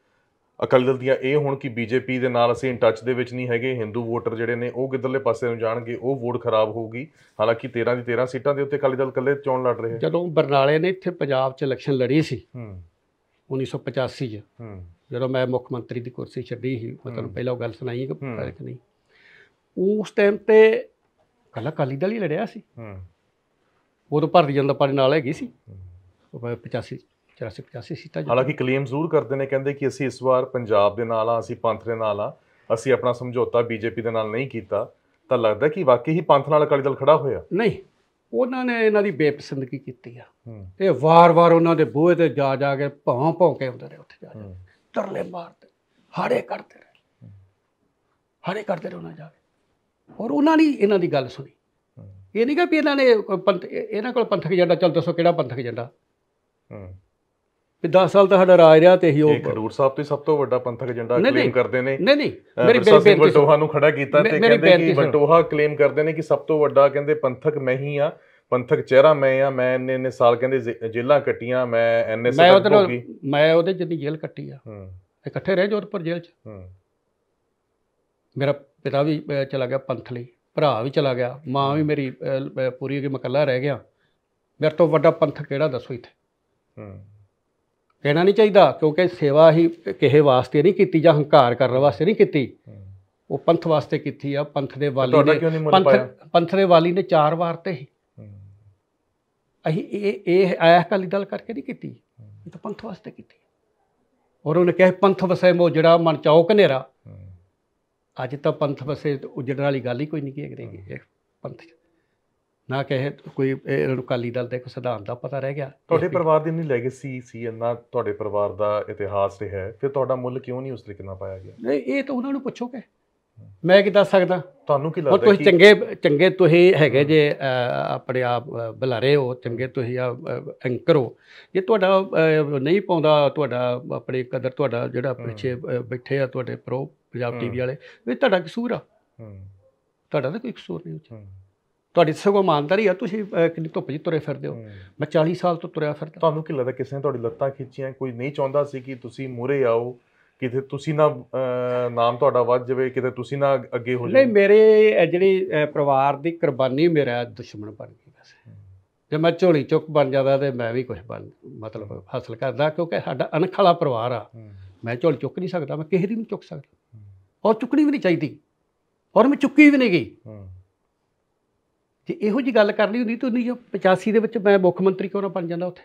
ਅਕਾਲੀ ਦਲ ਦੀਆਂ ਇਹ ਹੁਣ ਕਿ ਬੀਜੇਪੀ ਦੇ ਨਾਲ ਅਸੀਂ ਇਨ ਟੱਚ ਦੇ ਵਿੱਚ ਨਹੀਂ ਹੈਗੇ ਹਿੰਦੂ ਵੋਟਰ ਜਿਹੜੇ ਨੇ ਉਹ ਕਿੱਧਰਲੇ ਪਾਸੇ ਨੂੰ ਜਾਣਗੇ ਉਹ ਵੋਟ ਖਰਾਬ ਹੋਊਗੀ। ਹਾਲਾਂਕਿ 13 ਦੀ 13 ਸੀਟਾਂ ਦੇ ਉੱਤੇ ਅਕਾਲੀ ਦਲ ਇਕੱਲੇ ਚੋਣ ਲੜ ਰਹੇ ਹੈ। ਜਦੋਂ ਬਰਨਾਲੇ ਨੇ ਇੱਥੇ ਪੰਜਾਬ 'ਚ ਇਲੈਕਸ਼ਨ ਲੜੀ ਸੀ ਹੂੰ। 1985 'ਚ ਹੂੰ। ਜਦੋਂ ਮੈਂ ਮੁੱਖ ਮੰਤਰੀ ਦੀ ਕੁਰਸੀ ਛੱਡੀ ਸੀ ਮੈਂ ਤੁਹਾਨੂੰ ਪਹਿਲਾਂ ਉਹ ਗੱਲ ਸੁਣਾਈ ਹੂੰ। ਕਿ ਨਹੀਂ। ਉਸ ਟਾਈਮ ਤੇ ਕੱਲਾ ਅਕਾਲੀ ਦਲ ਹੀ ਲੜਿਆ ਸੀ। ਹੂੰ। ਉਦੋਂ ਭਾਰਤੀ ਜਨਤਾ ਪਾਰਟੀ ਨਾਲ ਹੈਗੀ ਸੀ। ਹੂੰ। ਉਹ 85 84 85 ਸੀਟਾਂ। ਹਾਲਾਂਕਿ ਕਲੇਮ ਜ਼ਰੂਰ ਕਰਦੇ ਨੇ ਕਹਿੰਦੇ ਕਿ ਅਸੀਂ ਇਸ ਵਾਰ ਪੰਜਾਬ ਦੇ ਨਾਲ ਆ ਅਸੀਂ ਪੰਥ ਦੇ ਨਾਲ ਆ ਅਸੀਂ ਆਪਣਾ ਸਮਝੌਤਾ ਬੀਜੇਪੀ ਦੇ ਨਾਲ ਨਹੀਂ ਕੀਤਾ। ਤਾਂ ਲੱਗਦਾ ਕਿ ਵਾਕਈ ਹੀ ਪੰਥ ਨਾਲ ਅਕਾਲੀ ਦਲ ਖੜਾ ਹੋਇਆ। ਨਹੀਂ ਉਹਨਾਂ ਨੇ ਇਹਨਾਂ ਦੀ ਬੇਪਸੰਦਗੀ ਕੀਤੀ ਆ। ਇਹ ਵਾਰ-ਵਾਰ ਉਹਨਾਂ ਦੇ ਬੂਹੇ ਤੇ ਜਾ ਜਾ ਕੇ ਭੌਂ ਭੌਂ ਕੇ ਆਉਂਦੇ ਰਹੇ ਉੱਥੇ ਜਾ ਜਾ ਤਰਲੇ ਮਾਰਦੇ ਹਾੜੇ ਕਰਦੇ ਰਹੇ। ਹਾੜੇ ਕਰਦੇ ਰਹੇ ਉਹਨਾਂ ਜਾ ਕੇ। ਔਰ ਉਹਨਾਂ ਨੇ ਇਹਨਾਂ ਦੀ ਗੱਲ ਸੁਣੀ। ਇਹ ਨਹੀਂ ਕਿ ਵੀ ਇਹਨਾਂ ਨੇ ਪੰਥ ਇਹ- ਇਹਨਾਂ ਕੋਲ ਪੰਥਕ ਏਜੰਡਾ ਚੱਲ ਦੱਸੋ ਕਿਹੜਾ ਪੰਥਕ ਏਜੰਡਾ? ਹੂੰ। ਵੀ 10 ਸਾਲ ਤਾਂ ਸਾਡਾ ਰਾਜ ਰਿਹਾ ਤੇ ਹੀ ਉਹ ਇਹ ਖਡੂਰ ਸਾਹਿਬ ਤੋਂ ਹੀ ਸਭ ਤੋਂ ਵੱਡਾ ਪੰਥਕ ਏਜੰਡਾ ਕਲੇਮ। ਕਰਦੇ ਨੇ। ਨਹੀਂ ਨਹੀਂ। ਮੇਰੀ ਬੇਨਤੀ ਸੁਣੋ। ਵਲਟੋਹਾ ਨੂੰ ਖੜਾ ਕੀਤਾ ਤੇ ਕਹਿੰਦੇ ਕਿ। ਵਲਟੋਹਾ ਕਲੇਮ ਕਰਦੇ ਨੇ ਕਿ ਸਭ ਤੋਂ ਵੱਡਾ ਕਹਿੰਦੇ ਪੰਥਕ ਮੈਂ ਹੀ ਆ ਪੰਥਕ ਚਿਹਰਾ ਮੈਂ ਆ ਮੈਂ ਇੰਨੇ ਇੰਨੇ ਸਾਲ ਕਹਿੰਦੇ ਜੇ- ਜੇਲ੍ਹਾਂ ਕੱਟੀਆਂ ਮੈਂ ਐਨਐਸ ਮੈਂ ਤੱਕ ਉਹਦੇ ਨਾਲ ਭੋਗੀ। ਮੈਂ ਉਹਦੇ ਜਿੰਨੀ ਜੇਲ੍ਹ ਕੱਟੀ ਆ। ਹੂੰ। ਇਕੱਠੇ ਰਹੇ ਜੋਧਪੁਰ ਜੇਲ੍ਹ 'ਚ। ਹੂੰ। ਮੇਰਾ ਪਿਤਾ ਵੀ ਅਹ, ਚਲਾ ਗਿਆ ਪੰਥ ਲਈ ਭਰਾ ਵੀ ਚਲਾ ਗਿਆ ਮਾਂ ਵੀ ਮੇਰੀ ਅਹ, ਅਹ, ਪੂਰੀ ਹੋ ਗਈ ਮੈਂ ਇਕੱਲਾ ਰਹਿ ਗਿਆ। ਮੇਰੇ ਤੋਂ ਵੱਡਾ ਪੰਥ ਕਿਹੜਾ ਦੱਸੋ ਇੱਥੇ? ਹੂੰ। ਕਹਿਣਾ ਨਹੀਂ ਚਾਹੀਦਾ ਕਿਉਂਕਿ ਸੇਵਾ ਹੀ ਕਿਸੇ ਵਾਸਤੇ ਨਹੀਂ ਕੀਤੀ ਜਾਂ ਹੰਕਾਰ ਕਰਨ ਵਾਸਤੇ ਨਹੀਂ ਕੀਤੀ। ਉਹ ਪੰਥ ਵਾਸਤੇ ਕੀਤੀ ਆ ਪੰਥ ਦੇ ਵਾਲੀ ਨੇ ਪੰਥ ਪੰਥ ਦੇ ਵਾਲੀ ਨੇ ਚਾਰ ਵਾਰ ਤੇ ਹੀ। ਹੂੰ। ਅਸੀਂ ਇਹ ਇਹ ਆਇਆ ਅਕਾਲੀ ਦਲ ਕਰਕੇ ਨਹੀਂ ਕੀਤੀ। ਇਹ ਤਾਂ ਪੰਥ ਵਾਸਤੇ ਕੀਤੀ। ਔਰ ਉਹਨੇ ਕਿਹਾ ਪੰਥ ਵਸੇ ਮੋ ਜਿਹੜਾ ਮਨ ਚਾਉ ਕਨੇਰਾ ਅੱਜ ਤਾਂ ਪੰਥ ਵਸੇ ਉਜੜਨ ਵਾਲੀ ਗੱਲ ਹੀ ਕੋਈ ਨਹੀਂ ਕੀ ਕਰੇਗੀ ਇਹ ਪੰਥ। ਨਾ ਕਹੇ ਕੋਈ ਅਕਾਲੀ ਦਲ ਦੇ ਕੋਈ ਸਿਧਾਂਤ ਦਾ ਪਤਾ ਰਹਿ ਗਿਆ। ਤੁਹਾਡੇ ਪਰਿਵਾਰ ਦੀ ਇੰਨੀ ਲੈਗੇਸੀ ਸੀ ਇੰਨਾ ਤੁਹਾਡੇ ਪਰਿਵਾਰ ਦਾ ਇਤਿਹਾਸ ਰਿਹਾ ਹੈ ਫਿਰ ਤੁਹਾਡਾ ਮੁੱਲ ਕਿਉਂ ਨਹੀਂ ਉਸ ਤਰੀਕੇ ਨਾਲ ਪਾਇਆ ਗਿਆ? ਨਹੀਂ ਇਹ ਤਾਂ ਉਹਨਾਂ ਨੂੰ ਪੁੱਛੋਗੇ ਮੈਂ ਕੀ ਦੱਸ ਸਕਦਾ? ਤੁਹਾਨੂੰ ਕੀ ਲੱਗਦਾ ਤੁਸੀਂ ਕਿ ਚੰਗੇ ਚੰਗੇ ਤੁਸੀਂ ਹੈਗੇ ਜੇ ਆਪਣੇ ਆਪ ਬੁਲਾਰੇ ਹੋ ਚੰਗੇ ਤੁਸੀਂ ਆ ਐਂਕਰ ਹੋ। ਜੇ ਤੁਹਾਡਾ ਨਹੀਂ ਪਾਉਂਦਾ ਤੁਹਾਡਾ ਆਪਣੇ ਕਦਰ ਤੁਹਾਡਾ ਜਿਹੜਾ ਪਿੱਛੇ ਬੈਠੇ ਆ ਤੁਹਾਡੇ ਪ੍ਰੋ ਪੰਜਾਬ। ਟੀਵੀ ਵਾਲੇ ਵੀ ਤੁਹਾਡਾ ਕਸੂਰ ਆ। ਹੂੰ। ਤੁਹਾਡਾ ਤਾਂ ਕੋਈ ਕਸੂਰ ਨਹੀਂ ਉਹ 'ਚ। ਹੂੰ। ਤੁਹਾਡੀ ਸਗੋਂ ਇਮਾਨਦਾਰੀ ਆ ਤੁਸੀਂ ਕਿੰਨੀ ਧੁੱਪ 'ਚ ਤੁਰੇ ਫਿਰਦੇ ਹੋ। ਮੈਂ 40 ਸਾਲ ਤੋਂ ਤੁਰਿਆ ਫਿਰਦਾ। ਤੁਹਾਨੂੰ ਕੀ ਲੱਗਦਾ ਕਿਸੇ ਨੇ ਤੁਹਾਡੀ ਲੱਤਾਂ ਖਿੱਚੀਆਂ? ਕੋਈ ਨਹੀਂ ਚਾਹੁੰਦਾ ਸੀ ਕਿ ਤੁਸੀਂ ਮੂਰੇ ਆਓ ਕਿਤੇ ਤੁਸੀਂ ਨਾ ਨਾਮ ਤੁਹਾਡਾ ਵੱਧ ਜਾਵੇ ਕਿਤੇ ਤੁਸੀਂ ਨਾ ਅੱਗੇ ਹੋ ਨਹੀਂ ਜਾਓ। ਮੇਰੇ ਜਿਹੜੀ ਪਰਿਵਾਰ ਦੀ ਕੁਰਬਾਨੀ ਮੇਰਾ ਦੁਸ਼ਮਣ ਬਣ ਗਈ ਵੈਸੇ। ਜੇ ਮੈਂ ਝੋਲੀ ਚੁੱਕ ਬਣ ਜਾਂਦਾ ਤੇ ਮੈਂ ਵੀ ਕੁਝ ਬਣ ਮਤਲਬ ਹਾਸਲ ਕਰਦਾ ਕਿਉਂਕਿ ਸਾਡਾ ਅਣਖ ਵਾਲਾ ਪਰਿਵਾਰ ਆ। ਮੈਂ ਝੋਲੀ ਚੁੱਕ ਨਹੀਂ ਸਕਦਾ ਮੈਂ ਕਿਸੇ ਦੀ ਨਹੀਂ ਚੁੱਕ ਸਕਦਾ। ਔਰ ਚੁੱਕਣੀ ਵੀ ਨਹੀਂ ਚਾਹੀਦੀ। ਔਰ ਮੈਂ ਚੁੱਕੀ ਵੀ ਨਹੀਂ ਗਈ। ਜੇ ਇਹੋ ਜੀ ਗੱਲ ਕਰਨੀ ਹੁੰਦੀ ਤਾਂ 1985 ਦੇ ਵਿੱਚ ਮੈਂ ਮੁੱਖ ਮੰਤਰੀ ਕਿਉਂ ਨਾ ਬਣ ਜਾਂਦਾ ਉੱਥੇ?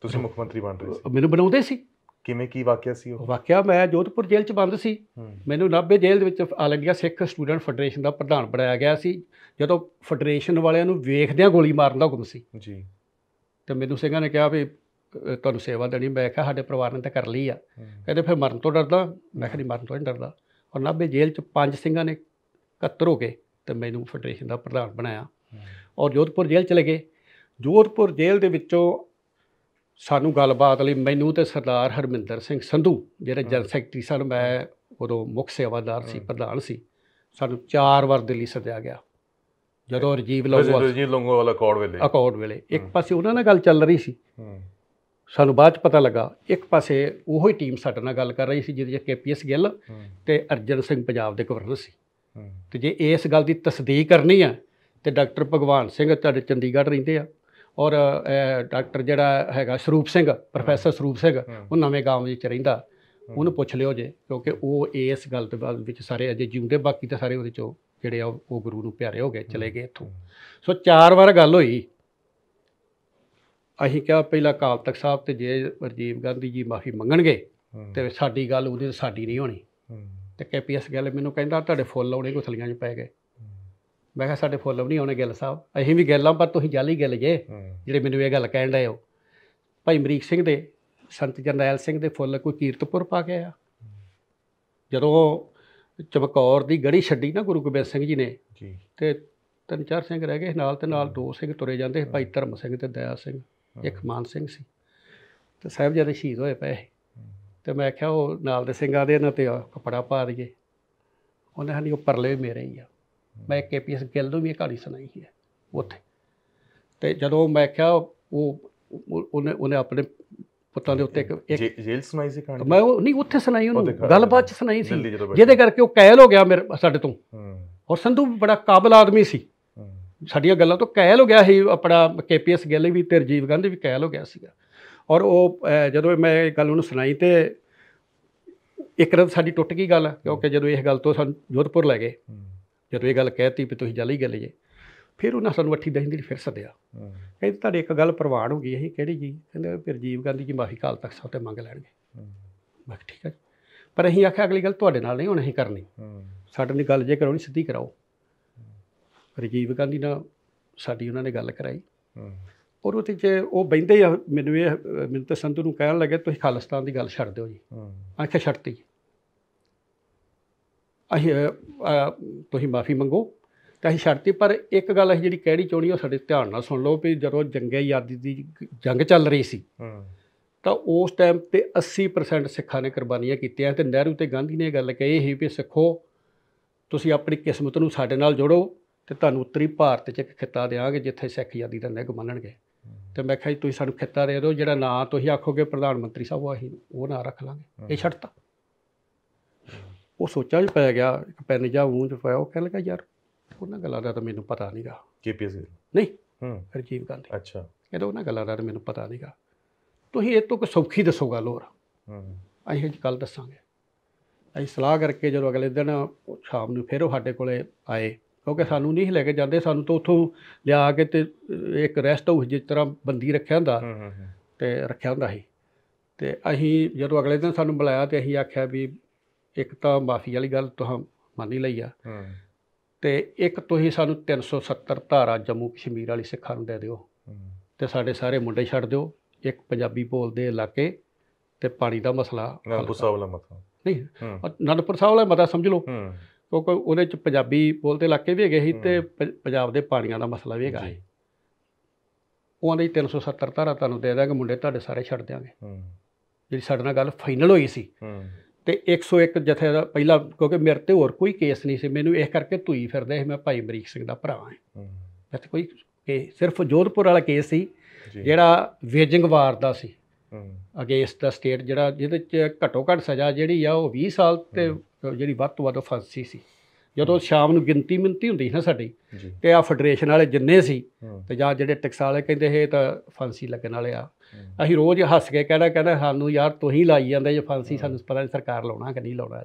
ਤੁਸੀਂ ਮੁੱਖ ਮੰਤਰੀ ਬਣ ਰਹੇ ਸੀ। ਮੈਨੂੰ ਬਣਾਉਂਦੇ ਸੀ। ਕਿਵੇਂ ਕੀ ਵਾਕਿਆ ਸੀ ਉਹ? ਵਾਕਿਆ ਮੈਂ ਜੋਧਪੁਰ ਜੇਲ੍ਹ 'ਚ ਬੰਦ ਸੀ। ਮੈਨੂੰ ਨਾਭੇ ਜੇਲ੍ਹ ਦੇ ਵਿੱਚ all India Sikh student federation ਦਾ ਪ੍ਰਧਾਨ ਬਣਾਇਆ ਗਿਆ ਸੀ। ਜਦੋਂ ਫੈਡਰੇਸ਼ਨ ਵਾਲਿਆਂ ਨੂੰ ਵੇਖਦਿਆਂ ਗੋਲੀ ਮਾਰਨ ਦਾ ਹੁਕਮ ਸੀ। ਜੀ। ਤੇ ਮੈਨੂੰ ਸਿੰਘਾਂ ਨੇ ਕਿਹਾ ਵੀ ਤੁਹਾਨੂੰ ਸੇਵਾ ਦੇਣੀ ਮੈਂ ਕਿਹਾ ਸਾਡੇ ਪਰਿਵਾਰ ਨੇ ਤਾਂ ਕਰ ਲਈ ਆ। ਕਹਿੰਦੇ ਫਿਰ ਮਰਨ ਤੋਂ ਡਰਦਾ ਮੈਂ ਕਿਹਾ ਨਹੀਂ ਮਰਨ ਤੋਂ ਨਹੀਂ ਡਰਦਾ। ਔਰ ਨਾਭੇ ਜੇਲ੍ਹ 'ਚ ਪੰਜ ਸਿੰਘਾਂ ਨੇ ਇਕੱਤਰ ਹੋ ਕੇ ਤੇ ਮੈਨੂੰ ਫੈਡਰੇਸ਼ਨ ਦਾ ਪ੍ਰਧਾਨ ਬਣਾਇਆ। ਔਰ ਜੋਧਪੁਰ ਜੇਲ੍ਹ ਚਲੇ ਗਏ। ਜੋਧਪੁਰ ਜੇਲ੍ਹ ਦੇ ਵਿੱਚੋਂ ਸਾਨੂੰ ਗੱਲਬਾਤ ਲਈ ਮੈਨੂੰ ਤੇ ਸਰਦਾਰ ਹਰਮਿੰਦਰ ਸਿੰਘ ਸੰਧੂ ਜਿਹੜੇ ਜਨਰਲ ਸੈਕਟਰੀ ਸਨ ਮੈਂ ਉਦੋਂ ਮੁੱਖ ਸੇਵਾਦਾਰ ਸੀ। ਪ੍ਰਧਾਨ ਸੀ। ਸਾਨੂੰ ਚਾਰ ਵਾਰ ਦਿੱਲੀ ਸੱਦਿਆ ਗਿਆ। ਜਦੋਂ ਰਜੀਵ ਲੰਗੋਵਾਲ ਲੰਗੋ ਵਾਲਾ ਕੋਡ ਵੇਲੇ। ਅਕੌਰਡ ਵੇਲੇ। ਇੱਕ। ਪਾਸੇ ਉਹਨਾਂ ਨਾਲ ਗੱਲ ਚੱਲ ਰਹੀ ਸੀ। ਸਾਨੂੰ ਬਾਅਦ ਚ ਪਤਾ ਲੱਗਾ ਇੱਕ ਪਾਸੇ ਉਹੀ ਟੀਮ ਸਾਡੇ ਨਾਲ ਗੱਲ ਕਰ ਰਹੀ ਸੀ ਜਿਹਦੇ ਚ ਕੇਪੀਐਸ ਗਿੱਲ ਹੂੰ। ਤੇ ਅਰਜਨ ਸਿੰਘ ਪੰਜਾਬ ਦੇ ਗਵਰਨਰ ਸੀ। ਹੂੰ। ਤੇ ਜੇ ਇਸ ਗੱਲ ਦੀ ਤਸਦੀਕ ਕਰਨੀ ਆ ਤੇ ਡਾਕਟਰ ਭਗਵਾਨ ਸਿੰਘ ਤੁਹਾਡੇ ਚੰਡੀਗੜ੍ਹ ਰਹਿੰਦੇ ਆ ਔਰ ਡਾਕਟਰ ਜਿਹੜਾ ਹੈਗਾ ਸਰੂਪ ਸਿੰਘ ਪ੍ਰੋਫੈਸਰ ਸਰੂਪ ਸਿੰਘ ਉਹ ਨਵੇਂ ਗਾਂਵ ਵਿੱਚ ਰਹਿੰਦਾ ਉਹਨੂੰ ਪੁੱਛ ਲਿਓ ਜੇ ਕਿਉਂਕਿ ਉਹ ਇਸ ਗੱਲ ਦੇ ਬਾਅਦ ਵਿੱਚ ਸਾਰੇ ਅਜੇ ਜਿਉਂਦੇ ਬਾਕੀ ਤਾਂ ਸਾਰੇ ਉਹਦੇ ਚੋਂ ਜਿਹੜੇ ਆ ਉਹ ਗੁਰੂ ਨੂੰ ਪਿਆਰੇ ਹੋ ਗਏ ਚਲੇ ਗਏ ਇੱਥੋਂ। ਸੋ ਚਾਰ ਵਾਰ ਗੱਲ ਹੋਈ ਅਸੀਂ ਕਿਹਾ ਪਹਿਲਾਂ ਅਕਾਲ ਤਖਤ ਸਾਹਿਬ ਤੇ ਜੇ ਰਾਜੀਵ ਗਾਂਧੀ ਜੀ ਮਾਫੀ ਮੰਗਣਗੇ ਤੇ ਸਾਡੀ ਗੱਲ ਉਹਦੀ ਸਾਡੀ ਨਹੀਂ ਹੋਣੀ। ਤੇ ਕੇਪੀਐਸ ਗੱਲ ਮੈਨੂੰ ਕਹਿੰਦਾ ਤੁਹਾਡੇ ਫੁੱਲ ਆਉਣੇ ਗੁਥਲੀਆਂ 'ਚ ਪੈ ਗਏ। ਮੈਂ ਕਿਹਾ ਸਾਡੇ ਫੁੱਲ ਵੀ ਨਹੀਂ ਆਉਣੇ ਗਿੱਲ ਸਾਹਿਬ। ਅਸੀਂ ਵੀ ਗੱਲਾਂ ਪਰ ਤੁਸੀਂ ਜਾਲੀ ਗਿੱਲ ਜੇ ਜਿਹੜੇ ਮੈਨੂੰ ਇਹ ਗੱਲ ਕਹਿਣ ਡਏ ਹੋ। ਭਾਈ ਅਮਰੀਕ ਸਿੰਘ ਦੇ ਸੰਤ ਜਰਨੈਲ ਸਿੰਘ ਦੇ ਫੁੱਲ ਕੋਈ ਕੀਰਤਪੁਰ ਪਾ ਕੇ ਆਇਆ। ਜਦੋਂ ਚਮਕੌਰ ਦੀ ਗੜੀ ਛੱਡੀ ਨਾ ਗੁਰੂ ਗੋਬਿੰਦ ਸਿੰਘ ਜੀ ਨੇ ਜੀ। ਤੇ ਤਿੰਨ ਚਾਰ ਸਿੰਘ ਰਹਿ ਗਏ ਨਾਲ ਤੇ ਨਾਲ ਦੋ ਸਿੰਘ ਤੁਰੇ ਜਾਂਦੇ ਭਾਈ ਧਰਮ ਸਿੰਘ ਤੇ ਦਇਆ ਸਿੰਘ। ਇੱਕ ਮਾਨ ਸਿੰਘ ਸੀ। ਤੇ ਸਾਹਿਬਜ਼ਾਦੇ ਸ਼ਹੀਦ ਹੋਏ ਪਏ। ਤੇ ਮੈਂ ਕਿਹਾ ਉਹ ਨਾਲ ਦੇ ਸਿੰਘਾਂ ਦੇ ਇਹਨਾਂ ਤੇ ਕਪੜਾ ਪਾ ਦਈਏ। ਉਹਨੇ ਹਨੀ ਉਹ ਪਰਲੇ ਵੀ ਮੇਰੇ ਹੀ ਆ। ਮੈਂ ਕੇਪੀਐਸ ਗਿੱਲ ਨੂੰ ਵੀ ਇਹ ਕਹਾਣੀ ਸੁਣਾਈ ਹੈ ਉੱਥੇ। ਤੇ ਜਦੋਂ ਮੈਂ ਕਿਹਾ ਉਹ ਉਹ- ਉਹਨੇ ਉਹਨੇ ਆਪਣੇ ਪੁੱਤਾਂ ਦੇ ਉੱਤੇ ਇੱਕ ਜੇਲ੍ਹ ਸੁਣਾਈ ਸੀ ਕਹਾਣੀ? ਮੈਂ ਉਹ ਨਹੀਂ ਉੱਥੇ ਸੁਣਾਈ ਉਹਨੂੰ। ਗੱਲਬਾਤ ਚ ਸੁਣਾਈ ਸੀ। ਜਦੋਂ। ਜਿਹਦੇ ਕਰਕੇ ਉਹ ਕੈਲ ਹੋ ਗਿਆ ਮੇਰੇ ਸਾਡੇ ਤੋਂ। ਹੂੰ। ਔਰ ਸੰਧੂ ਬੜਾ ਕਾਬਲ ਆਦਮੀ ਸੀ। ਸਾਡੀਆਂ ਗੱਲਾਂ ਤੋਂ ਕੈਲ ਹੋ ਗਿਆ ਸੀ ਆਪਣਾ ਕੇਪੀਐਸ ਗਿੱਲ ਵੀ ਤੇ ਰਜੀਵ ਗਾਂਧੀ ਵੀ ਕੈਲ ਹੋ ਗਿਆ ਸੀਗਾ। ਔਰ ਉਹ ਜਦੋਂ ਮੈਂ ਇਹ ਗੱਲ ਉਹਨੂੰ ਸੁਣਾਈ ਤੇ ਇੱਕ ਰਾਤ ਸਾਡੀ ਟੁੱਟ ਗਈ ਗੱਲ ਕਿਉਂਕਿ ਜਦੋਂ ਇਹ ਗੱਲ ਤੋਂ ਸਾਨੂੰ ਜੋਧਪੁਰ ਲੈ ਗਏ ਜਦੋਂ ਇਹ ਗੱਲ ਕਹਿਤੀ ਵੀ ਤੁਸੀਂ ਜਾਲੀ ਗੱਲ ਜੇ ਫਿਰ ਉਹਨਾਂ ਸਾਨੂੰ ਅੱਠੀ ਦਹੀਂ ਦਿਨ ਫਿਰ ਸੱਦਿਆ। ਕਹਿੰਦੇ ਤੁਹਾਡੀ ਇੱਕ ਗੱਲ ਪ੍ਰਵਾਨ ਹੋ ਗਈ ਇਹ ਕਿਹੜੀ ਜੀ? ਕਹਿੰਦੇ ਵੀ ਰਜੀਵ ਗਾਂਧੀ ਜੀ ਮਾਫੀ ਕਾਲ ਤੱਕ ਸਾਹਿਬ ਤੇ ਮੰਗ ਲੈਣਗੇ। ਮੈਂ ਠੀਕ ਹੈ। ਪਰ ਅਸੀਂ ਆਖਿਆ ਅਗਲੀ ਗੱਲ ਤੁਹਾਡੇ ਨਾਲ ਨਹੀਂ ਹੁਣ ਅਸੀਂ ਕਰਨੀ। ਸਾਡੇ ਨਾਲ ਗੱਲ ਜੇ ਕਰਾਉਣੀ ਸਿੱਧੀ ਕਰਾਓ। ਰਜੀਵ ਗਾਂਧੀ ਨਾਲ ਸਾਡੀ ਉਹਨਾਂ ਨੇ ਗੱਲ ਕਰਾਈ। ਔਰ ਉਹਦੇ 'ਚ ਉਹ ਬੈਂਦੇ ਆ ਮੈਨੂੰ ਇਹ ਮੈਨੂੰ ਤਾਂ ਸੰਧੂ ਨੂੰ ਕਹਿਣ ਲੱਗੇ ਤੁਸੀਂ ਖਾਲਿਸਤਾਨ ਦੀ ਗੱਲ ਛੱਡ ਦਿਓ ਜੀ। ਆਖਿਆ ਛੱਡਤੀ ਅਸੀਂ ਤੁਸੀਂ ਮਾਫੀ ਮੰਗੋ ਤਾਂ ਅਸੀਂ ਛੱਡਤੀ ਪਰ ਇੱਕ ਗੱਲ ਅਸੀਂ ਜਿਹੜੀ ਕਹਿਣੀ ਚਾਹੁੰਦੀ ਉਹ ਸਾਡੇ ਧਿਆਨ ਨਾਲ ਸੁਣ ਲਓ ਵੀ ਜਦੋਂ ਜੰਗੇ ਆਜ਼ਾਦੀ ਦੀ ਜੰਗ ਚੱਲ ਰਹੀ ਸੀ ਤਾਂ ਉਸ ਟਾਈਮ ਤੇ 80% ਸਿੱਖਾਂ ਨੇ ਕੁਰਬਾਨੀਆਂ ਕੀਤੀਆਂ ਤੇ ਨਹਿਰੂ ਤੇ ਗਾਂਧੀ ਨੇ ਇਹ ਗੱਲ ਕਹੀ ਸੀ ਵੀ ਸਿੱਖੋ ਤੁਸੀਂ ਆਪਣੀ ਕਿਸਮਤ ਨੂੰ ਸਾਡੇ ਨਾਲ ਜੋੜੋ ਤੇ ਤੁਹਾਨੂੰ ਉੱਤਰੀ ਭਾਰਤ 'ਚ ਇੱਕ ਖਿੱਤਾ ਦੇਵਾਂਗੇ ਜਿੱਥੇ ਸਿੱਖ ਆਜ਼ਾਦੀ ਦਾ ਨਿੱਘ ਮੰਨਣਗੇ। ਤੇ ਮੈਂ ਕਿਹਾ ਜੀ ਤੁਸੀਂ ਸਾਨੂੰ ਖਿੱਤਾ ਦੇ ਦਿਓ ਜਿਹੜਾ ਨਾਂ ਤੁਸੀਂ ਆਖੋਗੇ ਪ੍ਰਧਾਨ ਮੰਤਰੀ ਸਾਹਿਬ ਉਹ ਅਸੀਂ ਉਹ ਨਾਂ ਰੱਖ ਲਾਂਗੇ। ਇਹ ਛੱਡਤਾ ਉਹ ਸੋਚਾਂ 'ਚ ਪੈ ਗਿਆ ਇੱਕ ਪੈਨ ਜਾਂ ਮੂੰਹ 'ਚ ਪਿਆ ਉਹ ਕਹਿਣ ਲੱਗਾ ਯਾਰ ਉਹਨਾਂ ਗੱਲਾਂ ਦਾ ਤਾਂ ਮੈਨੂੰ ਪਤਾ ਨਹੀਂਗਾ ਕੇਪੀਐਸ ਨਹੀਂ ਹੂੰ। ਰਾਜੀਵ ਗਾਂਧੀ। ਅੱਛਾ। ਕਹਿੰਦਾ ਉਹਨਾਂ ਗੱਲਾਂ ਦਾ ਤਾਂ ਮੈਨੂੰ ਪਤਾ ਨਹੀਂਗਾ ਤੁਸੀਂ ਇਹ ਤੋਂ ਕੋਈ ਸੌਖੀ ਦੱਸੋ ਗੱਲ ਹੋਰ। ਹੂੰ। ਅਸੀਂ ਇਹ ਕੱਲ ਦੱਸਾਂਗੇ। ਅਸੀਂ ਸਲਾਹ ਕਰਕੇ ਜਦੋਂ ਅਗਲੇ ਦਿਨ ਸ਼ਾਮ ਨੂੰ ਫਿਰ ਉਹ ਸਾਡੇ ਕੋਲੇ ਆਏ ਕਿਉਂਕਿ ਸਾਨੂੰ ਨਹੀਂ ਲੈ ਕੇ ਜਾਂਦੇ ਸਾਨੂੰ ਤਾਂ ਉੱਥੋਂ ਲਿਆ ਕੇ ਤੇ ਇੱਕ ਰੈਸਟ ਹਾਊਸ ਜਿਸ ਤਰ੍ਹਾਂ ਬੰਦੀ ਰੱਖਿਆ ਹੁੰਦਾ ਤੇ ਰੱਖਿਆ ਹੁੰਦਾ ਸੀ। ਤੇ ਅਸੀਂ ਜਦੋਂ ਅਗਲੇ ਦਿਨ ਸਾਨੂੰ ਬੁਲਾਇਆ ਤੇ ਅਸੀਂ ਆਖਿਆ ਵੀ ਇੱਕ ਤਾਂ ਮਾਫੀ ਵਾਲੀ ਗੱਲ ਤੁਹਾਂ ਮੰਨ ਹੀ ਲਈ ਆ। ਤੇ ਇੱਕ ਤੁਸੀਂ ਸਾਨੂੰ 370 ਧਾਰਾ ਜੰਮੂ ਕਸ਼ਮੀਰ ਵਾਲੀ ਸਿੱਖਾਂ ਨੂੰ ਦੇ ਦਿਓ। ਤੇ ਸਾਡੇ ਸਾਰੇ ਮੁੰਡੇ ਛੱਡ ਦਿਓ ਇੱਕ ਪੰਜਾਬੀ ਬੋਲਦੇ ਇਲਾਕੇ ਤੇ ਪਾਣੀ ਦਾ ਮਸਲਾ ਹੱਲ ਨਾ ਗੁੱਸਾ ਵਾਲਾ ਮਤਾ ਨਹੀਂ ਹੂੰ। ਅਨੰਦਪੁਰ ਸਾਹਿਬ ਵਾਲਾ ਮਤਾ ਸਮਝ ਲਓ। ਕਿਉਂਕਿ ਉਹਦੇ ਚ ਪੰਜਾਬੀ ਬੋਲਦੇ ਇਲਾਕੇ ਵੀ ਹੈਗੇ ਸੀ ਤੇ ਪੰਜਾਬ ਦੇ ਪਾਣੀਆਂ ਦਾ ਮਸਲਾ ਵੀ ਹੈਗਾ ਸੀ। ਉਹਨਾਂ ਦੀ 370 ਧਾਰਾ ਤੁਹਾਨੂੰ ਦੇ ਦਾਂਗੇ ਮੁੰਡੇ ਤੁਹਾਡੇ ਸਾਰੇ ਛੱਡ ਦਿਆਂਗੇ। ਜਿਹੜੀ ਸਾਡੇ ਨਾਲ ਗੱਲ ਫਾਈਨਲ ਹੋਈ ਸੀ। ਤੇ 101 ਜਥੇ ਦਾ ਪਹਿਲਾ ਕਿਉਂਕਿ ਮੇਰੇ ਤੇ ਹੋਰ ਕੋਈ ਕੇਸ ਨਹੀਂ ਸੀ ਮੈਨੂੰ ਇਸ ਕਰਕੇ ਧੂਈ ਫਿਰਦੇ ਸੀ ਮੈਂ ਭਾਈ ਅਮਰੀਕ ਸਿੰਘ ਦਾ ਭਰਾ ਹਾਂ। ਮੈਂ ਤੇ ਕੋਈ ਸਿਰਫ ਜੋਧਪੁਰ ਵਾਲਾ ਕੇਸ ਸੀ ਜਿਹੜਾ ਵੇਜਿੰਗ ਵਾਰ ਦਾ ਸੀ। ਅਗੇਂਸਟ ਦਾ ਸਟੇਟ ਜਿਹੜਾ ਜਿਹਦੇ ਚ ਘੱਟੋ ਘੱਟ ਸਜ਼ਾ ਜਿਹੜੀ ਆ ਉਹ 20 ਸਾਲ ਤੇ ਜਿਹੜੀ ਵੱਧ ਤੋਂ ਵੱਧ ਫਾਂਸੀ ਸੀ। ਜਦੋਂ ਸ਼ਾਮ ਨੂੰ ਗਿਣਤੀ ਮਿੰਤੀ ਹੁੰਦੀ ਸੀ ਨਾ ਸਾਡੀ ਤੇ ਆ ਫੈਡਰੇਸ਼ਨ ਵਾਲੇ ਜਿੰਨੇ ਸੀ ਤੇ ਜਾਂ ਜਿਹੜੇ ਟੈਕਸ ਵਾਲੇ ਕਹਿੰਦੇ ਇਹ ਤਾਂ ਫਾਂਸੀ ਲੱਗਣ ਵਾਲੇ ਆ। ਅਸੀਂ ਰੋਜ਼ ਹੱਸ ਕੇ ਕਹਿਣਾ ਕਹਿੰਦਾ ਸਾਨੂੰ ਯਾਰ ਤੁਸੀਂ ਲਾਈ ਜਾਂਦੇ ਜੇ ਫਾਂਸੀ ਸਾਨੂੰ ਪਤਾ ਨਹੀਂ ਸਰਕਾਰ ਲਾਉਣਾ ਕਿ ਨਹੀਂ ਲਾਉਣਾ।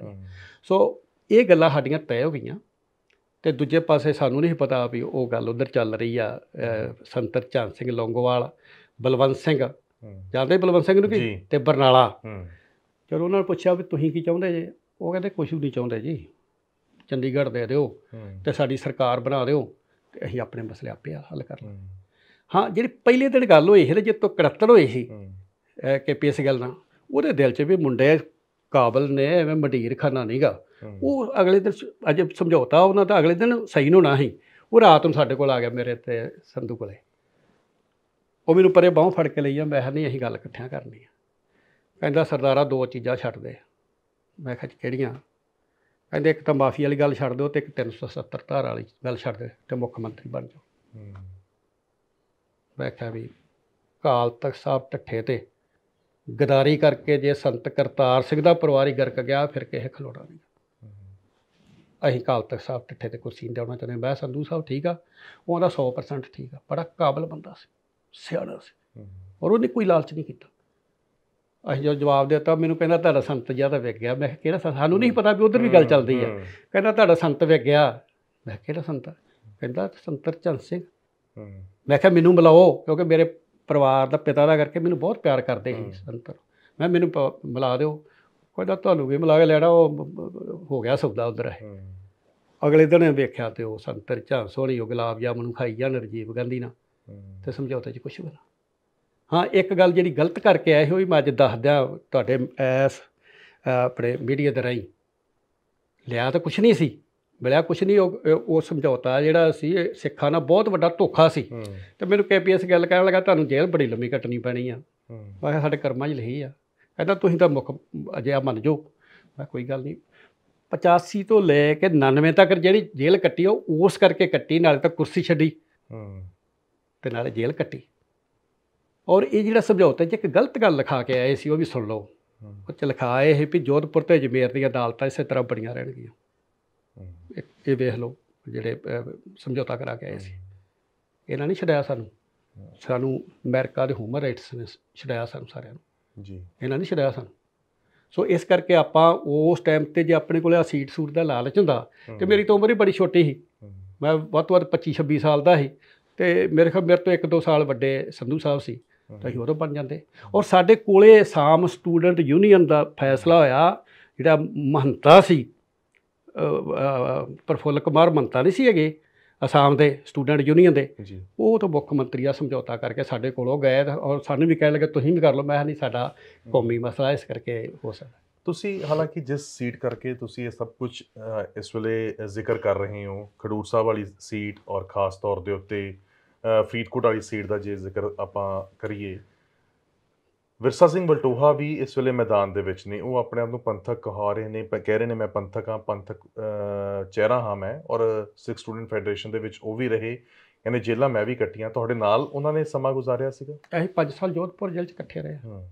ਸੋ ਇਹ ਗੱਲਾਂ ਸਾਡੀਆਂ ਤੈਅ ਹੋ ਗਈਆਂ ਤੇ ਦੂਜੇ ਪਾਸੇ ਸਾਨੂੰ ਨਹੀਂ ਪਤਾ ਵੀ ਉਹ ਗੱਲ ਉਧਰ ਚੱਲ ਰਹੀ ਆ ਸੰਤਰ ਚੰਦ ਸਿੰਘ ਲੌਂਗੋਵਾਲ ਬਲਵੰਤ ਸਿੰਘ ਜਾਣਦੇ ਬਲਵੰਤ ਸਿੰਘ ਨੂੰ ਜੀ। ਕੀ ਤੇ ਬਰਨਾਲਾ। ਹੂੰ। ਚਲੋ ਉਹਨਾਂ ਨੂੰ ਪੁੱਛਿਆ ਵੀ ਤੁਸੀਂ ਕੀ ਚਾਹੁੰਦੇ ਜੇ? ਉਹ ਕਹਿੰਦੇ ਕੁਝ ਵੀ ਨਹੀਂ ਚਾਹੁੰਦੇ ਜੀ। ਚੰਡੀਗੜ੍ਹ ਦੇ ਦਿਓ ਤੇ ਸਾਡੀ ਸਰਕਾਰ ਬਣਾ ਦਿਓ ਤੇ ਅਸੀਂ ਆਪਣੇ ਮਸਲੇ ਆਪੇ ਹੱਲ ਕਰ ਲਾਂਗੇ। ਹੂੰ। ਜਿਹੜੀ ਪਹਿਲੇ ਦਿਨ ਗੱਲ ਹੋਈ ਸੀ ਤੇ ਜਿੱਤੋਂ ਕੜੱਤਣ ਹੋਈ ਸੀ ਹੂੰ। ਕੇਪੀਐਸ ਗੱਲ ਨਾਲ ਉਹਦੇ ਦਿਲ 'ਚ ਵੀ ਮੁੰਡੇ ਕਾਬਲ ਨੇ ਐਵੇਂ ਮੰਡੀਰ ਖਾਨਾ ਨਹੀਂਗਾ ਉਹ ਅਗਲੇ ਦਿਨ ਅੱਜ ਸਮਝੌਤਾ ਉਹਨਾਂ ਦਾ ਅਗਲੇ ਦਿਨ ਸਹੀ ਨੂੰ ਨਾ ਸੀ। ਉਹ ਰਾਤ ਨੂੰ ਸਾਡੇ ਕੋਲ ਆ ਗਿਆ ਮੇਰੇ ਤੇ ਸੰਧੂ ਕੋਲੇ। ਉਹ ਮੈਨੂੰ ਪਰੇ ਬਾਹੋਂ ਫੜ ਕੇ ਲਈ ਆ, ਮੈਂ ਕਿਹਾ ਨਹੀਂ, ਅਸੀਂ ਗੱਲ ਇਕੱਠਿਆਂ ਕਰਨੀ ਆ। ਕਹਿੰਦਾ, ਸਰਦਾਰਾ, ਦੋ ਚੀਜ਼ਾਂ ਛੱਡ ਦੇ। ਮੈਂ ਕਿਹਾ, ਕਿਹੜੀਆਂ? ਕਹਿੰਦੇ, ਇੱਕ ਤਾਂ ਮਾਫੀ ਵਾਲੀ ਗੱਲ ਛੱਡ ਦਿਓ ਤੇ ਇੱਕ 370 ਧਾਰਾ ਵਾਲੀ ਗੱਲ ਛੱਡ ਦਿਓ ਤੇ ਮੁੱਖ ਮੰਤਰੀ ਬਣ ਜਾਓ। ਮੈਂ ਕਿਹਾ ਵੀ ਕਾਲ ਤਖਤ ਸਾਹਿਬ ਟੱਠੇ ਤੇ ਗਦਾਰੀ ਕਰਕੇ ਜੇ ਸੰਤ ਕਰਤਾਰ ਸਿੰਘ ਦਾ ਪਰਿਵਾਰ ਹੀ ਗਰਕ ਗਿਆ, ਫਿਰ ਕਿਸੇ ਖਲੋੜਾ ਨਹੀਂ। ਅਸੀਂ ਕਾਲ ਤਖਤ ਸਾਹਿਬ ਟੱਠੇ ਤੇ ਕੁਰਸੀ ਨਹੀਂ ਦੇਣਾ ਚਾਹੁੰਦੇ ਮੈਂ ਸੰਧੂ ਸਾਹਿਬ ਠੀਕ ਆ ਉਹਦਾ 100% ਠੀਕ ਆ, ਬੜਾ ਕਾਬਲ ਬੰਦਾ ਸੀ। ਸਿਆਣਾ ਸੀ। ਔਰ ਉਹਨੇ ਕੋਈ ਲਾਲਚ ਨਹੀਂ ਕੀਤਾ। ਅਸੀਂ ਜਦੋਂ ਜਵਾਬ ਦਿੱਤਾ ਮੈਨੂੰ ਕਹਿੰਦਾ ਤੁਹਾਡਾ ਸੰਤ ਜਿਹਾ ਤਾਂ ਵਿਕ ਗਿਆ। ਮੈਂ ਕਿਹਾ ਕਿਹੜਾ ਸਾਨੂੰ ਨਹੀਂ ਪਤਾ ਵੀ ਉਧਰ ਵੀ ਗੱਲ ਚੱਲਦੀ ਹੈ ਕਹਿੰਦਾ ਤੁਹਾਡਾ ਸੰਤ ਵਿਕ ਗਿਆ। ਮੈਂ ਕਿਹਾ ਕਿਹੜਾ ਸੰਤ? ਕਹਿੰਦਾ ਸੰਤਰ ਚੰਦ ਸਿੰਘ। ਮੈਂ ਕਿਹਾ ਮੈਨੂੰ ਬੁਲਾਓ ਕਿਉਂਕਿ ਮੇਰੇ ਪਰਿਵਾਰ ਦਾ ਪਿਤਾ ਦਾ ਕਰਕੇ ਮੈਨੂੰ ਬਹੁਤ ਪਿਆਰ ਕਰਦੇ। ਸੀ ਸੰਤਰ ਮੈਂ ਮੈਨੂੰ ਮਿਲਾ ਦਿਓ। ਕਹਿੰਦਾ ਤੁਹਾਨੂੰ ਵੀ ਮਿਲਾ ਕੇ ਲੈਣਾ। ਉਹ ਹੋ ਗਿਆ ਸੌਦਾ ਉਧਰ ਹੈ। ਅਗਲੇ ਦਿਨ ਵੇਖਿਆ ਤੇ ਉਹ ਸੰਤਰ ਝਾਂ ਸੋਹਣੀ ਉਹ ਗੁਲਾਬ ਜਾਮਨ ਖਾਈ ਜਾਣ ਰਜੀਵ ਗਾਂਧੀ ਨਾਲ। ਤੇ ਸਮਝੌਤੇ 'ਚ ਕੁਛ ਵੀ ਨਾ। ਹਾਂ ਇੱਕ ਗੱਲ ਜਿਹੜੀ ਗਲਤ ਕਰਕੇ ਆਏ ਹੋਈ ਮੈਂ ਅੱਜ ਦੱਸਦਿਆਂ ਤੁਹਾਡੇ ਐਸ ਆਪਣੇ ਮੀਡੀਆ ਦੇ ਰਾਹੀਂ। ਲਿਆ ਤਾਂ ਕੁਛ ਨਹੀਂ ਸੀ ਮਿਲਿਆ ਕੁਛ ਨਹੀਂ ਉਹ ਸਮਝੌਤਾ ਜਿਹੜਾ ਸੀ ਸਿੱਖਾਂ ਨਾਲ ਬਹੁਤ ਵੱਡਾ ਧੋਖਾ ਸੀ। ਤੇ ਮੈਨੂੰ ਕੇਪੀਐਸ ਗੱਲ ਕਹਿਣ ਲੱਗਾ ਤੁਹਾਨੂੰ ਜੇਲ੍ਹ ਬੜੀ ਲੰਮੀ ਕੱਟਣੀ ਪੈਣੀ ਆ। ਮੈਂ ਸਾਡੇ ਕਰਮਾਂ 'ਚ ਲਿਖੀ ਆ। ਕਹਿੰਦਾ ਤੁਸੀਂ ਤਾਂ ਮੁੱਖ ਅਜਿਹਾ ਮੰਨ ਜਾਓ। ਮੈਂ ਕੋਈ ਗੱਲ ਨਹੀਂ। 85 ਤੋਂ ਲੈ ਕੇ 99 ਤੱਕ ਜਿਹੜੀ ਜੇਲ੍ਹ ਕੱਟੀ ਉਹ ਉਸ ਕਰਕੇ ਕੱਟੀ ਨਾਲੇ ਤਾਂ ਕੁਰਸੀ ਛੱਡੀ। ਹੂੰ, ਤੇ ਨਾਲੇ ਜੇਲ੍ਹ ਕੱਟੀ। ਔਰ ਇਹ ਜਿਹੜਾ ਸਮਝੌਤੇ 'ਚ ਇੱਕ ਗਲਤ ਗੱਲ ਲਿਖਾ ਕੇ ਆਏ ਸੀ ਉਹ ਵੀ ਸੁਣ ਲਓ। ਉਹ 'ਚ ਲਿਖਾ ਇਹ ਸੀ ਵੀ ਜੋਧਪੁਰ ਤੇ ਅਜਮੇਰ ਦੀਆਂ ਅਦਾਲਤਾਂ ਇਸੇ ਤਰ੍ਹਾਂ ਬਣੀਆਂ ਰਹਿਣਗੀਆਂ। ਇਹ- ਵੇਖ ਲਓ ਜਿਹੜੇ ਸਮਝੌਤਾ ਕਰਾ ਕੇ ਆਏ ਸੀ। ਇਹਨਾਂ ਨਹੀਂ ਛਡਾਇਆ ਸਾਨੂੰ। ਸਾਨੂੰ ਅਮਰੀਕਾ ਦੇ ਹਿਊਮਨ ਰਾਈਟਸ ਨੇ ਛਡਾਇਆ ਸਾਨੂੰ ਸਾਰਿਆਂ ਨੂੰ। ਜੀ। ਇਹਨਾਂ ਨਹੀਂ ਛਡਾਇਆ ਸਾਨੂੰ। ਸੋ ਇਸ ਕਰਕੇ ਆਪਾਂ ਉਸ ਟਾਈਮ ਤੇ ਜੇ ਆਪਣੇ ਕੋਲ ਆ ਸੀਟ ਸੂਟ ਦਾ ਲਾਲਚ ਹੁੰਦਾ ਤੇ ਮੇਰੀ ਤਾਂ ਉਮਰ ਹੀ ਬੜੀ ਛੋਟੀ ਸੀ। ਮੈਂ ਵੱਧ ਤੋਂ ਵੱਧ 25 26 ਸਾਲ ਦਾ ਸੀ। ਤੇ ਮੇਰੇ ਖਿਆਲ ਮੇਰੇ ਤੋਂ ਇੱਕ ਦੋ ਸਾਲ ਵੱਡੇ ਸੰਧੂ ਸਾਹਿਬ ਸੀ ਤਾਂ ਅਸੀਂ ਉਦੋਂ ਬਣ ਜਾਂਦੇ। ਔਰ ਸਾਡੇ ਕੋਲੇ ਅਸਾਮ ਸਟੂਡੈਂਟ ਯੂਨੀਅਨ ਦਾ ਫੈਸਲਾ ਹੋਇਆ ਜਿਹੜਾ ਮਹੰਤਾ ਸੀ ਪ੍ਰਫੁੱਲ ਕੁਮਾਰ ਮਹੰਤਾ ਨਹੀਂ ਸੀ ਹੈਗੇ ਅਸਾਮ ਦੇ ਸਟੂਡੈਂਟ ਯੂਨੀਅਨ ਦੇ। ਉਹ ਤਾਂ ਮੁੱਖ ਮੰਤਰੀ ਆ ਸਮਝੌਤਾ ਕਰਕੇ ਸਾਡੇ ਕੋਲੋਂ ਗਏ ਔਰ ਸਾਨੂੰ ਵੀ ਕਹਿਣ ਲੱਗੇ ਤੁਸੀਂ ਵੀ ਕਰ ਲਓ। ਮੈਂ ਨਹੀਂ ਸਾਡਾ ਕੌਮੀ ਮਸਲਾ ਇਸ ਕਰਕੇ ਹੋ ਸਕਦਾ ਤੁਸੀਂ ਹਾਲਾਂਕਿ ਜਿਸ ਸੀਟ ਕਰਕੇ ਤੁਸੀਂ ਇਹ ਸਭ ਕੁਝ ਇਸ ਵੇਲੇ ਜ਼ਿਕਰ ਕਰ ਰਹੇ ਹੋ ਖਡੂਰ ਸਾਹਿਬ ਵਾਲੀ ਸੀਟ ਔਰ ਖਾਸ ਤੌਰ ਦੇ ਉੱਤੇ ਫਰੀਦਕੋਟ ਵਾਲੀ ਸੀਟ ਦਾ ਜੇ ਜ਼ਿਕਰ ਆਪਾਂ ਕਰੀਏ ਵਿਰਸਾ ਸਿੰਘ ਬਲਟੋਹਾ ਵੀ ਇਸ ਵੇਲੇ ਮੈਦਾਨ ਦੇ ਵਿੱਚ ਨੇ। ਉਹ ਆਪਣੇ ਆਪ ਨੂੰ ਪੰਥਕ ਕਹਾ ਰਹੇ ਨੇ ਕਹਿ ਰਹੇ ਨੇ ਮੈਂ ਪੰਥਕ ਹਾਂ ਪੰਥਕ ਚਿਹਰਾ ਹਾਂ ਮੈਂ। ਔਰ ਸਿੱਖ ਸਟੂਡੈਂਟ ਫੈਡਰੇਸ਼ਨ ਦੇ ਵਿੱਚ ਉਹ ਵੀ ਰਹੇ। ਕਹਿੰਦੇ ਜੇਲਾਂ ਮੈਂ ਵੀ ਕੱਟੀਆਂ। ਤੁਹਾਡੇ ਨਾਲ ਉਹਨਾਂ ਨੇ ਸਮਾਂ ਗੁਜ਼ਾਰਿਆ ਸੀਗਾ? ਅਸੀਂ 5 ਸਾਲ ਜੋਧਪੁਰ ਜੇਲ੍ਹ 'ਚ ਇਕੱਠੇ ਰਹੇ। ਹੂੰ।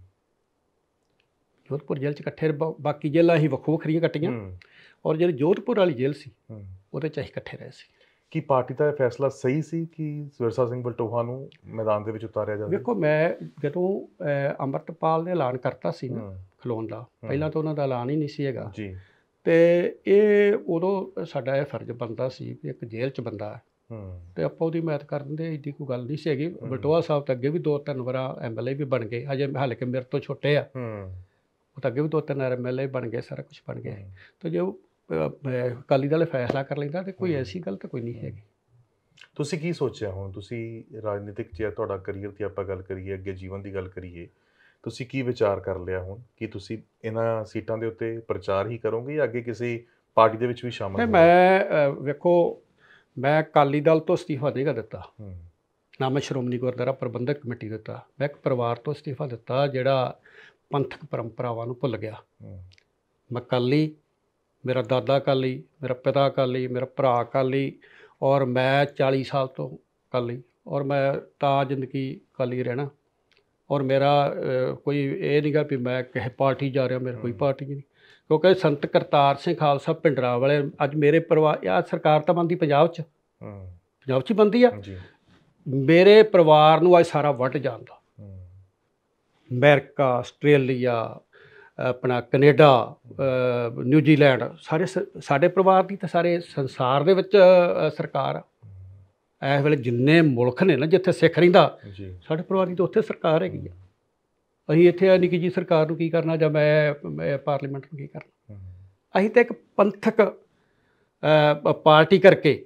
ਜੋਧਪੁਰ ਜੇਲ੍ਹ 'ਚ ਇਕੱਠੇ ਬਾਕੀ ਜੇਲ੍ਹਾਂ ਅਸੀਂ ਵੱਖੋ ਵੱਖਰੀਆਂ ਕੱਟੀਆਂ। ਹੂੰ, ਔਰ ਜਿਹੜੀ ਜੋਧਪੁਰ ਵਾਲੀ ਜੇਲ੍ਹ ਸੀ ਹੂੰ। ਉਹਦੇ 'ਚ ਅਸੀਂ ਇਕੱਠੇ ਰਹੇ ਸੀ। ਕੀ ਪਾਰਟੀ ਦਾ ਇਹ ਫੈਸਲਾ ਸਹੀ ਸੀ ਕਿ ਵਿਰਸਾ ਸਿੰਘ ਬਲਟੋਹਾ ਨੂੰ ਮੈਦਾਨ ਦੇ ਵਿੱਚ ਉਤਾਰਿਆ ਜਾਵੇ? ਵੇਖੋ ਮੈਂ ਜਦੋਂ ਅੰਮ੍ਰਿਤਪਾਲ ਨੇ ਐਲਾਨ ਕਰਤਾ ਸੀ ਨਾ ਹੂੰ, ਖਲੋਣ ਦਾ ਪਹਿਲਾਂ ਤਾਂ ਉਹਨਾਂ ਦਾ ਐਲਾਨ ਹੀ ਨਹੀਂ ਸੀ ਹੈਗਾ। ਜੀ। ਤੇ ਇਹ ਉਦੋਂ ਸਾਡਾ ਇਹ ਫਰਜ਼ ਬਣਦਾ ਸੀ ਵੀ ਇੱਕ ਜੇਲ੍ਹ 'ਚ ਬੰਦਾ ਹੈ। ਹੂੰ। ਤੇ ਆਪਾਂ ਉਹਦੀ ਮਦਦ ਕਰ ਦਿੰਦੇ ਏਡੀ ਕੋਈ ਗੱਲ ਨਹੀਂ ਸੀ ਹੈਗੀ। ਬਟੋਆ ਸਾਹਿਬ ਤਾਂ ਅੱਗੇ ਵੀ ਦੋ ਤਿੰਨ ਵਾਰ ਐਮਐਲਏ ਵੀ ਬਣ ਗਏ। ਅਜੇ ਹਾਲੇ ਕਿ ਮੇਰੇ ਤੋਂ ਛੋਟੇ ਆ। ਹੂੰ। ਉਹ ਤਾਂ ਅੱਗੇ ਵੀ ਦੋ ਤਿੰਨ ਐਮਐਲਏ ਬਣ ਗਏ ਸਾਰਾ ਕੁਝ ਬਣ ਗਿਆ ਤੇ ਜੇ ਅਕਾਲੀ ਦਲ ਫੈਸਲਾ ਕਰ ਲੈਂਦਾ ਤੇ ਕੋਈ ਐਸੀ ਗੱਲ ਤਾਂ ਕੋਈ ਨਹੀਂ ਹੈਗੀ। ਤੁਸੀਂ ਕੀ ਸੋਚਿਆ ਹੁਣ? ਤੁਸੀਂ ਰਾਜਨੀਤਿਕ ਜੇ ਤੁਹਾਡਾ ਕੈਰੀਅਰ ਦੀ ਆਪਾਂ ਗੱਲ ਕਰੀਏ ਅੱਗੇ ਜੀਵਨ ਦੀ ਗੱਲ ਕਰੀਏ ਤੁਸੀਂ ਕੀ ਵਿਚਾਰ ਕਰ ਲਿਆ ਹੁਣ? ਕਿ ਤੁਸੀਂ ਇਹਨਾਂ ਸੀਟਾਂ ਦੇ ਉੱਤੇ ਪ੍ਰਚਾਰ ਹੀ ਕਰੋਗੇ ਜਾਂ ਅੱਗੇ ਕਿਸੇ ਪਾਰਟੀ ਦੇ ਵਿੱਚ ਵੀ ਸ਼ਾਮਲ ਹੋਵੋਗੇ? ਮੈਂ ਵੇਖੋ ਮੈਂ ਅਕਾਲੀ ਦਲ ਤੋਂ ਅਸਤੀਫਾ ਨਹੀਂ ਦਿੱਤਾ। ਨਾ ਮੈਂ ਸ਼੍ਰੋਮਣੀ ਗੁਰਦੁਆਰਾ ਪ੍ਰਬੰਧਕ ਕਮੇਟੀ ਦਿੱਤਾ। ਮੈਂ ਇੱਕ ਪਰਿਵਾਰ ਤੋਂ ਅਸਤੀਫਾ ਦਿੱਤਾ ਜਿਹੜਾ ਪੰਥਕ ਪਰੰਪਰਾਵਾਂ ਨੂੰ ਭੁੱਲ ਗਿਆ। ਮੈਂ ਅਕਾਲੀ ਮੇਰਾ ਦਾਦਾ ਅਕਾਲੀ ਮੇਰਾ ਪਿਤਾ ਅਕਾਲੀ ਮੇਰਾ ਭਰਾ ਅਕਾਲੀ ਔਰ ਮੈਂ 40 ਸਾਲ ਤੋਂ ਅਕਾਲੀ ਔਰ ਮੈਂ ਤਾਂ ਜ਼ਿੰਦਗੀ ਅਕਾਲੀ ਰਹਿਣਾ। ਔਰ ਮੇਰਾ ਕੋਈ ਇਹ ਨਹੀਂਗਾ ਵੀ ਮੈਂ ਕਿਸੇ ਪਾਰਟੀ ਜਾ ਰਿਹਾ ਮੇਰੇ ਕੋਈ ਪਾਰਟੀ ਨਹੀਂ। ਕਿਉਂਕਿ ਸੰਤ ਕਰਤਾਰ ਸਿੰਘ ਖਾਲਸਾ ਪਿੰਡਰਾ ਵਾਲੇ ਅੱਜ ਮੇਰੇ ਪਰਿਵਾਰ ਆ ਸਰਕਾਰ ਤਾਂ ਬੰਦੀ ਪੰਜਾਬ 'ਚ। ਪੰਜਾਬ 'ਚ ਹੀ ਬੰਦੀ ਆ। ਮੇਰੇ ਪਰਿਵਾਰ ਨੂੰ ਅੱਜ ਸਾਰਾ ਵੱਟ ਜਾਂਦਾ ਅਮਰੀਕਾ ਆਸਟ੍ਰੇਲੀਆ ਆਪਣਾ ਕੈਨੇਡਾ ਨਿਊਜ਼ੀਲੈਂਡ ਸਾਰੇ ਸਾਡੇ ਪਰਿਵਾਰ ਦੀ ਤਾਂ ਸਾਰੇ ਸੰਸਾਰ ਦੇ ਵਿੱਚ ਸਰਕਾਰ ਆ। ਇਸ ਵੇਲੇ ਜਿੰਨੇ ਮੁਲਕ ਨੇ ਨਾ ਜਿੱਥੇ ਸਿੱਖ ਰਹਿੰਦਾ ਸਾਡੇ ਪਰਿਵਾਰ ਦੀ ਤਾਂ ਉੱਥੇ ਸਰਕਾਰ ਹੈਗੀ ਆ। ਅਸੀਂ ਇੱਥੇ ਆ ਨਿੱਕੀ ਜੀ ਸਰਕਾਰ ਨੂੰ ਕੀ ਕਰਨਾ ਜਾਂ ਮੈਂ ਪਾਰਲੀਮੈਂਟ ਨੂੰ ਕੀ ਕਰਨਾ। ਅਸੀਂ ਤਾਂ ਇੱਕ ਪੰਥਕ ਪਾਰਟੀ ਕਰਕੇ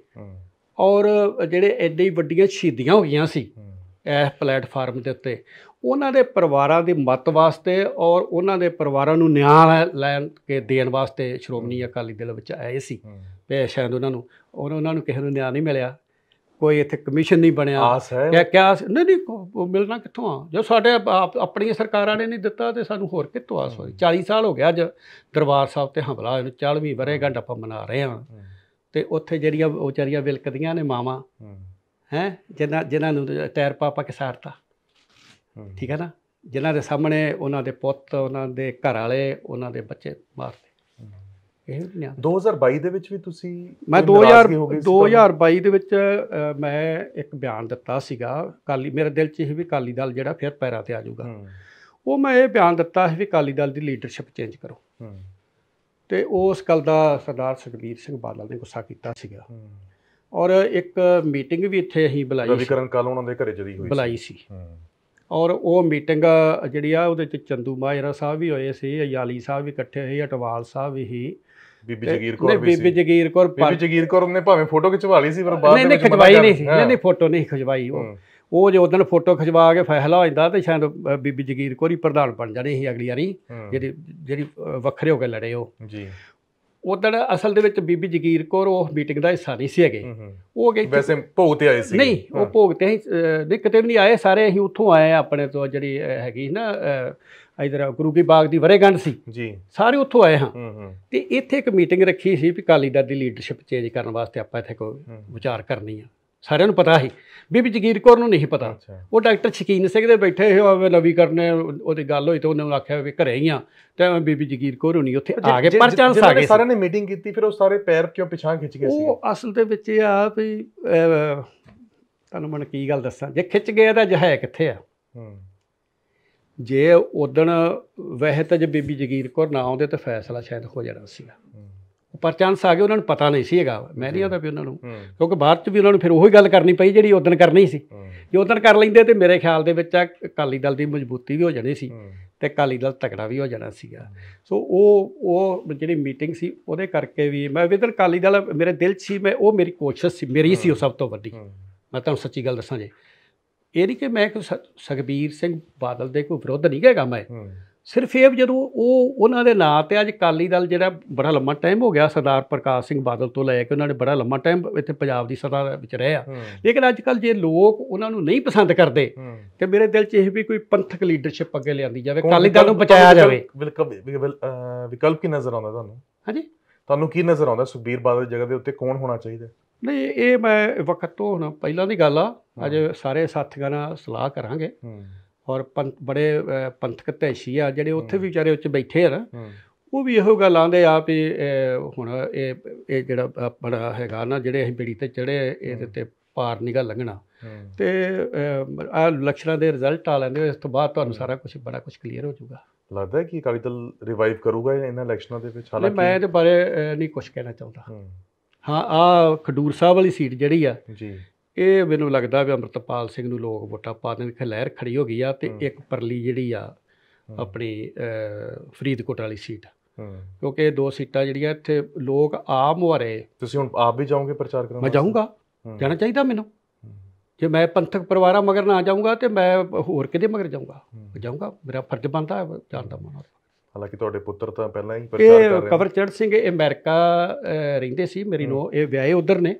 ਔਰ ਜਿਹੜੇ ਐਡੀ ਵੱਡੀਆਂ ਸ਼ਹੀਦੀਆਂ ਹੋ ਗਈਆਂ ਸੀ ਹੂੰ। ਇਸ ਪਲੇਟਫਾਰਮ ਦੇ ਉੱਤੇ ਉਹਨਾਂ ਦੇ ਪਰਿਵਾਰਾਂ ਦੀ ਮਤ ਵਾਸਤੇ ਔਰ ਉਹਨਾਂ ਦੇ ਪਰਿਵਾਰਾਂ ਨੂੰ ਨਿਆਂ ਲੈ- ਲੈਣ ਕੇ ਦੇਣ ਵਾਸਤੇ ਸ਼੍ਰੋਮਣੀ ਅਕਾਲੀ ਦਲ ਵਿੱਚ ਆਏ ਸੀ। ਤੇ ਸ਼ਾਇਦ ਉਹਨਾਂ ਨੂੰ ਔਰ ਉਹਨਾਂ ਨੂੰ ਕਿਸੇ ਨੂੰ ਨਿਆਂ ਨਹੀਂ ਮਿਲਿਆ। ਕੋਈ ਇੱਥੇ ਕਮਿਸ਼ਨ ਨਹੀਂ ਬਣਿਆ। ਆਸ ਹੈ। ਕਿਆ ਕਿਆ ਨਹੀਂ ਨਹੀਂ ਮਿਲਣਾ ਕਿੱਥੋਂ ਆ? ਜੋ ਸਾਡੇ ਆਪ- ਆਪਣੀਆਂ ਸਰਕਾਰਾਂ ਨੇ ਨਹੀਂ ਦਿੱਤਾ ਤੇ ਸਾਨੂੰ ਹੋਰ ਕਿੱਥੋਂ ਆਸ ਹੋਈ? 40 ਸਾਲ ਹੋ ਗਿਆ ਅੱਜ ਦਰਬਾਰ ਸਾਹਿਬ ਤੇ ਹਮਲਾ ਹੋਇਆ। ਨੂੰ 40ਵੀਂ ਵਰ੍ਹੇਗੰਢ ਆਪਾਂ ਮਨਾ ਰਹੇ ਹਾਂ। ਤੇ ਉੱਥੇ ਜਿਹੜੀਆਂ ਵਿਚਾਰੀਆਂ ਵਿਲਕਦੀਆਂ ਨੇ ਮਾਵਾਂ ਹੂੰ। ਜਿਨ੍ਹਾਂ ਜਿਨ੍ਹਾਂ ਨੂੰ ਟਾਇਰ ਪਾ ਪਾ ਕੇ ਸਾਰਤਾ ਠੀਕ ਹੈ ਨਾ? ਜਿਨ੍ਹਾਂ ਦੇ ਸਾਹਮਣੇ ਉਹਨਾਂ ਦੇ ਪੁੱਤ ਉਹਨਾਂ ਦੇ ਘਰ ਵਾਲੇ ਉਹਨਾਂ ਦੇ ਬੱਚੇ ਮਾਰਤੇ। ਇਹ ਨਿਆਂ 2022 ਦੇ ਵਿੱਚ ਵੀ ਤੁਸੀਂ ਮੈਂ ਕੋਈ 2000 ਨਾਰਾਜ਼ਗੀ ਹੋ ਗਈ ਸੀ ਤੁਹਾਨੂੰ? 2022 ਦੇ ਵਿੱਚ ਮੈਂ ਇੱਕ ਬਿਆਨ ਦਿੱਤਾ ਸੀਗਾ। ਕਾਲੀ ਮੇਰੇ ਦਿਲ 'ਚ ਇਹ ਵੀ ਕਾਲੀ ਦਲ ਜਿਹੜਾ ਫਿਰ ਪੈਰਾਂ ਤੇ ਆ ਜਾਊਗਾ। ਉਹ ਮੈਂ ਇਹ ਬਿਆਨ ਦਿੱਤਾ ਸੀ ਵੀ ਕਾਲੀ ਦਲ ਦੀ ਲੀਡਰਸ਼ਿਪ ਚੇਂਜ ਕਰੋ। ਤੇ ਉਸ ਗੱਲ ਦਾ ਸਰਦਾਰ ਸੁਖਬੀਰ ਸਿੰਘ ਬਾਦਲ ਨੇ ਗੁੱਸਾ ਕੀਤਾ ਸੀਗਾ। ਔਰ ਇੱਕ ਮੀਟਿੰਗ ਵੀ ਇੱਥੇ ਅਸੀਂ ਬੁਲਾਈ ਸੀ। ਰਵੀਕਰਨ ਕੱਲ ਉਹਨਾਂ ਦੇ ਘਰੇ ਜਦੀ ਹੋਈ ਬੁਲਾਈ ਸੀ। ਔਰ ਉਹ ਮੀਟਿੰਗ ਜਿਹੜੀ ਆ ਉਹਦੇ ਚ ਚੰਦੂ ਮਾਜਰਾ ਸਾਹਿਬ ਵੀ ਹੋਏ ਸੀ ਯਾਲੀ ਸਾਹਿਬ ਵੀ ਇਕੱਠੇ ਹੋਏ ਅਟਵਾਲ ਸਾਹਿਬ ਵੀ ਬੀਬੀ ਜਗੀਰ ਕੌਰ ਵੀ ਬੀਬੀ ਸੀ ਜਗੀਰ ਕੌਰ ਬੀਬੀ ਜਗੀਰ ਕੌਰ ਨੇ ਭਾਵੇਂ ਫੋਟੋ ਖਿਚਵਾ ਲਈ ਸੀ ਪਰ ਬਾਅਦ ਨਹੀਂ ਵਿੱਚ ਖਿਚਵਾਈ ਨਹੀਂ ਸੀ। ਨਹੀਂ ਫੋਟੋ ਨਹੀਂ ਖਿਚਵਾਈ ਉਹ। ਉਹ ਜੇ ਉਦੋਂ ਫੋਟੋ ਖਿਚਵਾ ਕੇ ਫੈਸਲਾ ਹੋ ਜਾਂਦਾ ਤੇ ਸ਼ਾਇਦ ਬੀਬੀ ਜਗੀਰ ਕੌਰ ਹੀ ਪ੍ਰਧਾਨ ਬਣ ਜਾਣੀ ਸੀ ਅਗਲੀ ਵਾਰੀ ਜਿਹੜੀ ਜਿਹੜੀ ਵੱਖਰੇ ਹੋ ਕੇ ਲੜੇ ਉਹ। ਜੀ। ਉਦੋਂ ਅਸਲ ਦੇ ਵਿੱਚ ਬੀਬੀ ਜਗੀਰ ਕੌਰ ਉਹ ਮੀਟਿੰਗ ਦਾ ਹਿੱਸਾ ਨਹੀਂ ਸੀ ਹੈਗੇ। ਉਹ ਗਏ ਵੈਸੇ ਭੋਗ ਤੇ ਆਏ ਸੀ ਨਹੀਂ ਉਹ ਭੋਗ ਤੇ ਨਹੀਂ ਕਿਤੇ ਵੀ ਨਹੀਂ ਆਏ ਸਾਰੇ ਅਸੀਂ ਉੱਥੋਂ ਆਏ ਆ ਆਪਣੇ ਤੋਂ ਜਿਹੜੀ ਹੈਗੀ ਨਾ ਇਧਰ ਗੁਰੂ ਕੀ ਬਾਗ ਦੀ ਵਰੇਗੰਢ ਸੀ। ਜੀ। ਸਾਰੇ ਉੱਥੋਂ ਆਏ ਹਾਂ। ਤੇ ਇੱਥੇ ਇੱਕ ਮੀਟਿੰਗ ਰੱਖੀ ਸੀ ਵੀ ਕਾਲੀ ਦਲ ਦੀ ਲੀਡਰਸ਼ਿਪ ਚੇਂਜ ਕਰਨ ਵਾਸਤੇ ਆਪਾਂ ਇੱਥੇ ਕੋਈ। ਵਿਚਾਰ ਕਰਨੀ ਆ। ਸਾਰਿਆਂ ਨੂੰ ਪਤਾ ਸੀ। ਬੀਬੀ ਜਗੀਰ ਕੌਰ ਨੂੰ ਨਹੀਂ ਪਤਾ। ਉਹ ਡਾਕਟਰ ਸ਼ਕੀਨ ਸਿੰਘ ਦੇ ਬੈਠੇ ਹੋਏ ਨਵੀਂ ਕਰਨੇ ਉਹਦੀ ਗੱਲ ਹੋਈ ਤੇ ਉਹਨੇ ਆਖਿਆ ਵੀ ਘਰੇ ਹੀ ਆ। ਤੇ ਬੀਬੀ ਜਗੀਰ ਕੌਰ ਹੁਣੀ ਉੱਥੇ ਆ ਗਏ ਪਰ ਚਾਂਸ ਆ ਗਏ। ਸਾਰਿਆਂ ਨੇ ਮੀਟਿੰਗ ਕੀਤੀ ਫਿਰ ਉਹ ਸਾਰੇ ਪੈਰ ਕਿਉਂ ਪਿਛਾਂ ਖਿੱਚ ਗਏ ਸੀ ਉਹ ਅਸਲ ਦੇ ਵਿੱਚ ਇਹ ਆ ਵੀ ਤੁਹਾਨੂੰ ਮੈਂ ਕੀ ਗੱਲ ਦੱਸਾਂ? ਜੇ ਖਿੱਚ ਗਏ ਤਾਂ ਜਹ ਹੈ ਕਿੱਥੇ ਆ? ਜੇ ਉਦਣ ਵੈਸੇ ਤਾਂ ਜੇ ਬੀਬੀ ਜਗੀਰ ਕੌਰ ਨਾ ਆਉਂਦੇ ਤਾਂ ਫੈਸਲਾ ਸ਼ਾਇਦ ਹੋ ਜਾਣਾ ਸੀਗਾ। ਪਰ ਚਾਂਸ ਆ ਗਏ ਉਹਨਾਂ ਨੂੰ ਪਤਾ ਨਹੀਂ ਸੀ ਹੈਗਾ। ਮੈਂ ਨਹੀਂ ਆਦਾ ਵੀ ਉਹਨਾਂ ਨੂੰ। ਕਿਉਂਕਿ ਬਾਅਦ ਚ ਵੀ ਉਹਨਾਂ ਨੂੰ ਫਿਰ ਉਹੀ ਗੱਲ ਕਰਨੀ ਪਈ ਜਿਹੜੀ ਉਦਣ ਕਰਨੀ ਸੀ। ਜੇ ਉਦਣ ਕਰ ਲੈਂਦੇ ਤੇ ਮੇਰੇ ਖਿਆਲ ਦੇ ਵਿੱਚ ਆ ਅਕਾਲੀ ਦਲ ਦੀ ਮਜ਼ਬੂਤੀ ਵੀ ਹੋ ਜਾਣੀ ਸੀ ਤੇ ਅਕਾਲੀ ਦਲ ਤਕੜਾ ਵੀ ਹੋ ਜਾਣਾ ਸੀਗਾ। ਸੋ ਉਹ ਉਹ ਜਿਹੜੀ ਮੀਟਿੰਗ ਸੀ ਉਹਦੇ ਕਰਕੇ ਵੀ ਮੈਂ ਵਿਦਨ ਅਕਾਲੀ ਦਲ ਮੇਰੇ ਦਿਲ 'ਚ ਸੀ ਮੈਂ ਉਹ ਮੇਰੀ ਕੋਸ਼ਿਸ਼ ਸੀ ਮੇਰੀ ਸੀ ਉਹ ਸਭ ਤੋਂ ਵੱਡੀ। ਮੈਂ ਤੁਹਾਨੂੰ ਸੱਚੀ ਗੱਲ ਦੱਸਾਂ ਜੀ। ਇਹ ਨਹੀਂ ਕਿ ਮੈਂ ਸੁਖਬੀਰ ਸਿੰਘ ਬਾਦਲ ਦੇ ਕੋਈ ਵਿਰੋਧ ਨਹੀਂ ਹੈਗਾ ਮੈਂ। ਸਿਰਫ ਇਹ ਜਦੋਂ ਉਹ ਉਹਨਾਂ ਦੇ ਨਾਂ ਤੇ ਅੱਜ ਅਕਾਲੀ ਦਲ ਜਿਹੜਾ ਬੜਾ ਲੰਮਾ ਟਾਈਮ ਹੋ ਗਿਆ ਸਰਦਾਰ ਪ੍ਰਕਾਸ਼ ਸਿੰਘ ਬਾਦਲ ਤੋਂ ਲੈ ਕੇ ਉਹਨਾਂ ਨੇ ਬੜਾ ਲੰਮਾ ਟਾਈਮ ਇੱਥੇ ਪੰਜਾਬ ਦੀ ਸਦਾ ਵਿੱਚ ਰਹੇ ਆ। ਲੇਕਿਨ ਅੱਜ ਕੱਲ ਜੇ ਲੋਕ ਉਹਨਾਂ ਨੂੰ ਨਹੀਂ ਪਸੰਦ ਕਰਦੇ ਤੇ ਮੇਰੇ ਦਿਲ 'ਚ ਇਹ ਵੀ ਕੋਈ ਪੰਥਕ ਲੀਡਰਸ਼ਿਪ ਅੱਗੇ ਲਿਆਂਦੀ ਜਾਵੇ ਅਕਾਲੀ ਦਲ ਨੂੰ ਬਚਾਇਆ ਜਾਵੇ। ਵਿਕਲਪ ਕੀ ਨਜ਼ਰ ਆਉਂਦਾ ਤੁਹਾਨੂੰ? ਹਾਂਜੀ। ਤੁਹਾਨੂੰ ਕੀ ਨਜ਼ਰ ਆਉਂਦਾ ਸੁਖਬੀਰ ਬਾਦਲ ਦੀ ਜਗ੍ਹਾ ਦੇ ਉੱਤੇ ਕੌਣ ਹੋਣਾ ਚਾਹੀਦਾ? ਨਹੀਂ ਇਹ ਮੈਂ ਵਕਤ ਤੋਂ ਹੁਣ ਪਹਿਲਾਂ ਦੀ ਗੱਲ ਆ। ਅਜੇ ਸਾਰੇ ਸਾਥੀਆਂ ਨਾਲ ਸਲਾਹ ਕਰਾਂਗੇ। ਔਰ ਪੰਥ ਬੜੇ ਪੰਥਕ ਧੈਸ਼ੀ ਆ ਜਿਹੜੇ ਉੱਥੇ ਵੀ ਵਿਚਾਰੇ ਉੱਚ ਬੈਠੇ ਆ ਨਾ ਉਹ ਵੀ ਇਹੋ ਗੱਲ ਆਂਦੇ ਆ ਵੀ ਹੁਣ ਇਹ ਇਹ ਜਿਹੜਾ ਆਪਣਾ ਹੈਗਾ ਨਾ ਜਿਹੜੇ ਅਸੀਂ ਬੇੜੀ ਤੇ ਚੜੇ ਇਹਦੇ ਤੇ ਪਾਰ ਨਿਗਾ ਲੰਘਣਾ। ਤੇ ਆ ਇਲੈਕਸ਼ਨਾਂ ਦੇ ਰਿਜ਼ਲਟ ਆ ਲੈਂਦੇ ਇਸ ਤੋਂ ਬਾਅਦ ਤੁਹਾਨੂੰ ਸਾਰਾ ਕੁਝ ਬੜਾ ਕੁਝ ਕਲੀਅਰ ਹੋ ਜਾਊਗਾ। ਲੱਗਦਾ ਕਿ ਅਕਾਲੀ ਦਲ ਰਿਵਾਈਵ ਕਰੂਗਾ ਇਹਨਾਂ ਇਲੈਕਸ਼ਨਾਂ ਦੇ ਵਿੱਚ? ਨਹੀਂ ਮੈਂ ਇਹਦੇ ਬਾਰੇ ਨਹੀਂ ਕੁਝ ਕਹਿਣਾ ਚਾਹੁੰਦਾ। ਹੂੰ। ਹਾਂ ਆ ਖਡੂਰ ਸਾਹਿਬ ਵਾਲੀ ਸੀਟ ਜਿਹੜੀ ਆ ਜੀ। ਇਹ ਮੈਨੂੰ ਲੱਗਦਾ ਵੀ ਅੰਮ੍ਰਿਤਪਾਲ ਸਿੰਘ ਨੂੰ ਲੋਕ ਵੋਟਾਂ ਪਾ ਦੇਣ ਕਿ ਲਹਿਰ ਖੜੀ ਹੋ ਗਈ ਆ ਤੇ। ਇੱਕ ਪਰਲੀ ਜਿਹੜੀ ਆ। ਆਪਣੀ ਫਰੀਦਕੋਟ ਵਾਲੀ ਸੀਟ। ਕਿਉਂਕਿ ਇਹ ਦੋ ਸੀਟਾਂ ਜਿਹੜੀਆਂ ਇੱਥੇ ਲੋਕ ਆਪ ਮੁਹਾਰੇ ਤੁਸੀਂ ਹੁਣ ਆਪ ਵੀ ਜਾਓਗੇ ਪ੍ਰਚਾਰ ਕਰਨ ਮੈਂ ਜਾਊਂਗਾ। ਜਾਣਾ ਚਾਹੀਦਾ ਮੈਨੂੰ। ਜੇ ਮੈਂ ਪੰਥਕ ਪਰਿਵਾਰਾਂ ਮਗਰ ਨਾ ਜਾਊਂਗਾ ਤੇ ਮੈਂ ਹੋਰ ਕਿਹਦੇ ਮਗਰ ਜਾਊਂਗਾ। ਜਾਊਂਗਾ। ਮੇਰਾ ਫਰਜ਼ ਬਣਦਾ ਜਾਣ ਦਾ ਮਨ। ਹਾਲਾਂਕਿ ਤੁਹਾਡੇ ਪੁੱਤਰ ਤਾਂ ਪਹਿਲਾਂ ਹੀ ਪ੍ਰਚਾਰ ਕਰ ਇਹ ਰਹੇ ਨੇ। ਕਵਰਚੰਦ ਸਿੰਘ ਇਹ ਅਮਰੀਕਾ ਰਹਿੰਦੇ ਸੀ। ਮੇਰੀ। ਨੋ ਇਹ ਵਿਆਹੇ ਉਧਰ ਨੇ।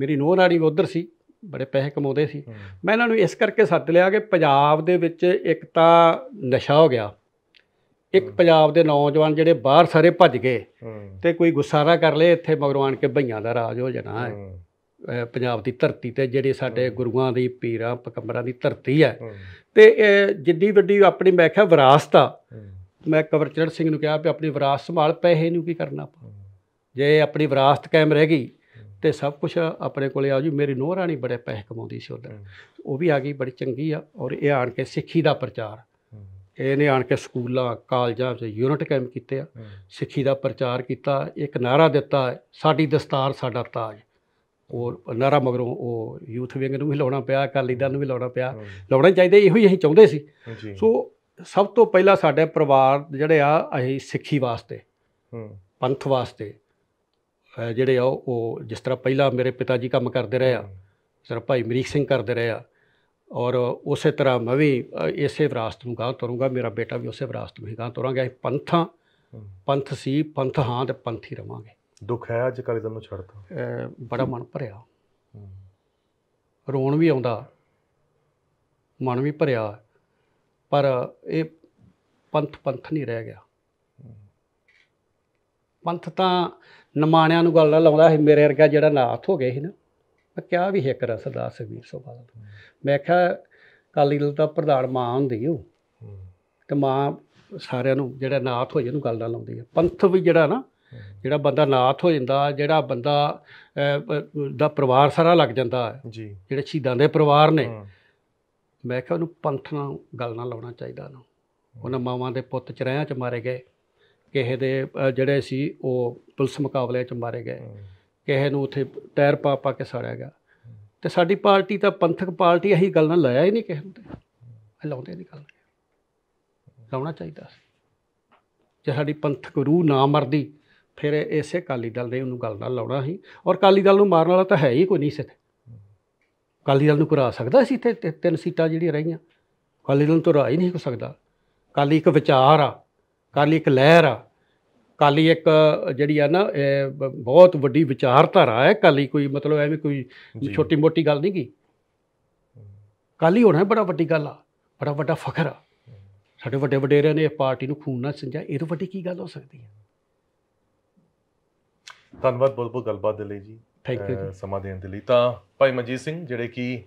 ਮੇਰੀ ਰਾਣੀ ਵੀ ਉਧਰ ਸੀ। ਬੜੇ ਪੈਸੇ ਕਮਾਉਂਦੇ ਸੀ। ਮੈਂ ਇਹਨਾਂ ਨੂੰ ਇਸ ਕਰਕੇ ਸੱਦ ਲਿਆ ਕਿ ਪੰਜਾਬ ਦੇ ਵਿੱਚ ਇੱਕ ਤਾਂ ਨਸ਼ਾ ਹੋ ਗਿਆ। ਇੱਕ। ਪੰਜਾਬ ਦੇ ਨੌਜਵਾਨ ਜਿਹੜੇ ਬਾਹਰ ਸਾਰੇ ਭੱਜ ਗਏ ਤੇ ਕੋਈ ਗੁੱਸਾ ਨਾ ਕਰ ਲੇ ਇੱਥੇ ਮਗਰੋਂ ਆਣ ਕੇ ਭਈਆਂ ਦਾ ਰਾਜ ਹੋ ਜਾਣਾ ਹੈ। ਪੰਜਾਬ ਦੀ ਧਰਤੀ ਤੇ ਜਿਹੜੇ ਸਾਡੇ। ਗੁਰੂਆਂ ਦੀ ਪੀਰਾਂ ਪਕੰਬਰਾਂ ਦੀ ਧਰਤੀ ਹੈ। ਤੇ ਜਿੱਡੀ ਵੱਡੀ ਆਪਣੀ ਮੈਂ ਕਿਹਾ ਵਿਰਾਸਤ ਆ। ਮੈਂ ਕਵਰਚਰਨ ਸਿੰਘ ਨੂੰ ਕਿਹਾ ਵੀ ਆਪਣੀ ਵਿਰਾਸਤ ਸੰਭਾਲ ਪੈਸੇ ਨੂੰ ਕੀ ਕਰਨਾ ਆਪਾਂ? ਜੇ ਆਪਣੀ ਵਿਰਾਸਤ ਕਾਇਮ ਰਹਿ ਗਈ ਤੇ ਸਭ ਕੁਝ ਆਪਣੇ ਕੋਲੇ ਆ ਜੂ। ਮੇਰੀ ਨੋਹ ਰਾਣੀ ਬੜੇ ਪੈਸੇ ਕਮਾਉਂਦੀ ਸੀ ਉਧਰ। ਉਹ ਵੀ ਆ ਗਈ ਬੜੀ ਚੰਗੀ ਆ ਔਰ ਇਹ ਆਣ ਕੇ ਸਿੱਖੀ ਦਾ ਪ੍ਰਚਾਰ। ਇਹਨੇ ਆਣ ਕੇ ਸਕੂਲਾਂ ਕਾਲਜਾਂ 'ਚ ਯੂਨਿਟ ਕਾਇਮ ਕੀਤੇ ਆ। ਸਿੱਖੀ ਦਾ ਪ੍ਰਚਾਰ ਕੀਤਾ ਇੱਕ ਨਾਰਾ ਦਿੱਤਾ ਸਾਡੀ ਦਸਤਾਰ ਸਾਡਾ ਤਾਜ। ਉਹ ਨਾਰਾ ਮਗਰੋਂ ਉਹ ਯੂਥ ਵਿੰਗ ਨੂੰ ਵੀ ਲਾਉਣਾ ਪਿਆ ਅਕਾਲੀ ਦਲ ਨੂੰ ਵੀ ਲਾਉਣਾ ਪਿਆ। ਲਾਉਣਾ ਚਾਹੀਦਾ ਇਹੋ ਹੀ ਅਸੀਂ ਚਾਹੁੰਦੇ ਸੀ। ਸੋ ਸਭ ਤੋਂ ਪਹਿਲਾਂ ਸਾਡੇ ਪਰਿਵਾਰ ਜਿਹੜੇ ਆ ਅਸੀਂ ਸਿੱਖੀ ਵਾਸਤੇ ਪੰਥ ਵਾਸਤੇ ਜਿਹੜੇ ਆ ਉਹ ਜਿਸ ਤਰ੍ਹਾਂ ਪਹਿਲਾਂ ਮੇਰੇ ਪਿਤਾ ਜੀ ਕੰਮ ਕਰਦੇ ਰਹੇ ਆ ਤਰ੍ਹਾਂ ਭਾਈ ਮਰੀਕ ਸਿੰਘ ਕਰਦੇ ਰਹੇ ਆ ਔਰ ਉਸੇ ਤਰ੍ਹਾਂ ਮੈਂ ਵੀ ਇਸੇ ਵਿਰਾਸਤ ਨੂੰ ਗਾਂਹ ਤੁਰੂੰਗਾ ਮੇਰਾ ਬੇਟਾ ਵੀ ਉਸੇ ਵਿਰਾਸਤ ਨੂੰ ਹੀ ਗਾਂਹ ਤੁਰਾਂਗੇ ਅਸੀਂ ਪੰਥਾਂ। ਪੰਥ ਸੀ ਪੰਥ ਹਾਂ ਤੇ ਪੰਥ ਹੀ ਰਵਾਂਗੇ। ਦੁੱਖ ਹੈ ਅੱਜ ਅਕਾਲੀ ਦਲ ਨੂੰ ਛੱਡਤਾ। ਬੜਾ ਮਨ ਭਰਿਆ। ਰੋਣ ਵੀ ਆਉਂਦਾ ਮਨ ਵੀ ਭਰਿਆ ਪਰ ਇਹ ਪੰਥ ਪੰਥ ਨਹੀਂ ਰਹਿ ਗਿਆ। ਪੰਥ ਤਾਂ ਨਮਾਣਿਆਂ ਨੂੰ ਗੱਲ ਨਾਲ ਲਾਉਂਦਾ ਸੀ ਮੇਰੇ ਵਰਗਾ ਜਿਹੜਾ ਨਾਥ ਹੋ ਗਏ ਸੀ ਨਾ ਮੈਂ ਕਿਹਾ ਵੀ ਹਿੱਕ ਰਸ ਸਰਦਾਰ ਸੁਖਬੀਰ ਸਿੰਘ ਬਾਦਲ ਮੈਂ ਕਿਹਾ ਕਾਲੀ ਦਲ ਦਾ ਪ੍ਰਧਾਨ ਮਾਂ ਹੁੰਦੀ ਉਹ। ਤੇ ਮਾਂ ਸਾਰਿਆਂ ਨੂੰ ਜਿਹੜਾ ਨਾਥ ਹੋ ਜੇ ਉਹਨੂੰ ਗੱਲ ਨਾਲ ਲਾਉਂਦੀ ਹੈ ਪੰਥ ਵੀ ਜਿਹੜਾ ਨਾ ਜਿਹੜਾ ਬੰਦਾ ਨਾਥ ਹੋ ਜਾਂਦਾ ਜਿਹੜਾ ਬੰਦਾ ਦਾ ਪਰਿਵਾਰ ਸਾਰਾ ਲੱਗ ਜਾਂਦਾ ਜੀ। ਜਿਹੜੇ ਸ਼ਹੀਦਾਂ ਦੇ ਪਰਿਵਾਰ ਨੇ ਮੈਂ ਕਿਹਾ ਉਹਨੂੰ ਪੰਥ ਨਾਲ ਗੱਲ ਨਾਲ ਲਾਉਣਾ ਚਾਹੀਦਾ ਉਹਨੂੰ ਉਹਨਾਂ ਮਾਵਾਂ ਦੇ ਪੁੱਤ ਚਰਾਇਆਂ 'ਚ ਮਾਰੇ ਗਏ। ਕਿਸੇ ਦੇ ਜਿਹੜੇ ਸੀ ਉਹ ਪੁਲਿਸ ਮੁਕਾਬਲੇ 'ਚ ਮਾਰੇ ਗਏ। ਕਿਸੇ ਨੂੰ ਉੱਥੇ ਟਾਇਰ ਪਾ ਪਾ ਕੇ ਸਾੜਿਆ ਗਿਆ। ਤੇ ਸਾਡੀ ਪਾਰਟੀ ਤਾਂ ਪੰਥਕ ਪਾਰਟੀ ਅਸੀਂ ਗੱਲ ਨਾਲ ਲਾਇਆ ਹੀ ਨਹੀਂ ਕਿਸੇ ਨੂੰ ਤੇ। ਲਾਉਂਦੇ ਨਹੀਂ ਗੱਲ। ਲਾਉਣਾ ਚਾਹੀਦਾ ਸੀ। ਜੇ ਸਾਡੀ ਪੰਥਕ ਰੂਹ ਨਾ ਮਰਦੀ ਫਿਰ ਇਸੇ ਅਕਾਲੀ ਦਲ ਨੇ ਉਹਨੂੰ ਗੱਲ ਨਾਲ ਲਾਉਣਾ ਸੀ। ਔਰ ਅਕਾਲੀ ਦਲ ਨੂੰ ਮਾਰਨ ਵਾਲਾ ਤਾਂ ਹੈ ਹੀ ਕੋਈ ਨਹੀਂ ਸੀ ਇੱਥੇ। ਅਕਾਲੀ ਦਲ ਨੂੰ ਘਰਾ ਸਕਦਾ ਸੀ ਤੇ ਤਿੰਨ ਸੀਟਾਂ ਜਿਹੜੀਆਂ ਰਹੀਆਂ। ਅਕਾਲੀ ਦਲ ਨੂੰ ਤਾਂ ਹੀ ਨਹੀਂ ਹੋ ਸਕਦਾ। ਅਕਾਲੀ ਇੱਕ ਵਿਚਾਰ ਆ। ਅਕਾਲੀ ਇੱਕ ਲਹਿਰ ਆ। ਅਕਾਲੀ ਇੱਕ ਜਿਹੜੀ ਆ ਨਾ ਬਹੁਤ ਵੱਡੀ ਵਿਚਾਰਧਾਰਾ ਹੈ ਅਕਾਲੀ ਕੋਈ ਮਤਲਬ ਐਵੇਂ ਕੋਈ। ਛੋਟੀ ਮੋਟੀ ਗੱਲ ਨਹੀਂ ਗੀ ਅਕਾਲੀ ਹੋਣਾ ਬੜਾ ਵੱਡੀ ਗੱਲ ਆ ਬੜਾ ਵੱਡਾ ਫਖਰ ਆ। ਸਾਡੇ ਵੱਡੇ ਵਡੇਰਿਆਂ ਨੇ ਇਹ ਪਾਰਟੀ ਨੂੰ ਖੂਨ ਨਾਲ ਸਿੰਜਿਆ ਇਹ ਤੋਂ ਵੱਡੀ ਕੀ ਗੱਲ ਹੋ ਸਕਦੀ ਹੈ ਧੰਨਵਾਦ ਬਹੁਤ ਬਹੁਤ ਗੱਲਬਾਤ ਦੇ ਲਈ ਜੀ। ਥੈਂਕ ਯੂ ਸਮਾਂ ਦੇਣ ਦੇ ਲਈ। ਤਾਂ ਭਾਈ ਮਨਜੀਤ ਸਿੰਘ ਜਿਹੜੇ ਕਿ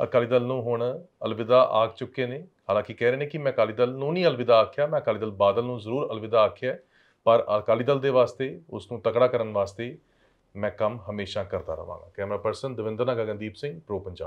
ਅਕਾਲੀ ਦਲ ਨੂੰ ਹੁਣ ਅਲਵਿਦਾ ਆਖ ਚੁੱਕੇ ਨੇ ਹਾਲਾਂਕਿ ਕਹਿ ਰਹੇ ਨੇ ਕਿ ਮੈਂ ਅਕਾਲੀ ਦਲ ਨੂੰ ਨਹੀਂ ਅਲਵਿਦਾ ਆਖਿਆ, ਮੈਂ ਅਕਾਲੀ ਦਲ ਬਾਦਲ ਨੂੰ ਜ਼ਰੂਰ ਅਲਵਿਦਾ ਆਖਿਆ ਪਰ ਅਕਾਲੀ ਦਲ ਦੇ ਵਾਸਤੇ ਉਸ ਨੂੰ ਤਕੜਾ ਕਰਨ ਵਾਸਤੇ ਮੈਂ ਕੰਮ ਹਮੇਸ਼ਾ ਕਰਦਾ ਰਵਾਂਗਾ। ਕੈਮਰਾ ਪਰਸਨ ਦਵਿੰਦਰ ਨਾਲ ਗਗਨਦੀਪ ਸਿੰਘ, ਪ੍ਰੋ ਪੰਜਾਬ।